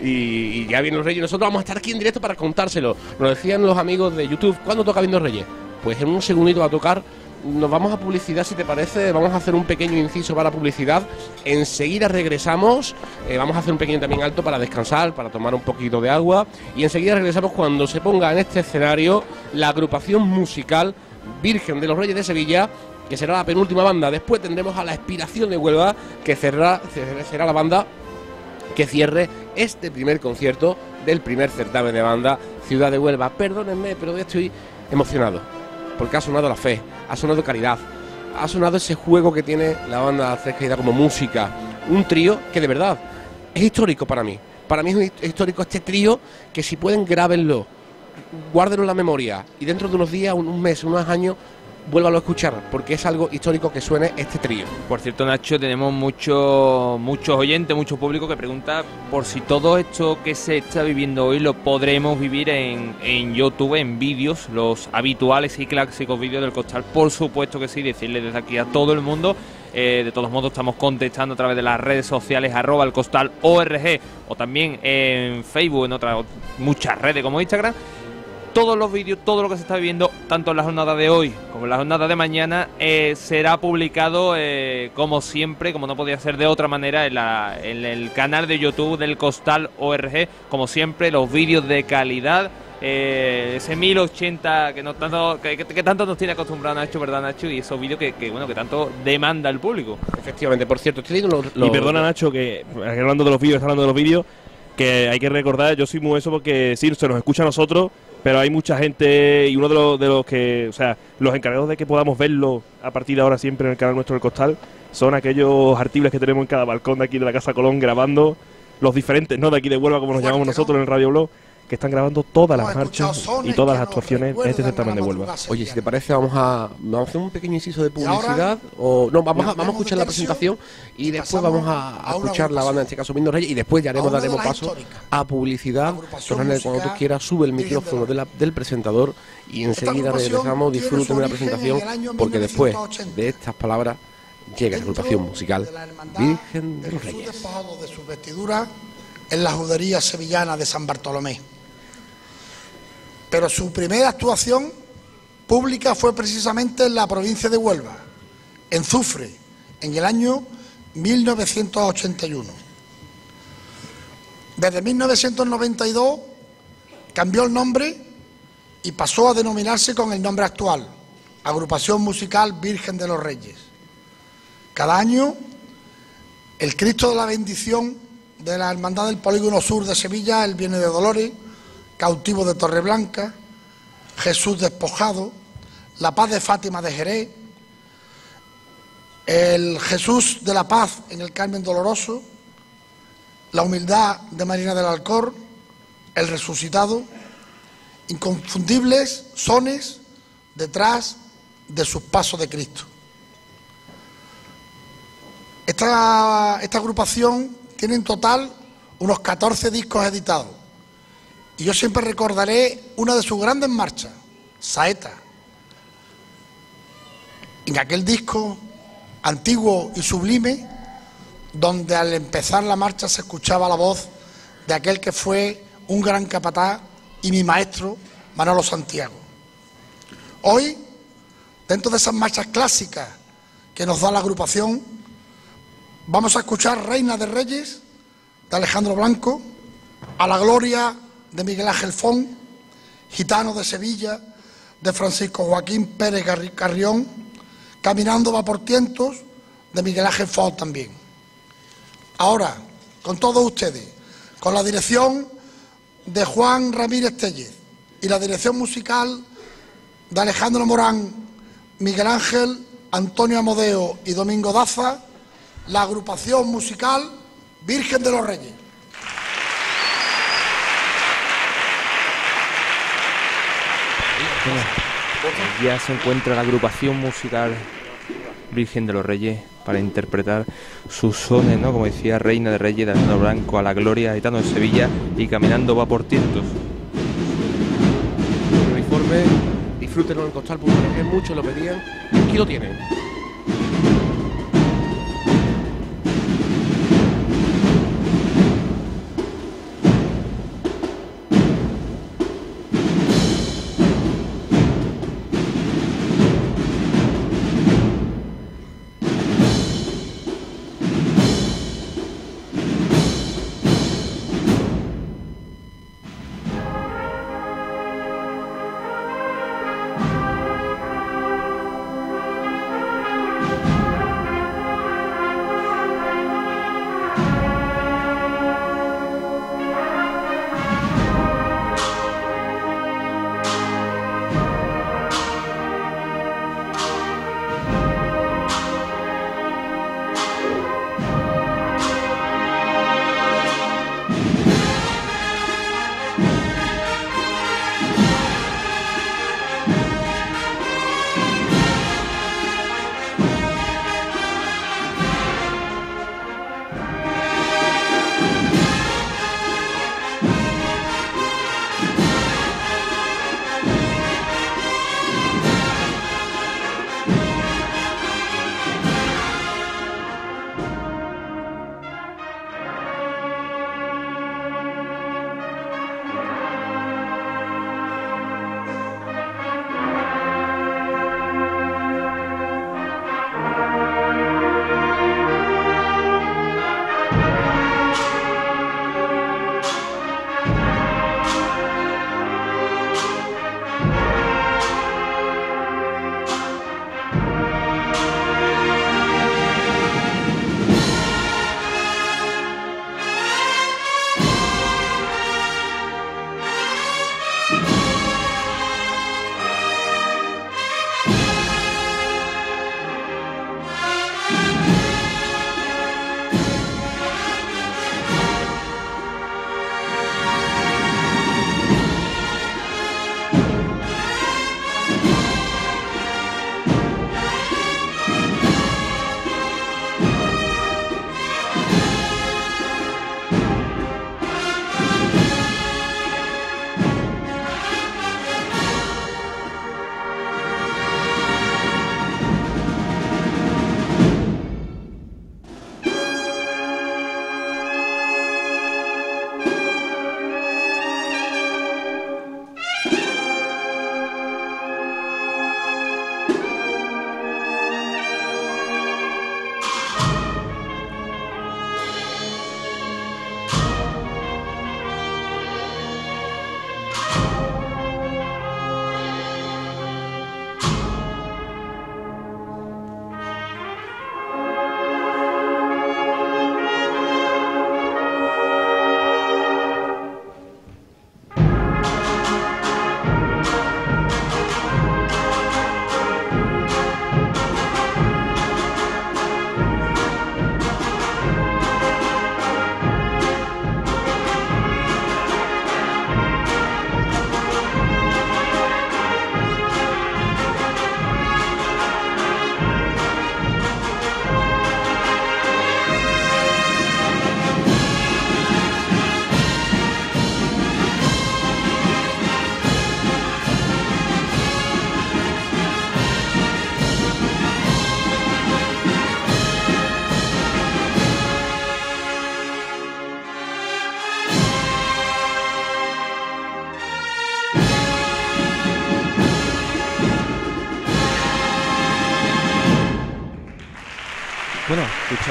Y, y ya vienen los Reyes. Nosotros vamos a estar aquí en directo para contárselo. Nos decían los amigos de YouTube, ¿cuándo toca Viendo Reyes? Pues en un segundito va a tocar. Nos vamos a publicidad, si te parece. Vamos a hacer un pequeño inciso para publicidad. Enseguida regresamos. Eh, vamos a hacer un pequeño también alto para descansar, para tomar un poquito de agua. Y enseguida regresamos cuando se ponga en este escenario la agrupación musical Virgen de los Reyes de Sevilla, que será la penúltima banda. Después tendremos a la Expiración de Huelva, que cerrará, será la banda que cierre este primer concierto del primer certamen de banda Ciudad de Huelva. Perdónenme, pero hoy estoy emocionado, porque ha sonado la fe, ha sonado caridad, ha sonado ese juego que tiene la banda Caídas como música, un trío que de verdad es histórico para mí. Para mí es hist- histórico este trío que si pueden grábenlo, guárdenlo en la memoria. Y dentro de unos días, un mes, unos años, vuélvalo a escuchar, porque es algo histórico que suene este trío. Por cierto, Nacho, tenemos muchos muchos oyentes, mucho público que pregunta por si todo esto que se está viviendo hoy lo podremos vivir en, en YouTube, en vídeos, los habituales y clásicos vídeos del Costal. Por supuesto que sí, decirle desde aquí a todo el mundo. eh, de todos modos, estamos contestando a través de las redes sociales, arroba el costal ORG, o también en Facebook, en otras muchas redes como Instagram todos los vídeos, todo lo que se está viendo, tanto en la jornada de hoy como en la jornada de mañana, eh, será publicado eh, como siempre, como no podía ser de otra manera, en, la- en el canal de YouTube del Costal ORG. Como siempre, los vídeos de calidad. eh, ese 1080 que, no tanto, que, que- que tanto nos tiene acostumbrado Nacho, ¿verdad, Nacho? Y esos vídeos que, que, bueno, que tanto demanda el público. Efectivamente, por cierto, estoy leyendo los, Y perdona, Nacho, que que hablando de los vídeos, hablando de los vídeos, que hay que recordar, yo soy muy eso porque sí, se nos escucha a nosotros, pero hay mucha gente y uno de los, de los que, o sea, los encargados de que podamos verlo a partir de ahora siempre en el canal nuestro del Costal, son aquellos artibles que tenemos en cada balcón de aquí de la Casa Colón grabando los diferentes, ¿no? De aquí de Huelva, como nos llamamos nosotros en el Radio Blog, que están grabando todas las marchas y todas las actuaciones de este certamen de Huelva. Oye, si te parece, vamos a, vamos a hacer un pequeño inciso de publicidad. O, no, vamos a, vamos a escuchar la presentación y después vamos a, a escuchar la banda, en este caso Viendo Reyes, y después ya haremos, daremos paso a publicidad. Tornel, cuando tú quieras, sube el micrófono de la- del presentador y enseguida regresamos. Disfruten de la presentación, en porque después 1980. de estas palabras llega la agrupación musical Virgen de los Reyes. despojado de sus vestiduras en la judería sevillana de San Bartolomé. Pero su primera actuación pública fue precisamente en la provincia de Huelva, en Zufre, en el año 1981. Desde 1992 cambió el nombre y pasó a denominarse con el nombre actual, Agrupación Musical Virgen de los Reyes. Cada año, el Cristo de la Bendición de la Hermandad del Polígono Sur de Sevilla, el Viene de Dolores, Cautivo de Torreblanca, Jesús Despojado, La Paz de Fátima de Jerez, el Jesús de la Paz en el Carmen Doloroso, la Humildad de Marina del Alcor, el Resucitado, inconfundibles sones detrás de sus pasos de Cristo. Esta, esta agrupación tiene en total unos 14 discos editados. Y yo siempre recordaré una de sus grandes marchas, Saeta. En aquel disco antiguo y sublime, donde al empezar la marcha se escuchaba la voz de aquel que fue un gran capataz y mi maestro, Manolo Santiago. Hoy, dentro de esas marchas clásicas que nos da la agrupación, vamos a escuchar Reina de Reyes de Alejandro Blanco, A la Gloria de Miguel Ángel Font, Gitano de Sevilla de Francisco Joaquín Pérez Carrión, Caminando va por tientos de Miguel Ángel Font también. Ahora, con todos ustedes, con la dirección de Juan Ramírez Tellez y la dirección musical de Alejandro Morán, Miguel Ángel, Antonio Amodeo y Domingo Daza, la agrupación musical Virgen de los Reyes. Ya se encuentra la agrupación musical Virgen de los Reyes para interpretar sus sones, ¿no? Como decía Reina de Reyes Alejandro Blanco a la Gloria, Gitano de Sevilla y Caminando va por tientos. El uniforme, disfrútenlo en Costal, muchos lo pedían. Aquí lo tienen.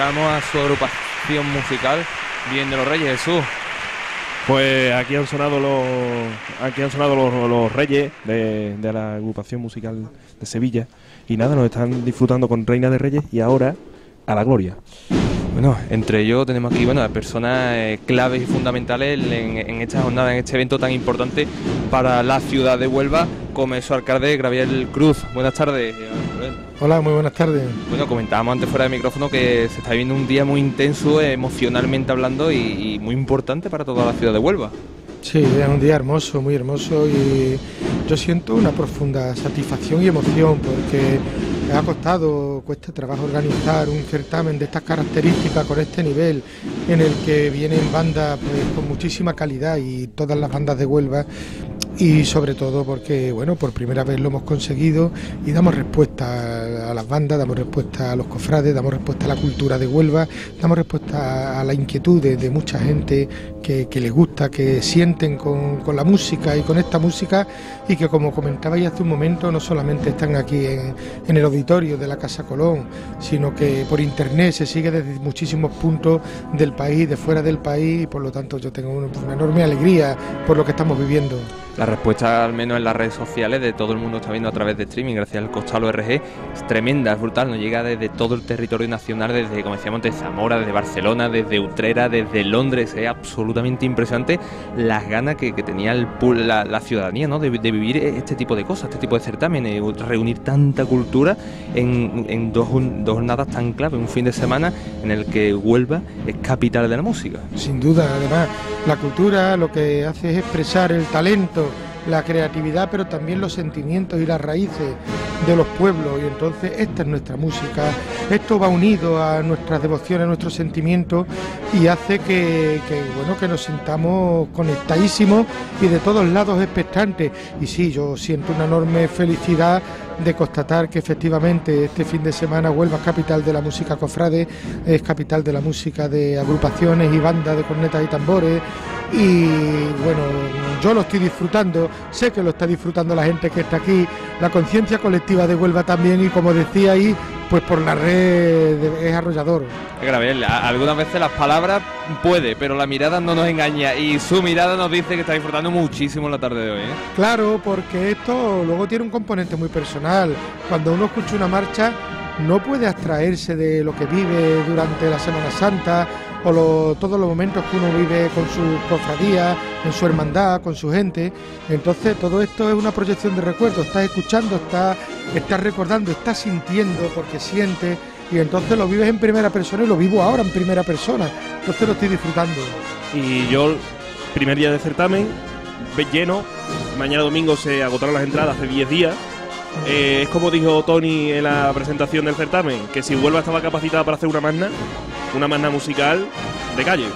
Escuchamos a su agrupación musical, Bien de los Reyes, Jesús. Pues aquí han sonado los aquí han sonado los, los reyes de, de la agrupación musical de Sevilla y nada, nos están disfrutando con Reina de Reyes y ahora a la gloria. Bueno, entre ellos tenemos aquí bueno, a personas eh, claves y fundamentales en, en esta jornada, en este evento tan importante para la ciudad de Huelva, como es su alcalde Gabriel Cruz. Buenas tardes. eh. Hola, muy buenas tardes. Bueno, comentábamos antes fuera de micrófono que se está viviendo un día muy intenso emocionalmente hablando y, y muy importante para toda la ciudad de Huelva. Sí, es un día hermoso, muy hermoso y yo siento una profunda satisfacción y emoción porque me ha costado, cuesta trabajo organizar un certamen de estas características con este nivel en el que vienen bandas pues, con muchísima calidad y todas las bandas de Huelva y sobre todo porque bueno por primera vez lo hemos conseguido y damos respuesta a las bandas, damos respuesta a los cofrades, damos respuesta a la cultura de Huelva, damos respuesta a la inquietud de, mucha gente que, les gusta, que sienten con, con la música y con esta música y que como comentabais hace un momento no solamente están aquí en, en el auditorio de la Casa Colón, sino que por internet se sigue desde muchísimos puntos del país, de fuera del país y por lo tanto yo tengo una, enorme alegría por lo que estamos viviendo. Respuesta, al menos en las redes sociales, de todo el mundo está viendo a través de streaming, gracias al Costalo RG, es tremenda, es brutal. Nos llega desde todo el territorio nacional, desde, como decíamos, de Zamora, desde Barcelona, desde Utrera, desde Londres. Es absolutamente impresionante las ganas que, tenía el, la, la ciudadanía ¿no? de, vivir este tipo de cosas, este tipo de certámenes, reunir tanta cultura en, dos, dos jornadas tan clave, un fin de semana en el que Huelva es capital de la música. Sin duda, además, la cultura lo que hace es expresar el talento, la creatividad, pero también los sentimientos y las raíces de los pueblos. Y entonces esta es nuestra música. Esto va unido a nuestras devociones, a nuestros sentimientos y hace que, bueno que nos sintamos conectadísimos y de todos lados expectantes. Y sí, yo siento una enorme felicidad de constatar que efectivamente este fin de semana Huelva es capital de la música cofrade, es capital de la música de agrupaciones y bandas de cornetas y tambores. Y bueno, yo lo estoy disfrutando, sé que lo está disfrutando la gente que está aquí, la conciencia colectiva de Huelva también y como decía ahí, pues por la red de- es arrollador. Gabriel, algunas veces las palabras puede, pero la mirada no nos engaña y su mirada nos dice que está disfrutando muchísimo la tarde de hoy. ¿eh? Claro, porque esto luego tiene un componente muy personal. Cuando uno escucha una marcha, no puede abstraerse de lo que vive durante la Semana Santa o todos los momentos que uno vive con su cofradía, en su hermandad, con su gente. Entonces todo esto es una proyección de recuerdos. Estás escuchando, estás, estás recordando, estás sintiendo porque sientes y entonces lo vives en primera persona y lo vivo ahora en primera persona. Entonces lo estoy disfrutando. Y yo, primer día de certamen, lleno. Mañana domingo se agotaron las entradas hace 10 días. Eh, es como dijo Tony en la presentación del certamen, que si Huelva estaba capacitada para hacer una magna, una magna musical de calle.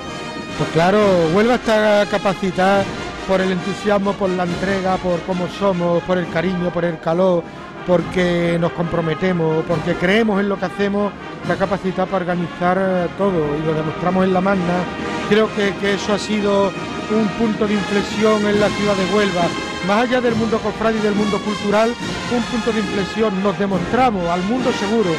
Pues claro, Huelva está capacitada por el entusiasmo, por la entrega, por cómo somos, por el cariño, por el calor, porque nos comprometemos, porque creemos en lo que hacemos, está capacitada para organizar todo y lo demostramos en la magna. Creo que, que eso ha sido un punto de inflexión en la ciudad de Huelva. Más allá del mundo cofrade y del mundo cultural, un punto de inflexión. Nos demostramos al mundo seguro,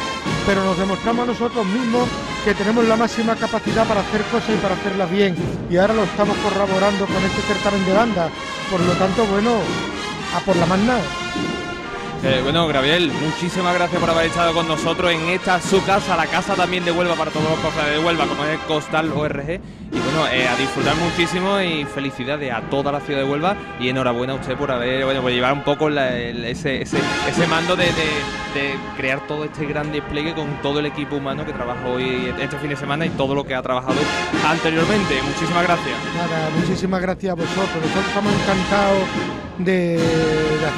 pero nos demostramos a nosotros mismos que tenemos la máxima capacidad para hacer cosas y para hacerlas bien. Y ahora lo estamos corroborando con este certamen de banda. Por lo tanto, bueno, a por la magna. Eh, bueno, Gabriel, muchísimas gracias por haber estado con nosotros en esta su casa, la casa también de Huelva para todos los cofrades de Huelva, como es Costal ORG. Y bueno, eh, a disfrutar muchísimo y felicidades a toda la ciudad de Huelva y enhorabuena a usted por haber, bueno, por llevar un poco ese, ese, ese mando de, de- crear todo este gran despliegue con todo el equipo humano que trabaja hoy este fin de semana y todo lo que ha trabajado anteriormente. Muchísimas gracias. Nada, muchísimas gracias a vosotros. Nosotros estamos encantados de,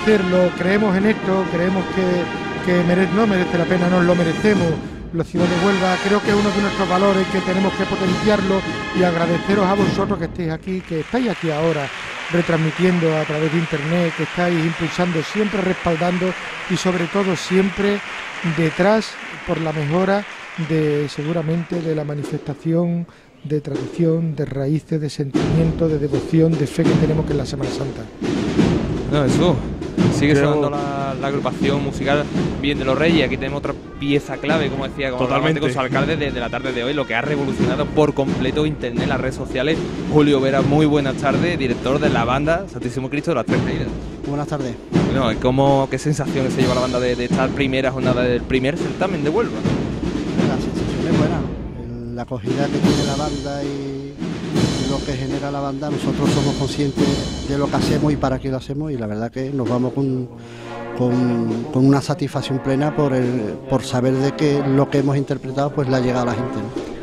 hacerlo. Creemos en esto, creemos que, que mere- no merece la pena, nos lo merecemos. La ciudad de Huelva creo que es uno de nuestros valores que tenemos que potenciarlo y agradeceros a vosotros que estéis aquí, que estáis aquí ahora retransmitiendo a través de internet, que estáis impulsando, siempre respaldando y sobre todo siempre detrás por la mejora de seguramente de la manifestación de tradición, de raíces, de sentimiento, de devoción, de fe que tenemos es la Semana Santa. No, eso. Sigue Creo- sonando la, la agrupación musical Bien de los Reyes. Aquí tenemos otra pieza clave, como decía, como Totalmente. con su alcalde de, de la tarde de hoy, lo que ha revolucionado por completo Internet, las redes sociales. Julio Vera, muy buenas tardes, director de la banda Santísimo Cristo de las Tres Caídas. Buenas tardes. Bueno, ¿cómo, ¿qué sensaciones se lleva la banda de, de esta primera jornada del primer certamen de Huelva? La sensación es buena. La acogida que tiene la banda y lo que genera la banda, nosotros somos conscientes de lo que hacemos y para qué lo hacemos y la verdad que nos vamos con, con, una satisfacción plena por, el, por saber de que lo que hemos interpretado pues le ha llegado a la gente.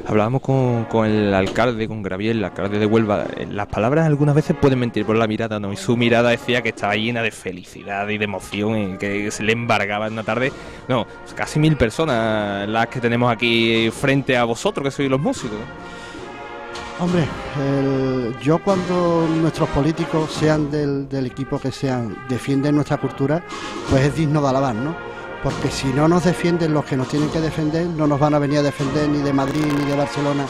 Hablábamos con, con el alcalde, con Graviel, el alcalde de Huelva. Las palabras algunas veces pueden mentir, por la mirada no. Y su mirada decía que estaba llena de felicidad y de emoción y que se le embargaba en una tarde. No, casi mil personas las que tenemos aquí frente a vosotros, que sois los músicos. Hombre, yo cuando nuestros políticos, sean del, del equipo que sean, defienden nuestra cultura, pues es digno de alabar, ¿no? Porque si no nos defienden los que nos tienen que defender, no nos van a venir a defender ni de Madrid, ni de Barcelona,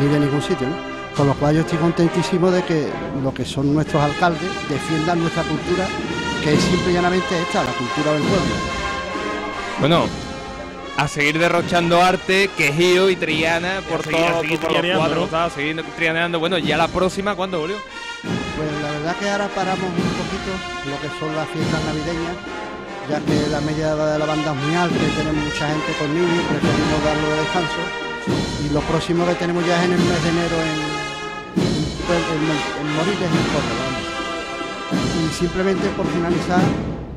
ni de ningún sitio, ¿no? Con lo cual yo estoy contentísimo de que lo que son nuestros alcaldes defiendan nuestra cultura, que es simple y llanamente esta, la cultura del pueblo. Bueno, a seguir derrochando arte, quejío y triana por seguir- todos a seguir los seguir trianeando. Bueno, ya la próxima, ¿cuándo, Julio? Pues la verdad que ahora paramos un poquito lo que son las fiestas navideñas, ya que la media edad de la banda es muy alta y tenemos mucha gente con niños, preferimos darlo de descanso. Y lo próximo que tenemos ya es en el mes de enero en, en, en- en Moriles, en Córdoba. Y simplemente por finalizar,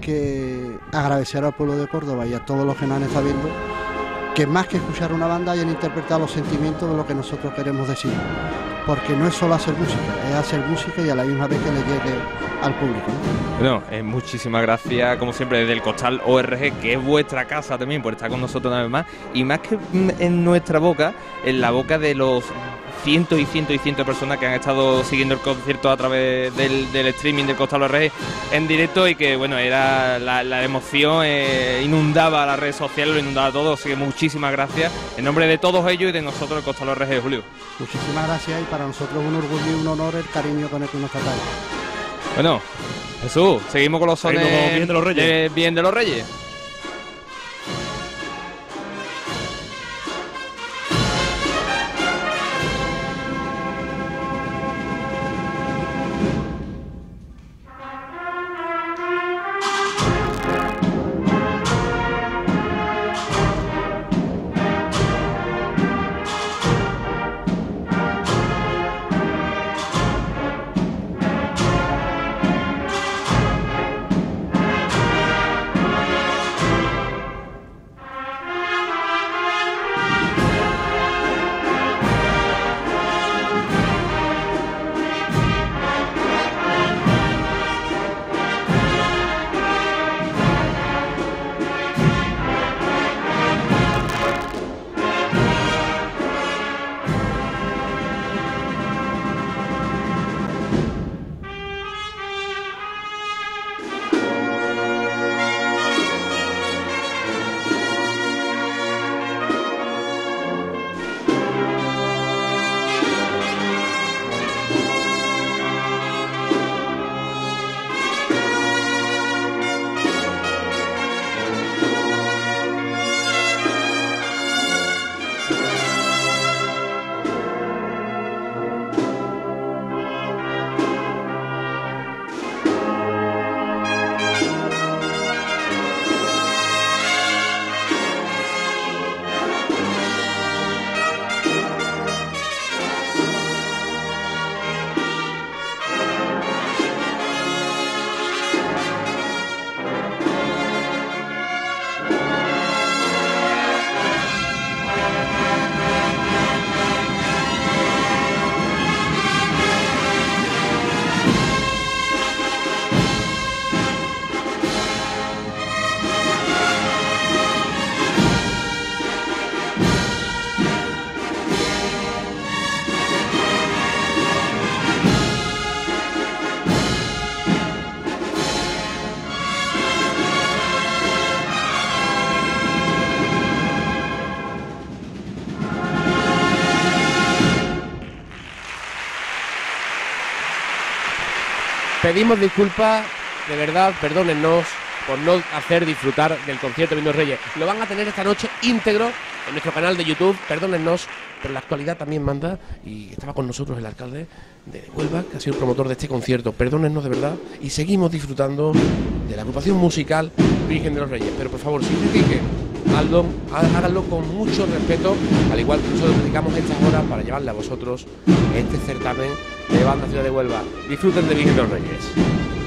que agradecer al pueblo de Córdoba y a todos los que nos han estado viendo, que más que escuchar una banda hayan interpretado los sentimientos de lo que nosotros queremos decir. Porque no es solo hacer música, es hacer música y a la misma vez que le llegue al público. ¿no? Bueno, eh, muchísimas gracias, como siempre, desde el Costal ORG, que es vuestra casa también, por estar con nosotros una vez más. Y más que en nuestra boca, en la boca de los cientos y cientos y cientos de personas que han estado siguiendo el concierto a través del, del streaming del Costal ORG en directo y que, bueno, era la, la emoción eh, inundaba las redes sociales, lo inundaba todo. Así que muchísimas gracias en nombre de todos ellos y de nosotros, el Costal ORG de Julio. Muchísimas gracias y para nosotros un orgullo y un honor el cariño con el que nos tratáis. Bueno, Jesús, seguimos con los sones Bien de los Reyes. de Bien de los Reyes. Pedimos disculpas, de verdad, perdónennos, por no hacer disfrutar del concierto de Vinos Reyes. Lo van a tener esta noche íntegro en nuestro canal de YouTube, perdónennos, pero la actualidad también manda y estaba con nosotros el alcalde de Huelva, que ha sido el promotor de este concierto. Perdónennos de verdad y seguimos disfrutando de la agrupación musical Virgen de los Reyes. Pero por favor, si fijen, hazlo- há- háganlo con mucho respeto, al igual que nosotros dedicamos estas horas para llevarle a vosotros este certamen de banda Ciudad de Huelva. Disfruten de Virgen de los Reyes.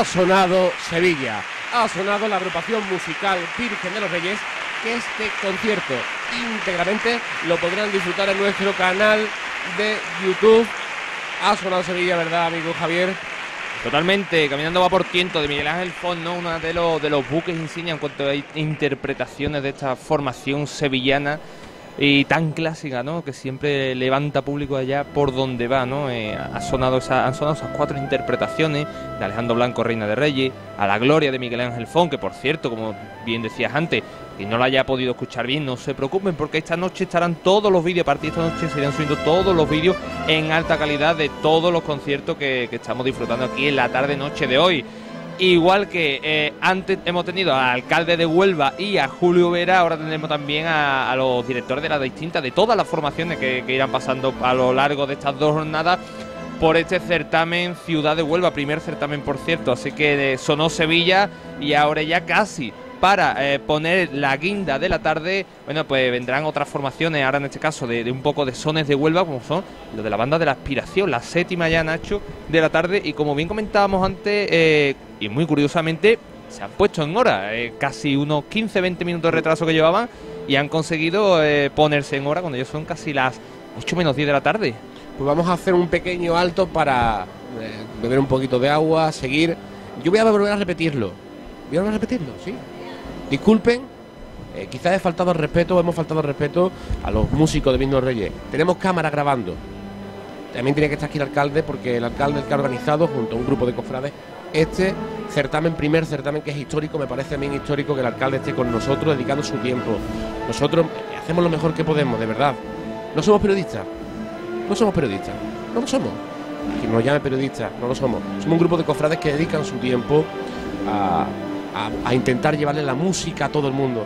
Ha sonado Sevilla, ha sonado la agrupación musical Virgen de los Reyes, que este concierto íntegramente lo podrán disfrutar en nuestro canal de YouTube. Ha sonado Sevilla, ¿verdad, amigo Javier? Totalmente, Caminando va por ciento de Miguel Ángel Font, ¿no? uno de los, de los buques insignia en cuanto a interpretaciones de esta formación sevillana y tan clásica, ¿no? Que siempre levanta público allá por donde va, ¿no? Eh, ha sonado han sonado esas cuatro interpretaciones de Alejandro Blanco, Reina de Reyes, a la gloria de Miguel Ángel Font, que por cierto, como bien decías antes, que no la haya podido escuchar bien, no se preocupen, porque esta noche estarán todos los vídeos, a partir de esta noche se irán subiendo todos los vídeos en alta calidad de todos los conciertos que, que estamos disfrutando aquí en la tarde-noche de hoy. Igual que eh, antes hemos tenido al alcalde de Huelva y a Julio Vera, ahora tendremos también a, los directores de las distintas, de todas las formaciones que, irán pasando a lo largo de estas dos jornadas por este certamen Ciudad de Huelva, primer certamen por cierto, así que sonó Sevilla y ahora ya casi para eh, poner la guinda de la tarde, bueno, pues vendrán otras formaciones, ahora en este caso de, un poco de sones de Huelva, como son los de la banda de la aspiración, la séptima ya, Nacho, de la tarde, y como bien comentábamos antes, eh, y muy curiosamente, se han puesto en hora, eh, casi unos 15-20 minutos de retraso que llevaban, y han conseguido ponerse en hora cuando ya son casi las 8 menos 10 de la tarde. Pues vamos a hacer un pequeño alto para beber un poquito de agua, seguir. Yo voy a volver a repetirlo. Voy a volver a repetirlo, sí. Disculpen, eh, quizás he faltado respeto, hemos faltado respeto a los músicos de Vino Reyes. Tenemos cámara grabando. También tiene que estar aquí el alcalde, porque el alcalde que ha organizado, junto a un grupo de cofrades, este certamen, primer certamen que es histórico, me parece bien histórico que el alcalde esté con nosotros dedicando su tiempo. Nosotros hacemos lo mejor que podemos, de verdad. No somos periodistas, no somos periodistas, no lo somos. Quien nos llame periodistas, no lo somos. Somos un grupo de cofrades que dedican su tiempo a, a, intentar llevarle la música a todo el mundo.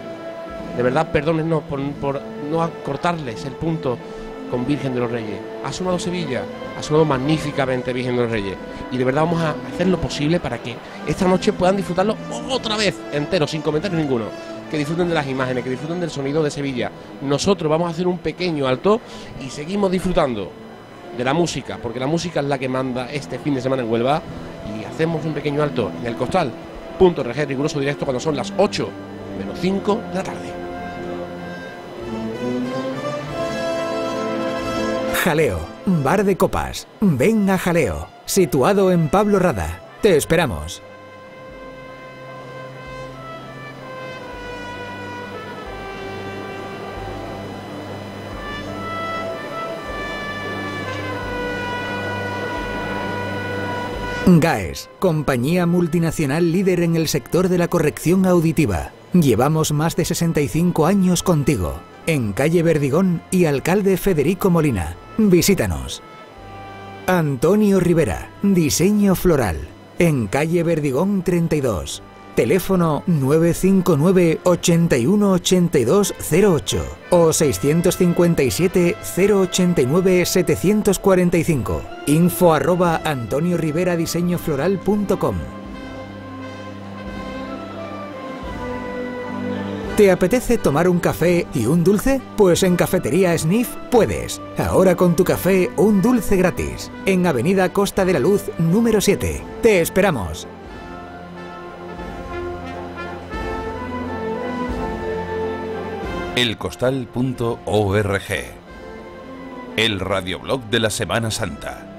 De verdad, perdónennos por, no cortarles el punto con Virgen de los Reyes. Ha sonado Sevilla, ha sonado magníficamente Virgen de los Reyes. Y de verdad vamos a hacer lo posible para que esta noche puedan disfrutarlo otra vez entero, sin comentarios ninguno. Que disfruten de las imágenes, que disfruten del sonido de Sevilla. Nosotros vamos a hacer un pequeño alto y seguimos disfrutando de la música, porque la música es la que manda este fin de semana en Huelva. Y hacemos un pequeño alto en el costal RG riguroso directo cuando son las 8 menos 5 de la tarde. Jaleo, bar de copas. Ven a Jaleo, situado en Pablo Rada. Te esperamos. GAES, compañía multinacional líder en el sector de la corrección auditiva. Llevamos más de 65 años contigo. En calle Verdigón y alcalde Federico Molina. Visítanos. Antonio Rivera, diseño floral. En calle Verdigón 32. Teléfono 959 81 82 08 o 657 089 745. Info arroba. ¿Te apetece tomar un café y un dulce? Pues en Cafetería Sniff puedes. Ahora con tu café un dulce gratis. En Avenida Costa de la Luz número 7. Te esperamos. elcostal.org. El radioblog de la Semana Santa.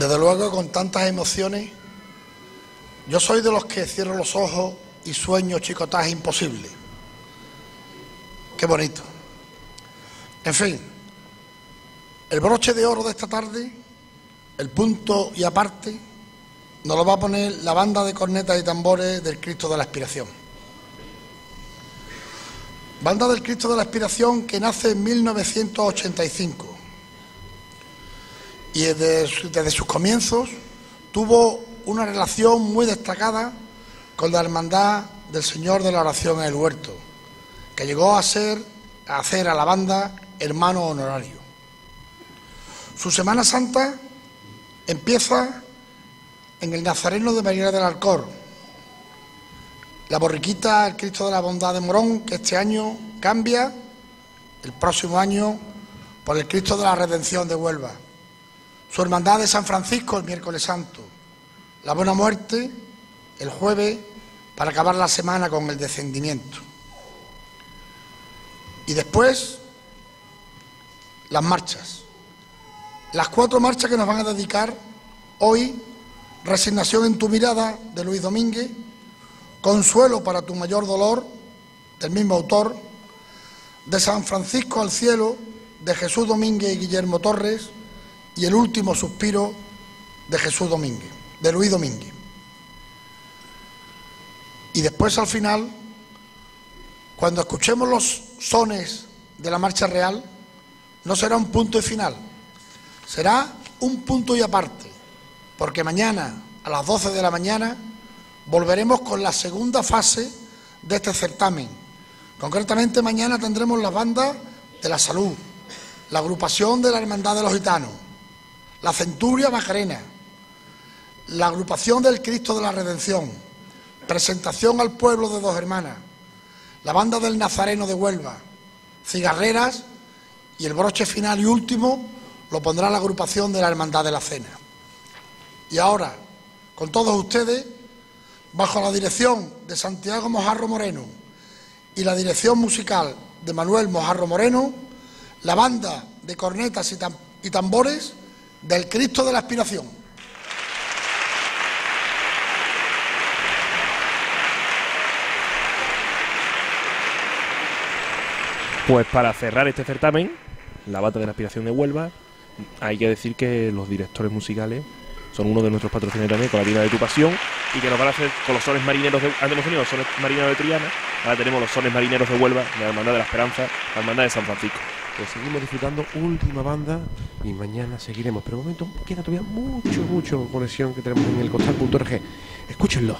Desde luego, con tantas emociones, yo soy de los que cierro los ojos y sueño chicotaje imposible. Qué bonito. En fin, el broche de oro de esta tarde, el punto y aparte, nos lo va a poner la banda de cornetas y tambores del Cristo de la Aspiración. Banda del Cristo de la Aspiración que nace en 1985 y desde, su- desde sus comienzos tuvo una relación muy destacada con la Hermandad del Señor de la Oración en el Huerto, que llegó a ser a hacer a la banda hermano honorario. Su Semana Santa empieza en el Nazareno de María del Alcor, la borriquita el Cristo de la Bondad de Morón, que este año cambia, el próximo año, por el Cristo de la Redención de Huelva. Su Hermandad de San Francisco el miércoles santo. La Buena Muerte el jueves para acabar la semana con el descendimiento. Y después las marchas. Las cuatro marchas que nos van a dedicar hoy, Resignación en tu mirada de Luis Domínguez, Consuelo para tu mayor dolor del mismo autor, de San Francisco al cielo de Jesús Domínguez y Guillermo Torres y El último suspiro de Jesús Domínguez, de Luis Domínguez. Y después al final, cuando escuchemos los sones de la marcha real, no será un punto y final, será un punto y aparte, porque mañana a las 12 de la mañana volveremos con la segunda fase de este certamen. Concretamente mañana tendremos las bandas de la salud, la agrupación de la Hermandad de los Gitanos, la Centuria Macarena, la agrupación del Cristo de la Redención, presentación al pueblo de Dos Hermanas, la banda del Nazareno de Huelva, cigarreras y el broche final y último lo pondrá la agrupación de la Hermandad de la Cena. Y ahora, con todos ustedes, bajo la dirección de Santiago Mojarro Moreno y la dirección musical de Manuel Mojarro Moreno, la banda de cornetas y, tam- y tambores del Cristo de la Aspiración. Pues para cerrar este certamen, la bata de la aspiración de Huelva, hay que decir que los directores musicales son uno de nuestros patrocinadores también con la tienda de tu pasión y que nos van a hacer con los sones marineros de antes hemos tenido los sones marineros de Triana, ahora tenemos los sones marineros de Huelva, de la Hermandad de la Esperanza, la Hermandad de San Francisco. Seguimos disfrutando última banda y mañana seguiremos. Pero de momento queda todavía mucho, mucho conexión que tenemos en el costal.org. Escúchenlo.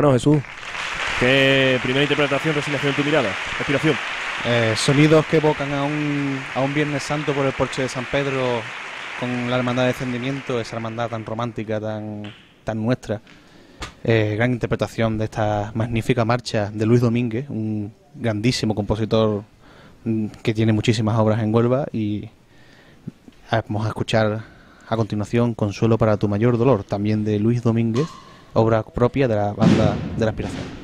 Bueno, Jesús, ¿qué primera interpretación, resignación en tu mirada? Aspiración. Eh, sonidos que evocan a un, a un Viernes Santo por el porche de San Pedro con la hermandad de descendimiento, esa hermandad tan romántica, tan, tan nuestra. Eh, gran interpretación de esta magnífica marcha de Luis Domínguez, un grandísimo compositor mm, que tiene muchísimas obras en Huelva y vamos a escuchar a continuación Consuelo para tu mayor dolor, también de Luis Domínguez, obra propia de la banda de la aspiración.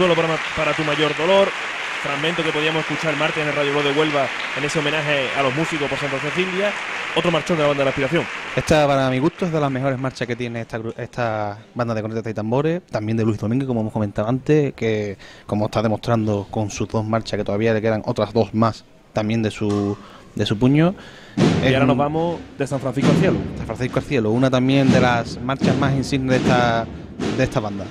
Consuelo para, para tu mayor dolor. Fragmento que podíamos escuchar el martes en el Radio Blog de Huelva en ese homenaje a los músicos por Santa Cecilia. Otro marchón de la banda de la aspiración. Esta, para mi gusto, es de las mejores marchas que tiene esta, esta banda de cornetas y tambores. También de Luis Domínguez, como hemos comentado antes, que como está demostrando con sus dos marchas, que todavía le quedan otras dos más también de su, de su puño. Y Es ahora nos vamos de San Francisco al cielo. San Francisco al cielo, una también de las marchas más insignes de esta, de esta banda.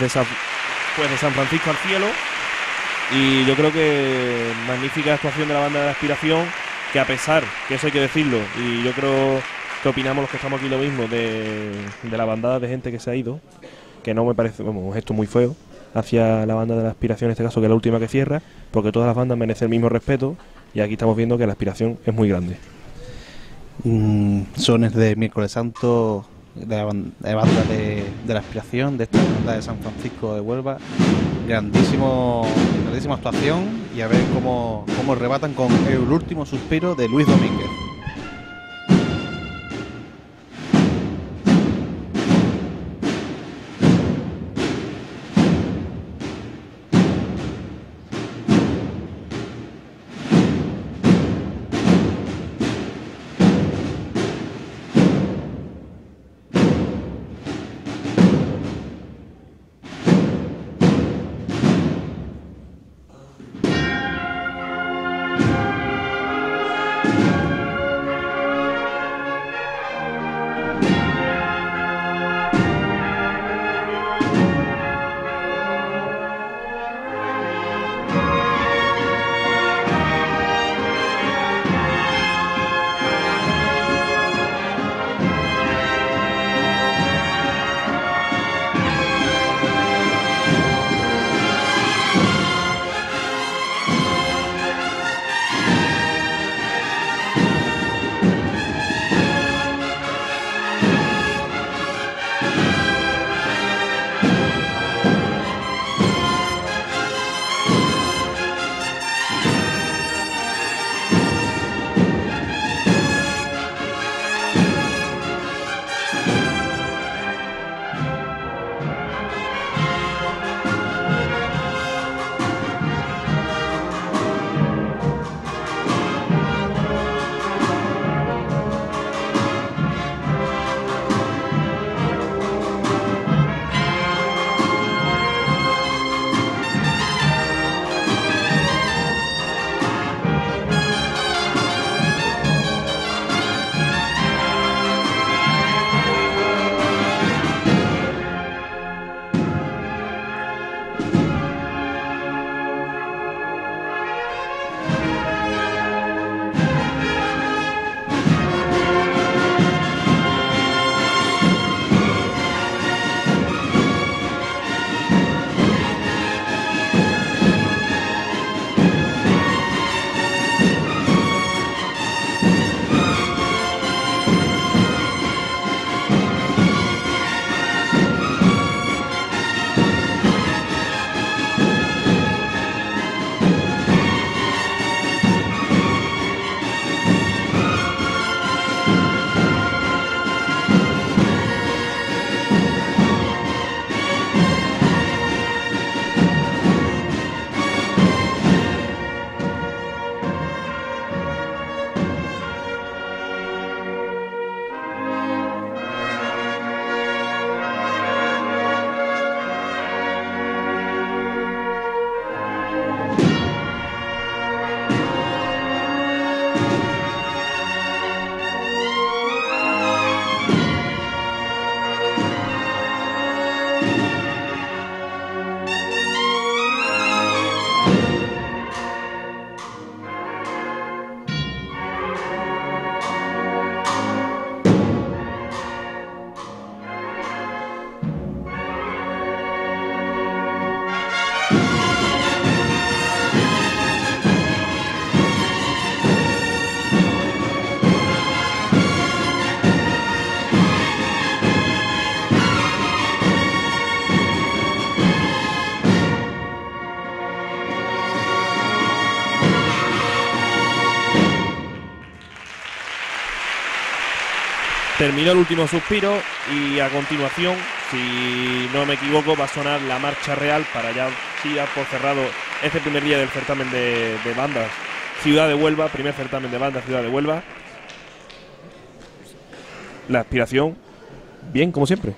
De San, pues de San Francisco al cielo. Y yo creo que magnífica actuación de la banda de la aspiración, que a pesar, que eso hay que decirlo, y yo creo que opinamos los que estamos aquí lo mismo, de, de la bandada de gente que se ha ido, que no me parece vamos, un gesto muy feo hacia la banda de la aspiración, en este caso que es la última que cierra, porque todas las bandas merecen el mismo respeto, y aquí estamos viendo que la aspiración es muy grande. Mm, sones de miércoles santo de la, banda de, de la aspiración, de esta banda de San Francisco de Huelva. Grandísimo, grandísima actuación y a ver cómo, cómo rebatan con el último suspiro de Luis Domínguez. Terminó el último suspiro y a continuación, si no me equivoco, va a sonar la marcha real para ya sí dar por cerrado este primer día del certamen de, de bandas Ciudad de Huelva, primer certamen de bandas Ciudad de Huelva. La aspiración, bien, como siempre.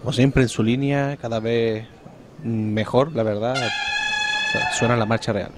Como siempre, en su línea, cada vez mejor, la verdad. Suena la marcha real.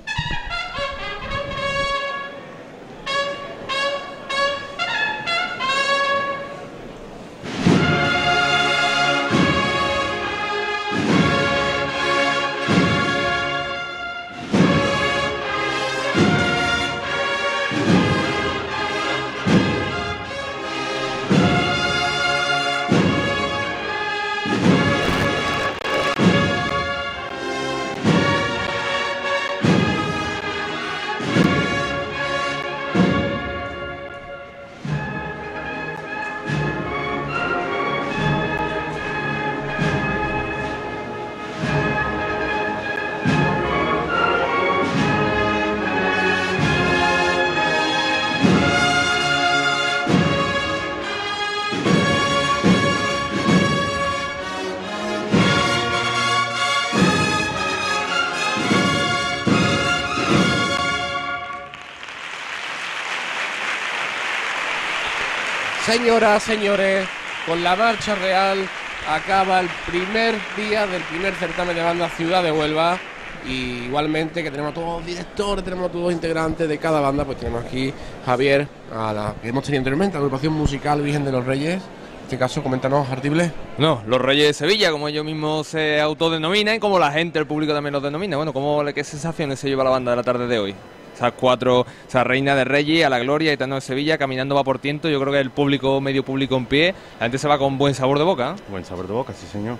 Señoras, señores, con la marcha real acaba el primer día del primer certamen de banda Ciudad de Huelva. Y igualmente que tenemos a todos los directores, tenemos a todos los integrantes de cada banda, pues tenemos aquí Javier, a la que hemos tenido anteriormente, agrupación musical Virgen de los Reyes. En este caso, coméntanos, Artible. No, los Reyes de Sevilla, como ellos mismos se autodenominan, y como la gente, el público también los denomina. Bueno, ¿cómo, ¿qué sensaciones se lleva la banda de la tarde de hoy? Esas cuatro, esa Reina de Reyes, a la Gloria, Etano de Sevilla, caminando va por tiento. Yo creo que el público, medio público en pie, la gente se va con buen sabor de boca. ¿eh? Buen sabor de boca, sí, señor.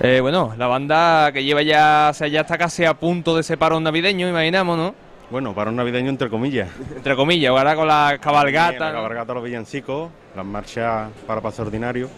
Eh, bueno, la banda que lleva ya, o sea, ya está casi a punto de ese parón navideño, imaginamos, ¿no? Bueno, parón navideño entre comillas. Entre comillas, ahora con la cabalgata. La ¿no? cabalgata, los villancicos, las marchas para paso ordinario.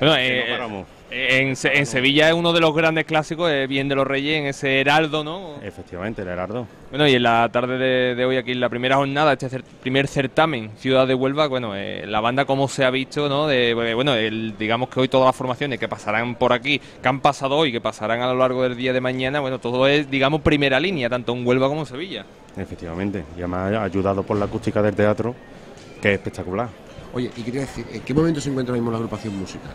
Bueno, eh, no paramos. En, Se- en Sevilla es uno de los grandes clásicos, eh, bien de los Reyes, en ese Heraldo, ¿no? Efectivamente, el Heraldo. Bueno, y en la tarde de, de hoy, aquí en la primera jornada, este cer- primer certamen, Ciudad de Huelva, bueno, eh, la banda como se ha visto, ¿no? De, eh, bueno, el- digamos que hoy todas las formaciones que pasarán por aquí, que han pasado hoy, que pasarán a lo largo del día de mañana, bueno, todo es, digamos, primera línea, tanto en Huelva como en Sevilla. Efectivamente. Y además ayudado por la acústica del teatro, que es espectacular. Oye, y quería decir, ¿en qué momento se encuentra ahora mismo la agrupación musical?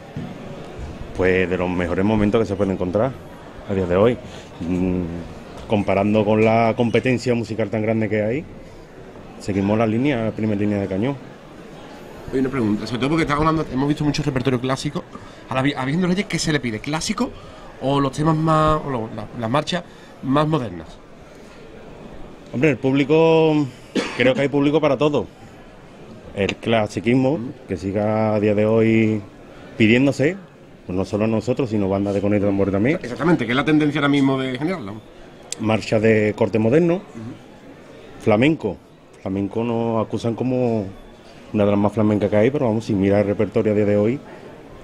Pues de los mejores momentos que se pueden encontrar a día de hoy. Mm, comparando con la competencia musical tan grande que hay, seguimos la línea, la primera línea de cañón. Oye, una pregunta, sobre todo porque estamos hablando, hemos visto mucho repertorio clásico. A la Vi- a Virgen de los Reyes, ¿qué se le pide? ¿Clásico o los temas más, o lo- la- las marchas más modernas? Hombre, el público, creo que hay público para todo. El clasiquismo, que siga a día de hoy pidiéndose, pues no solo nosotros, sino bandas de Conecta Tambor también. Exactamente, que es la tendencia ahora mismo de generarla. Marcha de corte moderno, flamenco. Flamenco nos acusan como una de las más flamencas que hay, pero vamos, si mira el repertorio a día de hoy,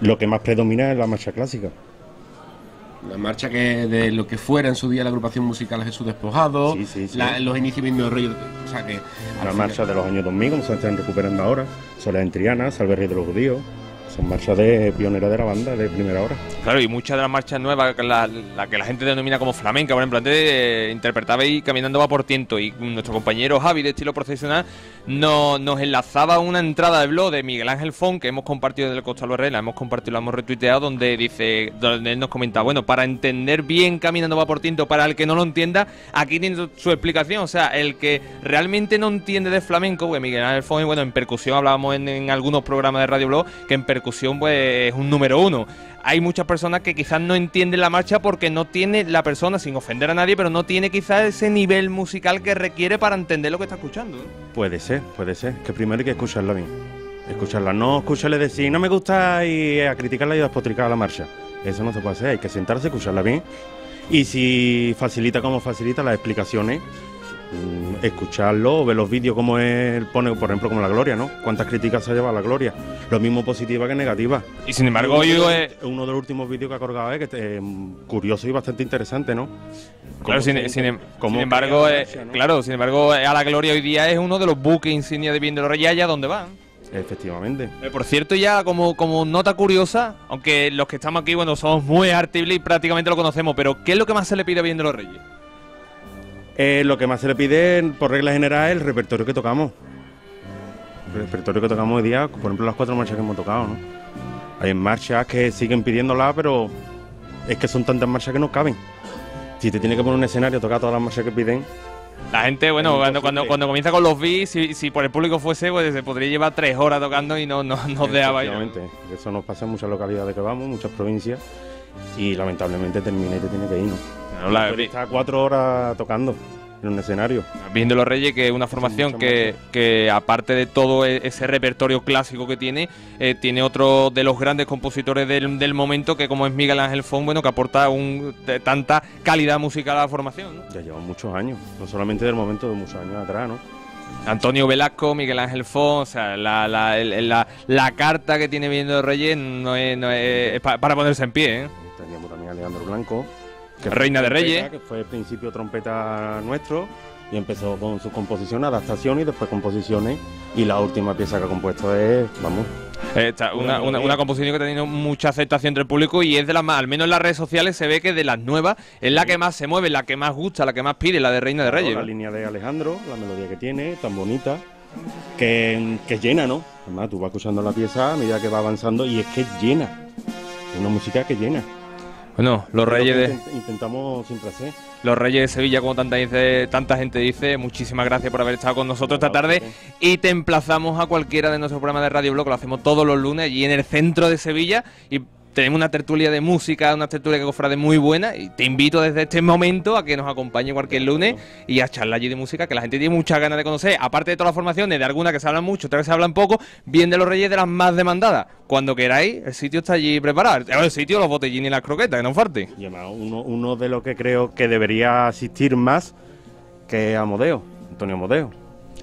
lo que más predomina es la marcha clásica. La marcha que de lo que fuera en su día la agrupación musical Jesús Despojado, la- los inicios de los Reyes, o sea que... La final- marcha de los años 2000, como se están recuperando ahora, Soledad en Triana, Salve Rey de los Judíos, son marchas de pionera de la banda de primera hora. Claro, y muchas de las marchas nuevas, la, que la gente denomina como flamenca, por ejemplo, antes eh, interpretabais Caminando va por tiento y nuestro compañero Javi de estilo profesional no- nos enlazaba una entrada de blog de Miguel Ángel Fon que hemos compartido del Costa Herrera, hemos compartido, la hemos retuiteado, donde dice, donde él nos comenta, bueno, para entender bien Caminando va por tiento, para el que no lo entienda, aquí tiene su explicación, o sea, el que realmente no entiende de flamenco, porque Miguel Ángel Fon, bueno, en percusión hablábamos en, en algunos programas de Radio Blog, que en percusión pues es un número uno. Hay muchas personas que quizás no entienden la marcha porque no tiene la persona, sin ofender a nadie, pero no tiene quizás ese nivel musical que requiere para entender lo que está escuchando. ¿eh? Puede ser, puede ser, que primero hay que escucharla bien. Escucharla, no escucharle decir, no me gusta y a criticarla y a despotricar la marcha. Eso no se puede hacer, hay que sentarse, escucharla bien. Y si facilita como facilita las explicaciones, escucharlo o ver los vídeos como él pone, por ejemplo, como la Gloria, ¿no? ¿Cuántas críticas se ha llevado la Gloria? Lo mismo positiva que negativa. Y sin embargo, hoy uno, es- uno de los últimos vídeos que ha colgado es que eh, curioso y bastante interesante, ¿no? Claro, sin, se- sin em- sin embargo, eh, claro, sin embargo, eh, a la Gloria hoy día es uno de los buques insignia de Bien de los Reyes allá donde van. Efectivamente. Eh, por cierto, ya como, como nota curiosa, aunque los que estamos aquí, bueno, somos muy artibles y prácticamente lo conocemos, pero ¿qué es lo que más se le pide a Bien de los Reyes? Eh, lo que más se le pide, por regla general, es el repertorio que tocamos. El repertorio que tocamos hoy día, por ejemplo, las cuatro marchas que hemos tocado, ¿no? Hay marchas que siguen pidiéndolas, pero es que son tantas marchas que no caben. Si te tiene que poner un escenario tocar todas las marchas que piden, La gente, bueno, cuando, cuando, comienza con los beats, si, si por el público fuese, pues se podría llevar tres horas tocando y no nos no dejaba ir. eso nos pasa en muchas localidades que vamos, muchas provincias, y lamentablemente termina y te tiene que ir, ¿no? Claro, la- Puede estar cuatro horas tocando en un escenario. Bien de los Reyes, que es una formación que, que aparte de todo e- ese repertorio clásico que tiene, eh, tiene otro de los grandes compositores del, del momento, que como es Miguel Ángel Fon, bueno, que aporta un, de tanta calidad musical a la formación. ¿no? Ya llevan muchos años, no solamente del momento de muchos años atrás, ¿no? Antonio Velasco, Miguel Ángel Fon, o sea, la, la, la- la carta que tiene Bien de los Reyes no es, no es- es pa- para ponerse en pie. ¿eh? También Alejandro Blanco. fue Reina de trompeta, Reyes. Que fue al principio trompeta nuestro y empezó con sus composiciones, adaptaciones y después composiciones. Y la última pieza que ha compuesto es, vamos, está una, una- una composición que ha tenido mucha aceptación entre el público y es de las más, al menos en las redes sociales se ve que de las nuevas es la que más se mueve, la que más gusta, la que más pide, la de Reina de Reyes. La línea de Alejandro, la melodía que tiene, tan bonita. que, que llena, ¿no? Además, tú vas escuchando la pieza a medida que va avanzando y es que llena. Es una música que llena. Bueno, los Es lo Reyes que de... intent- Intentamos siempre hacer. Los Reyes de Sevilla, como tanta, dice, tanta gente dice, muchísimas gracias por haber estado con nosotros esta tarde. Y te emplazamos a cualquiera de nuestros programas de Radio Blog, lo hacemos todos los lunes allí en el centro de Sevilla. Y tenemos una tertulia de música, una tertulia que cofrade muy buena y te invito desde este momento a que nos acompañe cualquier lunes y a charlar allí de música que la gente tiene muchas ganas de conocer, aparte de todas las formaciones, de algunas que se hablan mucho, otras que se hablan poco, bien de los Reyes de las más demandadas. Cuando queráis, el sitio está allí preparado. El sitio, los botellines y las croquetas, que no falte. Y además, uno, uno de los que creo que debería asistir más que Amodeo, Antonio Amodeo.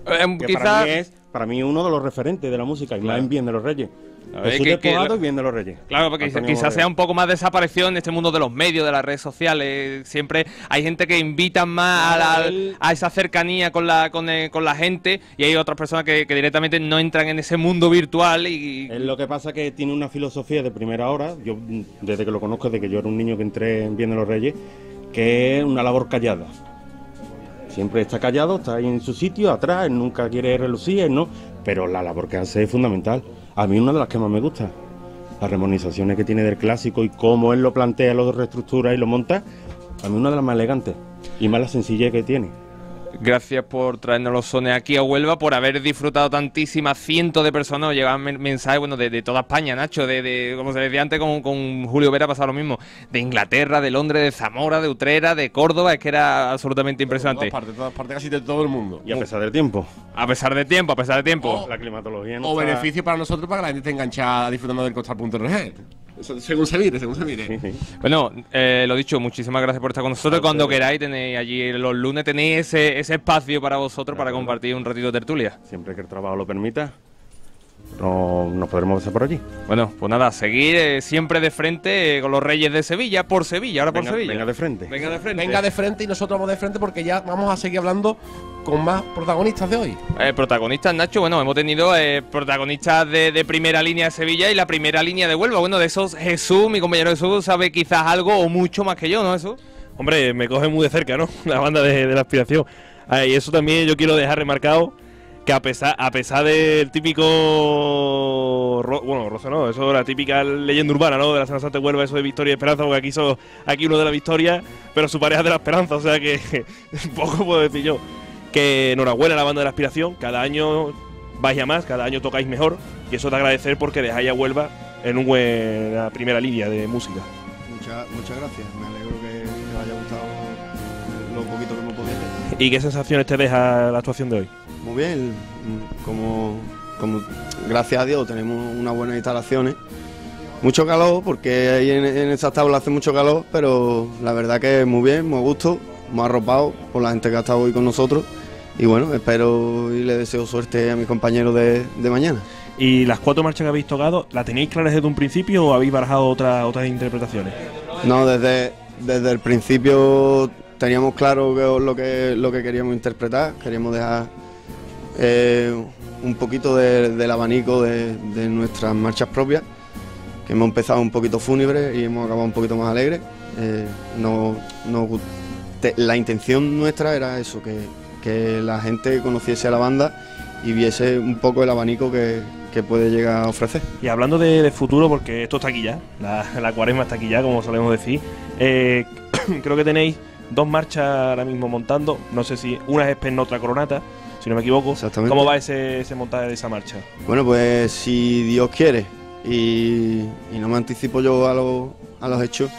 Eh, que quizá- para mí es para mí uno de los referentes de la música y más en Bien de los Reyes. A ver, que- que y de los Reyes. Claro, porque Antonio quizás sea un poco más desaparecido en este mundo de los medios, de las redes sociales. Siempre hay gente que invita más a, la- a esa cercanía con la, con, eh, con la gente y hay otras personas que, que directamente no entran en ese mundo virtual y... Es lo que pasa que tiene una filosofía de primera hora, yo desde que lo conozco, desde que yo era un niño que entré en Bien de los Reyes, que es una labor callada. Siempre está callado, está ahí en su sitio, atrás, él nunca quiere relucir, él no, pero la labor que hace es fundamental. A mí una de las que más me gusta, las remonizaciones que tiene del clásico y cómo él lo plantea, lo reestructura y lo monta, a mí una de las más elegantes y más la sencillez que tiene. Gracias por traernos los sones aquí a Huelva, por haber disfrutado tantísimas cientos de personas. Llegaban men- mensajes bueno, de, de toda España, Nacho, de, de- como se decía antes con, con Julio Vera pasaba lo mismo, de Inglaterra, de Londres, de Zamora, de Utrera, de Córdoba, es que era absolutamente impresionante. todas partes, todas partes, casi de todo el mundo. Y a pesar del tiempo. A pesar de tiempo, a pesar de tiempo. La climatología no O está- beneficio para nosotros para que la gente esté enganchada disfrutando del costal.org. Según se mire, según se mire. Bueno, eh, lo dicho, muchísimas gracias por estar con nosotros. Cuando queráis, tenéis allí los lunes, tenéis ese, ese espacio para vosotros para compartir un ratito de tertulia. Siempre que el trabajo lo permita, no, nos podremos besar por allí. Bueno, pues nada, seguir eh, siempre de frente eh, con los Reyes de Sevilla, por Sevilla, ahora por Venga- Sevilla. venga de frente. Venga de frente. Venga de frente y nosotros vamos de frente porque ya vamos a seguir hablando con más protagonistas de hoy. Eh, protagonistas, Nacho, bueno, hemos tenido eh, protagonistas de, de primera línea de Sevilla y la primera línea de Huelva. Bueno, de esos Jesús, mi compañero Jesús, sabe quizás algo o mucho más que yo, ¿no, Jesús? Hombre, me coge muy de cerca, ¿no? La banda de, de la aspiración. Ah, y eso también yo quiero dejar remarcado que a pesar, a pesar del típico. ro- bueno, roce no, eso la típica leyenda urbana, ¿no? De la Semana Santa de Huelva, eso de Victoria y Esperanza, porque aquí, son, aquí uno de la Victoria, pero su pareja es de la Esperanza, o sea que poco puedo decir yo. Que enhorabuena a la banda de la aspiración, cada año vais a más, cada año tocáis mejor, y eso te agradecer porque dejáis a Huelva en una buena primera línea de música. Muchas, muchas gracias, me alegro que, os haya gustado lo poquito que hemos podido hacer. ¿Y qué sensaciones te deja la actuación de hoy? Muy bien, como, como gracias a Dios tenemos unas buenas instalaciones. Mucho calor, porque ahí en, en esas tablas hace mucho calor, pero la verdad que muy bien, muy a gusto, muy arropado por la gente que ha estado hoy con nosotros. Y bueno, espero y le deseo suerte a mis compañeros de, de mañana. ¿Y las cuatro marchas que habéis tocado, la tenéis claras desde un principio o habéis barajado otras otras interpretaciones? No, desde, desde el principio teníamos claro que- lo, que, lo que queríamos interpretar, queríamos dejar eh, un poquito de- del abanico de, de nuestras marchas propias, que hemos empezado un poquito fúnebre y hemos acabado un poquito más alegre. Eh, no, te- la intención nuestra era eso, que, que la gente conociese a la banda y viese un poco el abanico que, que puede llegar a ofrecer. Y hablando de, de futuro, porque esto está aquí ya, la, la cuaresma está aquí ya, como solemos decir, eh, creo que tenéis dos marchas ahora mismo montando, no sé si una es Penn, otra Coronata, si no me equivoco. ¿Cómo va ese, ese montaje de esa marcha? Bueno, pues si Dios quiere y, y no me anticipo yo a, los- a los hechos,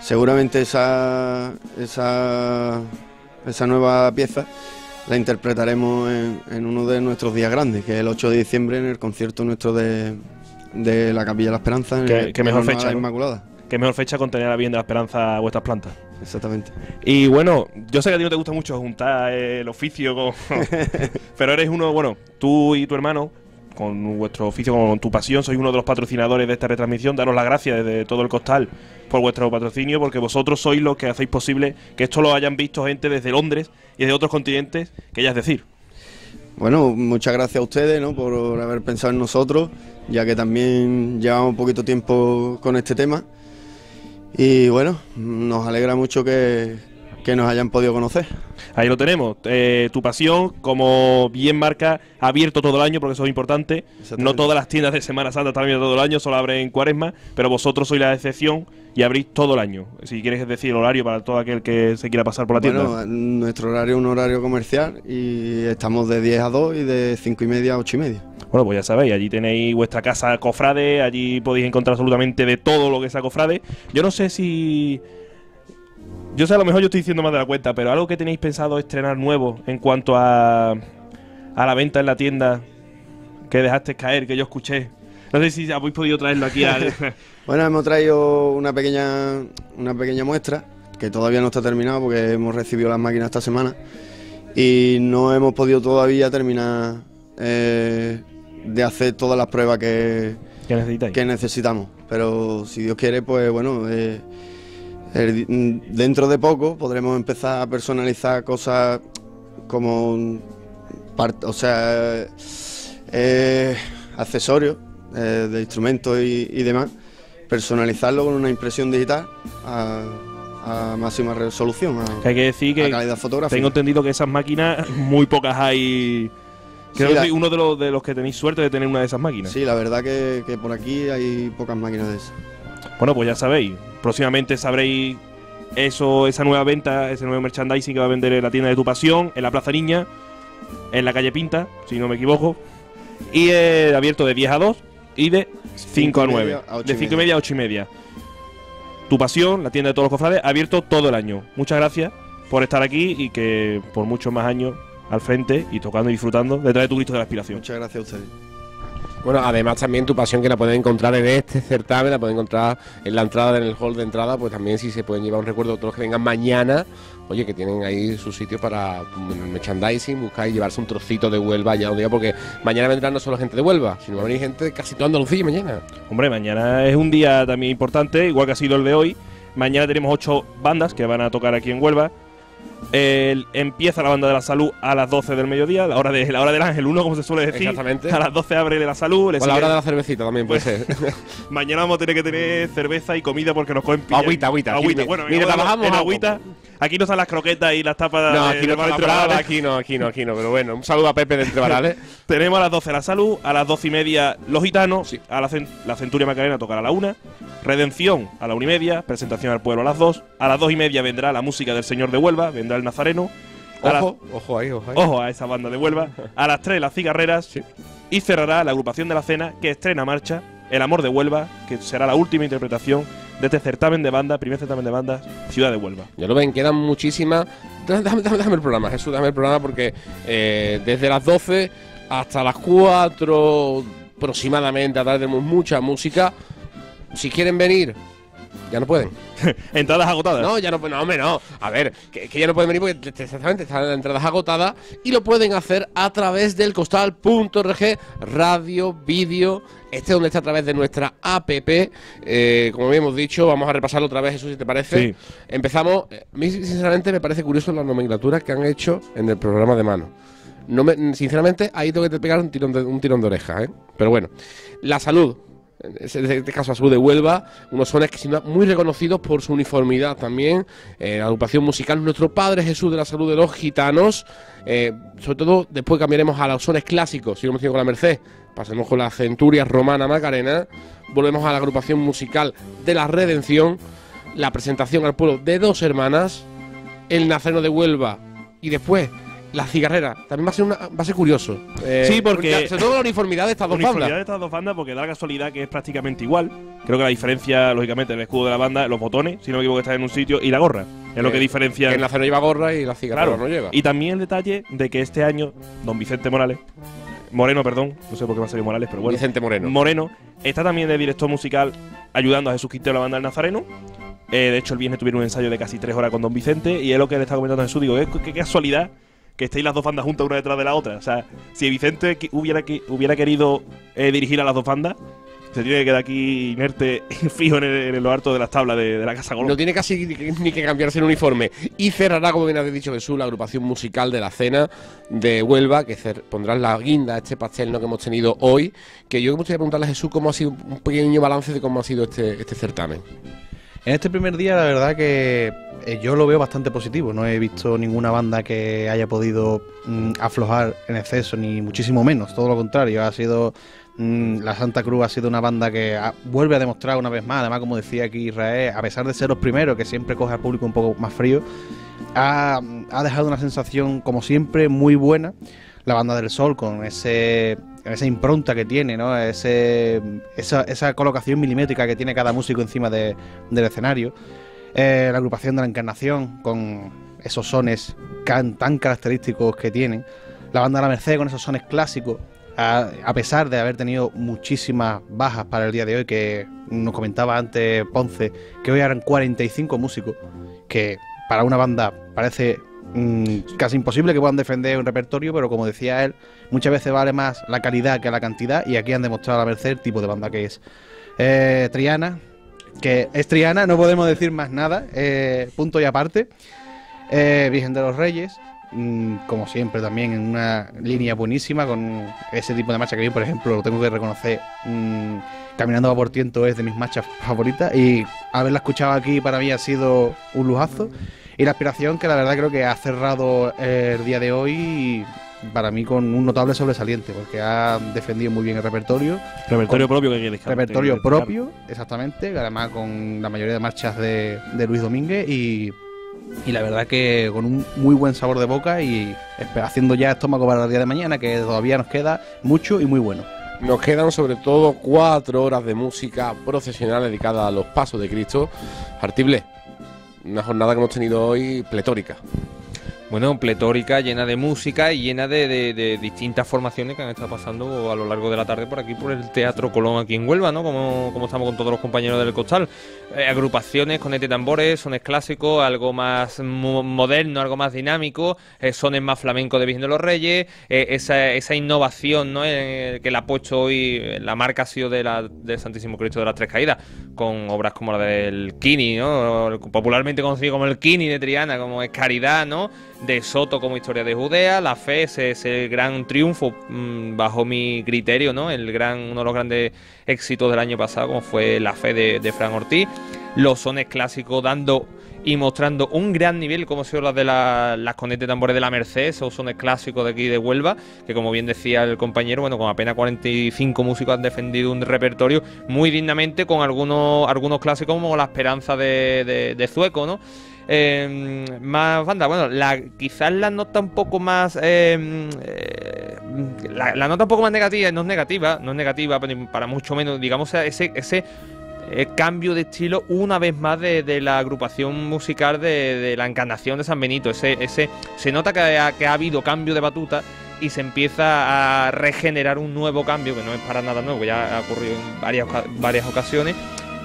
seguramente esa, esa, esa nueva pieza la interpretaremos en, en uno de nuestros días grandes, que es el 8 de diciembre en el concierto nuestro de, de la Capilla de la Esperanza. en ¿Qué, el- qué en mejor fecha? la Inmaculada. ¿Qué mejor fecha con tener a bien de la esperanza a vuestras plantas? Exactamente. Y bueno, yo sé que a ti no te gusta mucho juntar el oficio con... pero eres uno, bueno, tú y tu hermano, con vuestro oficio, con tu pasión, sois uno de los patrocinadores de esta retransmisión. Daros las gracias desde todo el costal por vuestro patrocinio, porque vosotros sois los que hacéis posible que esto lo hayan visto gente desde Londres y desde otros continentes, que ya es decir. Bueno, muchas gracias a ustedes ¿no? por haber pensado en nosotros, ya que también llevamos poquito tiempo con este tema. Y bueno, nos alegra mucho que, que nos hayan podido conocer. Ahí lo tenemos. Eh, tu pasión, como bien marca, abierto todo el año, porque eso es importante. No todas las tiendas de Semana Santa están abiertas todo el año, solo abren en cuaresma, pero vosotros sois la excepción y abrís todo el año. Si quieres decir el horario para todo aquel que se quiera pasar por la tienda. Bueno, nuestro horario es un horario comercial y estamos de 10 a 2 y de 5 y media a 8 y media. Bueno, pues ya sabéis, allí tenéis vuestra casa cofrade, allí podéis encontrar absolutamente de todo lo que sea cofrade. Yo no sé si... Yo sé, a lo mejor yo estoy diciendo más de la cuenta, pero algo que tenéis pensado estrenar nuevo en cuanto a, a la venta en la tienda que dejaste caer, que yo escuché. No sé si habéis podido traerlo aquí al... Bueno, hemos traído una pequeña, una pequeña muestra que todavía no está terminada porque hemos recibido las máquinas esta semana y no hemos podido todavía terminar eh, de hacer todas las pruebas que, que necesitamos. Pero si Dios quiere, pues bueno, eh, el- dentro de poco podremos empezar a personalizar cosas como, part- o sea, eh, accesorios eh, de instrumentos y, y demás, personalizarlo con una impresión digital a, a máxima resolución. a- Que hay que decir que calidad fotográfica. tengo entendido que esas máquinas muy pocas hay. Creo Sí, que soy uno de los, de los que tenéis suerte de tener una de esas máquinas. Sí, la verdad que, que por aquí hay pocas máquinas de esas. Bueno, pues ya sabéis. Próximamente sabréis eso, esa nueva venta, ese nuevo merchandising que va a vender en la tienda de tu pasión, en la Plaza Niña, en la calle Pinta, si no me equivoco. Y eh, abierto de 10 a 2 y de 5 a y 9. media a De y 5 y media a 8 y media. Tu pasión, la tienda de todos los cofrades, abierto todo el año. Muchas gracias por estar aquí y que por muchos más años al frente y tocando y disfrutando detrás de tu Cristo de la aspiración. Muchas gracias a ustedes. Bueno, además también tu pasión que la pueden encontrar en este certamen, la pueden encontrar en la entrada, en el hall de entrada, pues también si se pueden llevar un recuerdo todos los que vengan mañana, oye, que tienen ahí su sitio para mm, merchandising, buscar y llevarse un trocito de Huelva ya un día, porque mañana vendrán no solo gente de Huelva, sino va a venir gente de casi toda Andalucía mañana. Hombre, mañana es un día también importante, igual que ha sido el de hoy. Mañana tenemos ocho bandas que van a tocar aquí en Huelva. El- empieza la banda de la salud a las 12 del mediodía, la hora, de, la hora del ángel 1, como se suele decir. Exactamente. A las 12 abre la salud. le O la sigue- hora de la cervecita también puede ser. Mañana vamos a tener que tener cerveza y comida porque nos cogen pillas. Agüita, agüita, Agüita. Bueno, ni vamos a trabajamos en agüita. Aquí no están las croquetas y las tapas No, de- aquí no del bar está la Entre brava, Varales. aquí no, aquí no, aquí no, pero bueno, un saludo a Pepe de Entre Varales. Tenemos a las 12 la salud, a las 12 y media los gitanos, a la, cen- la Centuria Macarena tocará a la 1, Redención a la 1 y media, presentación al pueblo a las 2, a las 2 y media vendrá la música del Señor de Huelva, vendrá el Nazareno. a la- Ojo, ojo ahí, ojo ahí. Ojo a esa banda de Huelva. A las 3 las cigarreras. Y cerrará la agrupación de la cena que estrena marcha El Amor de Huelva, que será la última interpretación de este certamen de banda, primer certamen de bandas, Ciudad de Huelva. Ya lo ven, quedan muchísimas. Déjame el programa, Jesús, déjame el programa porque eh, desde las 12 hasta las 4 aproximadamente a mucha música. Si quieren venir, ya no pueden. Entradas agotadas. No, ya no, no, hombre, no. A ver, que, que ya no pueden venir porque te- te- exactamente están las entradas agotadas y lo pueden hacer a través del costal.org, radio, vídeo. Este es donde está a través de nuestra app. Eh, como habíamos dicho, vamos a repasarlo otra vez, eso si te parece. Sí. Empezamos. eh, A mí, sinceramente, me parece curioso la nomenclatura que han hecho en el programa de mano. No me- sinceramente, ahí tengo que te pegar un tirón de, un tirón de oreja, ¿eh? Pero bueno, la salud. En este caso, salud de Huelva, unos sones que sin muy reconocidos por su uniformidad también. eh, la agrupación musical Nuestro Padre Jesús de la Salud de los Gitanos. eh, sobre todo, después cambiaremos a los sones clásicos, si tenido con la Merced. Pasemos con la Centuria Romana Macarena. Volvemos a la agrupación musical de la Redención. La presentación al pueblo de dos hermanas. El Nazareno de Huelva. Y después, la cigarrera. También va a ser, una- va a ser curioso. Eh, Sí, porque- Sobre todo la uniformidad de estas dos Uniformidad bandas. de estas dos bandas porque da la casualidad que es prácticamente igual. Creo que la diferencia, lógicamente, el escudo de la banda, los botones, si no me equivoco, están en un sitio, y la gorra. Es lo que Eh, diferencia. que el Nazareno lleva gorra y la cigarrera Claro. no lleva. Y también el detalle de que este año, don Vicente Morales, Moreno, perdón, no sé por qué me ha salido Morales, pero bueno. Vicente Moreno. Moreno está también de director musical ayudando a Jesús Quintero, la banda del Nazareno. Eh, de hecho, el viernes tuvieron un ensayo de casi tres horas con don Vicente, y es lo que le estaba comentando a Jesús. Digo, "Eh, qué, qué casualidad que estéis las dos bandas juntas una detrás de la otra. O sea, si Vicente hubiera, qui- hubiera querido eh, dirigir a las dos bandas, se tiene que quedar aquí inerte, fijo en, el- en lo alto de las tablas de, la Casa Colón. No tiene casi ni que- que cambiarse el uniforme. Y cerrará, como bien habéis dicho Jesús, la agrupación musical de la cena de Huelva, que pondrán la guinda a este pastel ¿no? que hemos tenido hoy. Que yo me gustaría preguntarle a Jesús cómo ha sido un pequeño balance de cómo ha sido este, este certamen. En este primer día, la verdad que eh, yo lo veo bastante positivo. No he visto ninguna banda que haya podido mm, aflojar en exceso, ni muchísimo menos. Todo lo contrario, ha sido. mm, la Santa Cruz ha sido una banda que vuelve a demostrar una vez más, además, como decía aquí Israel, a pesar de ser los primeros, que siempre coge al público un poco más frío, ha dejado una sensación, como siempre, muy buena. La banda del sol, con ese esa impronta que tiene, ¿no? Ese, esa, esa colocación milimétrica que tiene cada músico encima de- del escenario. Eh, la agrupación de la Encarnación, con esos sones tan característicos que tienen. La banda de la Merced, con esos sones clásicos. A, a pesar de haber tenido muchísimas bajas para el día de hoy, que nos comentaba antes Ponce, que hoy eran 45 músicos, que para una banda parece mm, casi imposible que puedan defender un repertorio, pero como decía él, muchas veces vale más la calidad que la cantidad, y aquí han demostrado a la merced el tipo de banda que es. Eh, Triana, que es Triana, no podemos decir más nada, eh, punto y aparte. Eh, Virgen de los Reyes, mm, como siempre también en una línea buenísima con ese tipo de marcha que yo, por ejemplo, lo tengo que reconocer, mm, Caminando va por tiento es de mis marchas favoritas y haberla escuchado aquí para mí ha sido un lujazo y la aspiración que la verdad creo que ha cerrado el día de hoy para mí con un notable sobresaliente porque ha defendido muy bien el repertorio. Repertorio Con- propio que dejar- repertorio propio exactamente además con la mayoría de marchas de, de Luis Domínguez y y la verdad que con un muy buen sabor de boca y haciendo ya estómago para el día de mañana que todavía nos queda mucho y muy bueno. Nos quedan sobre todo cuatro horas de música procesional dedicada a los pasos de Cristo. Artible, una jornada que hemos tenido hoy pletórica. Bueno, pletórica, llena de música y llena de, de- distintas formaciones que han estado pasando a lo largo de la tarde por aquí, por el Teatro Colón aquí en Huelva, ¿no? Como, como estamos con todos los compañeros del Costal. Eh, agrupaciones con este tambores, sones clásicos, algo más mo- moderno, algo más dinámico, eh, sones más flamencos de Virgen de los Reyes, eh, esa, esa innovación ¿no? Que la ha puesto hoy, eh, la marca ha sido de la, del Santísimo Cristo de las Tres Caídas, con obras como la del Kini, ¿no? popularmente conocido como el Kini de Triana, como es Caridad, ¿no? De Soto como historia de Judea, la fe, ese, ese gran triunfo mm, bajo mi criterio, ¿no? El gran, uno de los grandes éxitos del año pasado, como fue la fe de, de Fran Ortiz, los sones clásicos dando y mostrando un gran nivel, como son las de la- las de tambores de la Merced, esos sones clásicos de aquí de Huelva, que como bien decía el compañero, bueno, con apenas 45 músicos han defendido un repertorio muy dignamente con algunos, algunos clásicos como La Esperanza de, de- de Zueco, ¿no? Eh, más banda, bueno, la, quizás la nota un poco más. eh, eh, la, nota un poco más negativa, no es negativa, no es negativa, pero para mucho menos, digamos, ese, ese eh, cambio de estilo una vez más de, de la agrupación musical de, la encarnación de San Benito. Ese, ese, se nota que ha, que ha habido cambio de batuta y se empieza a regenerar un nuevo cambio, que no es para nada nuevo, ya ha ocurrido en varias, varias ocasiones,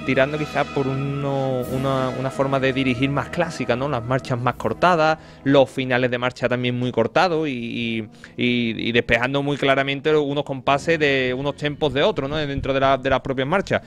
tirando quizás por uno- una, una forma de dirigir más clásica, ¿no? Las marchas más cortadas, los finales de marcha también muy cortados y, y- y- despejando muy claramente unos compases de unos tempos de otros, ¿no? Dentro de, la- de las propias marchas.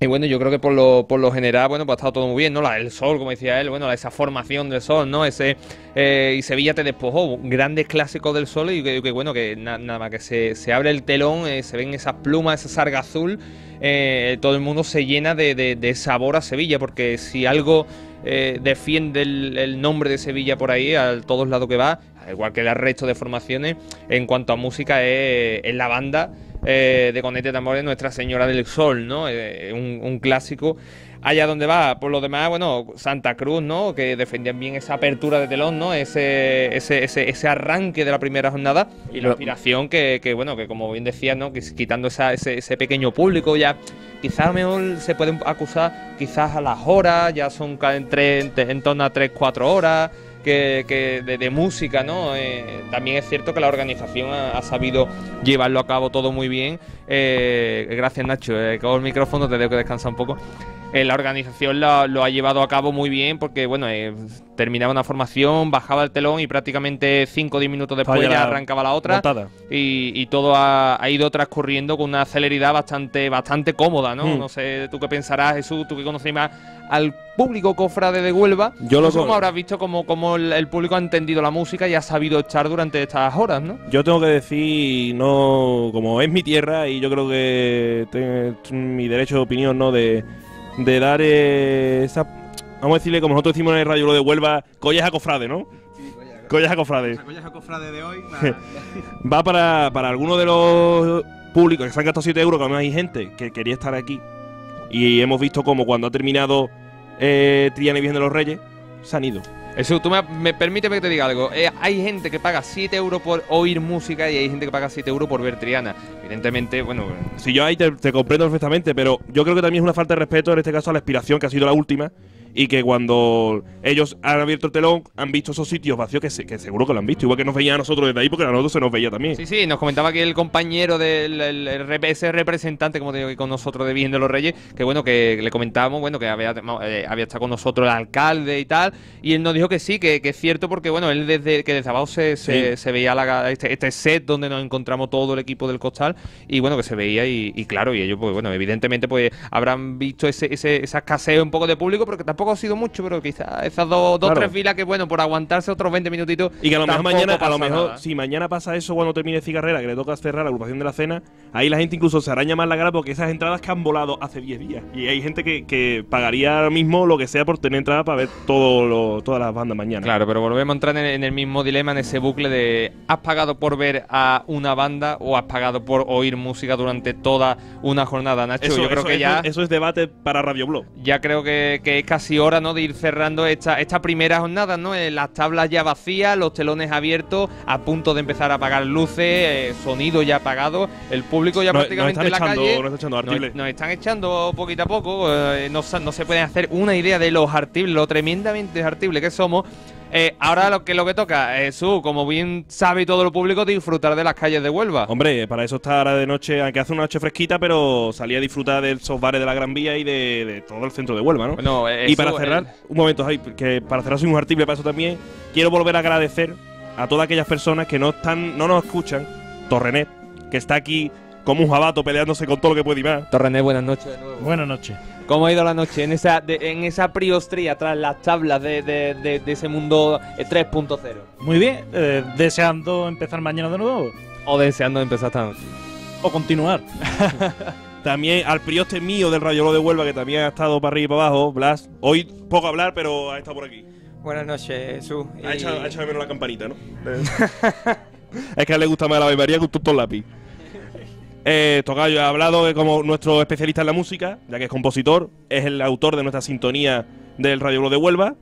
Y bueno, yo creo que por lo, por lo general, bueno, pues ha estado todo muy bien, ¿no? El sol, como decía él, bueno, esa formación del sol, ¿no? Ese eh, y Sevilla te despojó, grandes clásicos del sol y que, que, bueno, que na- nada más que se, se abre el telón, eh, se ven esas plumas, esa sarga azul, eh, todo el mundo se llena de, sabor a Sevilla, porque si algo eh, defiende el, nombre de Sevilla por ahí, a todos lados que va, al igual que el resto de formaciones, en cuanto a música, es, la banda eh, de Conete Tambores Nuestra Señora del Sol, ¿no? Eh, un clásico. Allá donde va, por lo demás, bueno, Santa Cruz, ¿no? Que defendían bien esa apertura de telón, ¿no? Ese, ese, ese, ese arranque de la primera jornada y la inspiración que, que, bueno, que como bien decía, ¿no? Que quitando esa, ese, ese pequeño público ya, quizás mejor se pueden acusar quizás a las horas, ya son entre, entre- en torno a 3, 4 horas que, que de, de música, ¿no? Eh, también es cierto que la organización ha, ha sabido llevarlo a cabo todo muy bien. Eh, gracias Nacho, eh, con el micrófono te tengo que descansar un poco. Eh, la organización lo, lo ha llevado a cabo muy bien porque, bueno, eh, terminaba una formación, bajaba el telón y prácticamente 5 o 10 minutos después ya la arrancaba la otra. Y, y todo ha, ha ido transcurriendo con una celeridad bastante, bastante cómoda, ¿no? Mm. No sé, tú qué pensarás, Jesús, tú que conoces más al público cofrade de Huelva. Yo lo no sé cómo habrás visto cómo, cómo el, el público ha entendido la música y ha sabido echar durante estas horas, ¿no? Yo tengo que decir, no, como es mi tierra y yo creo que tengo mi derecho de opinión, ¿no? De, de dar eh, esa, vamos a decirle como nosotros decimos en el radio lo de Huelva, colleja cofrade, ¿no? Colleja cofrade. Colleja cofrade de hoy. Va para, para algunos de los públicos que se han gastado 7 euros, que además hay gente que quería estar aquí. Y hemos visto como cuando ha terminado eh, Triana y Virgen de los Reyes, se han ido. Eso, tú me, me permíteme que te diga algo. Eh, hay gente que paga 7 euros por oír música y hay gente que paga 7 euros por ver Triana. Evidentemente, bueno. Si yo ahí te, te comprendo perfectamente, pero yo creo que también es una falta de respeto en este caso a la expiración, que ha sido la última, y que cuando ellos han abierto el telón, han visto esos sitios vacíos que, se- que seguro que lo han visto, igual que nos veían a nosotros desde ahí, porque a nosotros se nos veía también. Sí, sí, nos comentaba aquí el compañero del el- el rep- ese representante, como te digo, aquí con nosotros de Virgen de los Reyes, que bueno, que le comentábamos, bueno, que había, eh, había estado con nosotros el alcalde y tal, y él nos dijo que sí, que, que es cierto, porque bueno, él desde que desde abajo se, se, Sí. se veía la- este, este set donde nos encontramos todo el equipo del costal, y bueno, que se veía, y, y claro, y ellos, pues bueno, evidentemente, pues habrán visto ese, ese, esa escasez un poco de público, pero que tampoco ha sido mucho, pero quizás esas dos, dos Claro. tres filas que, bueno, por aguantarse otros 20 minutitos. Y que a lo mejor mañana, a lo mejor, nada. si mañana pasa eso cuando termine Cigarrera, que le toca cerrar la agrupación de la cena, ahí la gente incluso se araña más la cara porque esas entradas que han volado hace 10 días. Y hay gente que, que pagaría ahora mismo lo que sea por tener entrada para ver todo lo- todas las bandas mañana. Claro, pero volvemos a entrar en, en el mismo dilema, en ese bucle de ¿has pagado por ver a una banda o has pagado por oír música durante toda una jornada, Nacho? Eso, Yo creo eso- que ya, eso- eso es debate para Radio Blog. ya creo que, que es casi hora ¿no? de ir cerrando esta, esta primera jornada, ¿no? Eh, Las tablas ya vacías, los telones abiertos, a punto de empezar a apagar luces, eh, sonido ya apagado, el público ya prácticamente nos en la echando- calle. nos están echando nos, artibles. nos están echando poquito a poco, eh, no, no se pueden hacer una idea de los artibles, lo tremendamente artibles que somos. Eh, ahora lo que lo que toca, Jesús, como bien sabe todo el público, disfrutar de las calles de Huelva. Hombre, para eso está ahora de noche, aunque hace una noche fresquita, pero salía a disfrutar de esos bares de la Gran Vía y de, de todo el centro de Huelva, ¿no? Bueno, eh, y para cerrar, un momento, Javi, que para cerrar soy un artible para eso también, quiero volver a agradecer a todas aquellas personas que no están, no nos escuchan, Torrenet, que está aquí como un jabato peleándose con todo lo que puede y más. Torrenet, buenas noches de nuevo. Buenas noches. ¿Cómo ha ido la noche en esa, de- en esa priostría tras las tablas de, de- de- de ese mundo eh, 3.0? Muy bien, eh, deseando empezar mañana de nuevo. O deseando empezar esta noche. O continuar. También al prioste mío del Radio Lo de Huelva, que también ha estado para arriba y para abajo, Blas. Hoy poco hablar, pero ha estado por aquí. Buenas noches, Jesús. Ha Y- echado, ha echado de menos la campanita, ¿no? es que a él le gusta más la Ave María que un tonto lápiz. Eh, Tocayo ha hablado de como nuestro especialista en la música, ya que es compositor, es el autor de nuestra sintonía del Radio Blog de Huelva,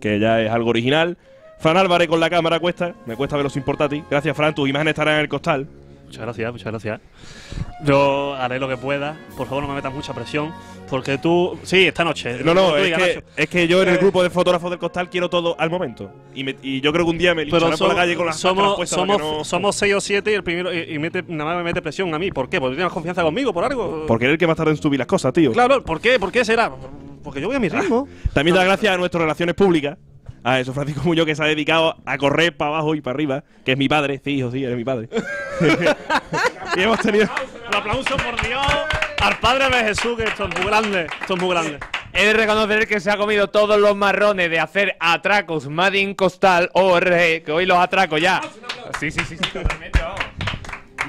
que ya es algo original. Fran Álvarez con la cámara cuesta, me cuesta verlo sin portátil. Gracias, Fran, tus imágenes estarán en el costal. Muchas gracias, muchas gracias. Yo haré lo que pueda. Por favor, no me metas mucha presión. Porque tú. Sí, esta noche. No, no, es digas, que, es que yo en el Eh, grupo de fotógrafos del costal quiero todo al momento. Y, me- y yo creo que un día me lincharán por la calle con las somos, somos, no- somos seis o siete y el primero y, y mete, nada más me mete presión a mí. ¿Por qué? Porque tienes confianza conmigo por algo. Porque eres el que más tarda en subir las cosas, tío. Claro, ¿por qué? ¿Por qué será? Porque yo voy a mi ritmo. También da gracias a nuestras relaciones públicas. A eso, Francisco Muñoz, que se ha dedicado a correr para abajo y para arriba, que es mi padre. Sí, hijo, sí, eres mi padre. y hemos tenido. Un aplauso, por Dios, al Padre de Jesús, que esto es muy grande. Esto es muy grande. He de reconocer que se ha comido todos los marrones de hacer atracos Made in Costal ORG, que hoy los atraco ya. Sí, sí, sí, sí, totalmente, vamos.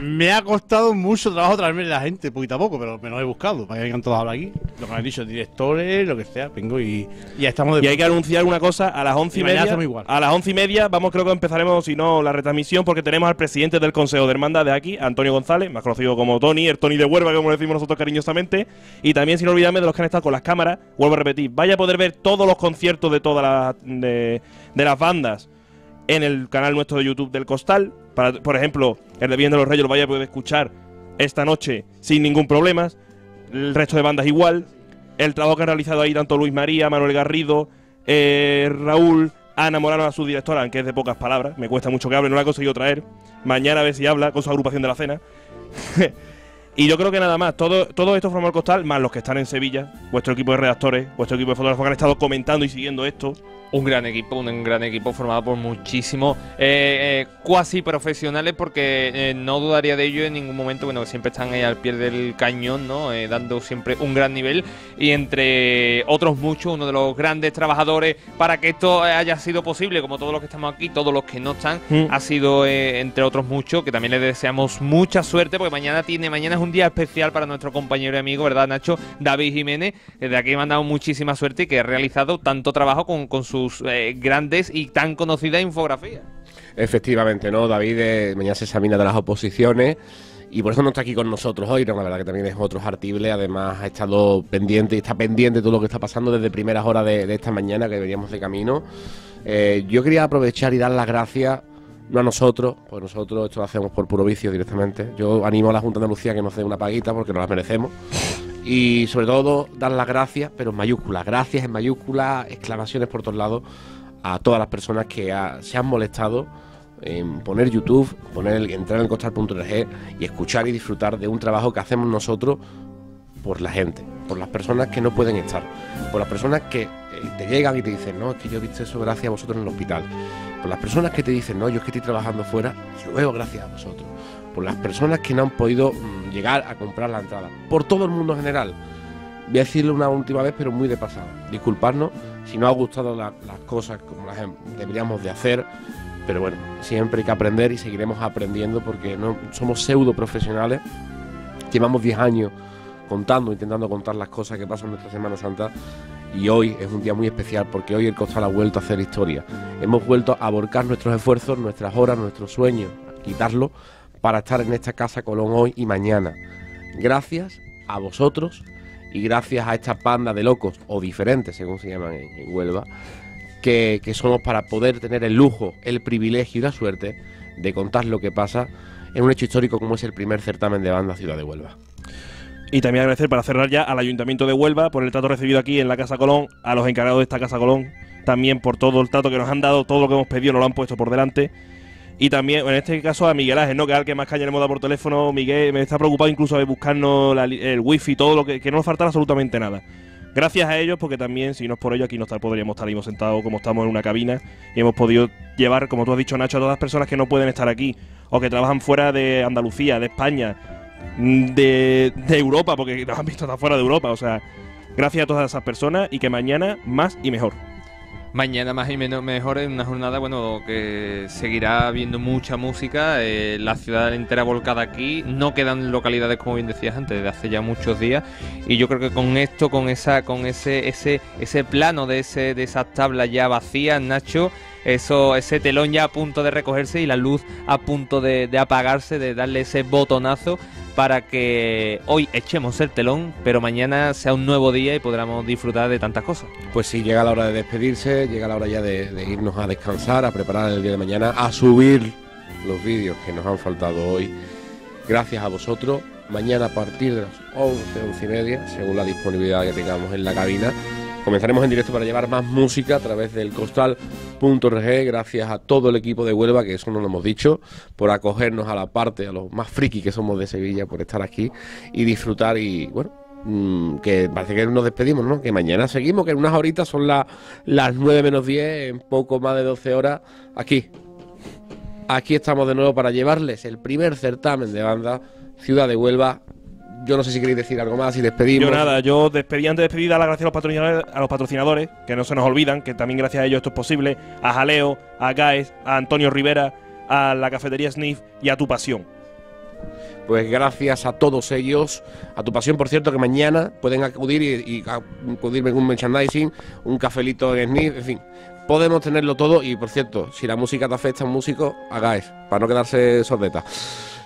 Me ha costado mucho trabajo traerme la gente, poquito a poco, pero me lo he buscado para que vengan todos a hablar aquí. Lo que me han dicho, directores, lo que sea, vengo y y ya estamos de Y hay que anunciar una cosa, a las once y, media. igual. A las once y media, vamos, creo que empezaremos, si no, la retransmisión, porque tenemos al presidente del Consejo de Hermandad de aquí, Antonio González, más conocido como Tony, el Tony de Huelva, como le decimos nosotros cariñosamente. Y también, sin olvidarme de los que han estado con las cámaras, vuelvo a repetir, vaya a poder ver todos los conciertos de todas las de, de las bandas en el canal nuestro de YouTube del Costal. Para, por ejemplo, el de Bien de los Reyes lo vaya a poder escuchar esta noche sin ningún problema. El resto de bandas igual. El trabajo que han realizado ahí tanto Luis María, Manuel Garrido, eh, Raúl, Ana Morano, a su directora, aunque es de pocas palabras. Me cuesta mucho que hable, no la he conseguido traer. Mañana a ver si habla con su agrupación de la cena. y yo creo que nada más. Todo, todo esto forma el costal, más los que están en Sevilla, vuestro equipo de redactores, vuestro equipo de fotógrafos que han estado comentando y siguiendo esto. Un gran equipo, un gran equipo formado por muchísimos eh, eh, cuasi profesionales, porque eh, no dudaría de ello en ningún momento. Bueno, siempre están ahí al pie del cañón, ¿no? Eh, dando siempre un gran nivel. Y entre otros muchos, uno de los grandes trabajadores para que esto haya sido posible, como todos los que estamos aquí, todos los que no están, Mm. ha sido, eh, entre otros muchos, que también les deseamos mucha suerte, porque mañana tiene, mañana es un día especial para nuestro compañero y amigo, ¿verdad, Nacho? David Jiménez, que de aquí mandado muchísima suerte y que ha realizado tanto trabajo con, con eh, grandes y tan conocidas infografías. Efectivamente, ¿no? David eh, mañana se examina de las oposiciones y por eso no está aquí con nosotros hoy, ¿no? La verdad que también es otro artible, además ha estado pendiente y está pendiente de todo lo que está pasando desde primeras horas de, esta mañana que veníamos de camino. Eh, yo quería aprovechar y dar las gracias, no a nosotros, pues nosotros esto lo hacemos por puro vicio directamente. Yo animo a la Junta de Andalucía que nos dé una paguita porque nos las merecemos. Y sobre todo dar las gracias, pero en mayúsculas, gracias en mayúsculas, exclamaciones por todos lados a todas las personas que se han molestado en poner YouTube, poner, entrar en costal.org y escuchar y disfrutar de un trabajo que hacemos nosotros por la gente, por las personas que no pueden estar, por las personas que eh, te llegan y te dicen, no, es que yo he visto eso gracias a vosotros en el hospital, por las personas que te dicen, no, yo es que estoy trabajando fuera y lo veo gracias a vosotros, por las personas que no han podido mm, llegar a comprar la entrada, por todo el mundo en general. Voy a decirlo una última vez, pero muy de pasada. Disculparnos si no ha gustado la- las cosas como las deberíamos de hacer, pero bueno, siempre hay que aprender y seguiremos aprendiendo porque no somos pseudo profesionales. Llevamos 10 años contando, intentando contar las cosas que pasan en nuestra Semana Santa y hoy es un día muy especial porque hoy el Costal ha vuelto a hacer historia. Hemos vuelto a volcar nuestros esfuerzos, nuestras horas, nuestros sueños, a quitarlo para estar en esta casa Colón hoy y mañana. Gracias a vosotros y gracias a esta banda de locos o diferentes, según se llaman en, en Huelva, que, que somos para poder tener el lujo, el privilegio y la suerte de contar lo que pasa en un hecho histórico como es el primer certamen de banda Ciudad de Huelva. Y también agradecer para cerrar ya al Ayuntamiento de Huelva por el trato recibido aquí en la Casa Colón, a los encargados de esta Casa Colón, también por todo el trato que nos han dado, todo lo que hemos pedido nos lo han puesto por delante. Y también, en este caso, a Miguel Ángel, ¿no? que es al que más caña le hemos dado por teléfono. Miguel me está preocupado incluso de buscarnos la el wifi, todo lo que, que no nos faltara absolutamente nada. Gracias a ellos, porque también, si no es por ellos, aquí no podríamos estar mismo sentados como estamos en una cabina y hemos podido llevar, como tú has dicho, Nacho, a todas las personas que no pueden estar aquí o que trabajan fuera de Andalucía, de España, mm, de Europa, porque nos han visto hasta fuera de Europa. O sea, gracias a todas esas personas y que mañana más y mejor. Mañana más y menos mejor en una jornada, bueno, que seguirá habiendo mucha música, eh, la ciudad entera volcada aquí, no quedan localidades como bien decías antes, desde hace ya muchos días, y yo creo que con esto, con esa, con ese, ese, ese plano de ese, de esas tablas ya vacías, Nacho, eso, ese telón ya a punto de recogerse y la luz a punto de, apagarse, de darle ese botonazo para que hoy echemos el telón, pero mañana sea un nuevo día y podamos disfrutar de tantas cosas. Pues sí, llega la hora de despedirse, llega la hora ya de, de irnos a descansar, a preparar el día de mañana, a subir los vídeos que nos han faltado hoy. Gracias a vosotros. Mañana a partir de las 11, 11 y media, según la disponibilidad que tengamos en la cabina, comenzaremos en directo para llevar más música a través del costal.org. Gracias a todo el equipo de Huelva, que eso no lo hemos dicho, por acogernos a la parte, a los más friki que somos de Sevilla, por estar aquí y disfrutar y, bueno, Mm, que parece que nos despedimos, ¿no? Que mañana seguimos, que en unas horitas son la- las 9 menos 10, en poco más de 12 horas, aquí. Aquí estamos de nuevo para llevarles el primer certamen de banda, Ciudad de Huelva. Yo no sé si queréis decir algo más y despedimos. Yo nada, yo despedí antes de despedir, dar las gracias a los, patrocinadores, a los patrocinadores, que no se nos olvidan, que también gracias a ellos esto es posible, a Jaleo, a Gaes, a Antonio Rivera, a la cafetería Sniff y a Tu Pasión. Pues gracias a todos ellos, a tu pasión, por cierto, que mañana pueden acudir y, y acudirme en un merchandising, un cafelito en Sniff, en fin. Podemos tenerlo todo y, por cierto, si la música te afecta a un músico, hagáis, para no quedarse sordeta.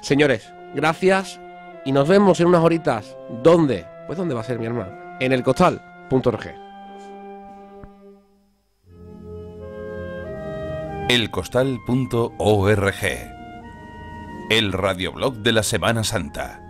Señores, gracias y nos vemos en unas horitas. ¿Dónde? Pues ¿dónde va a ser mi hermano? En el costal.org. elcostal.org El radioblog de la Semana Santa.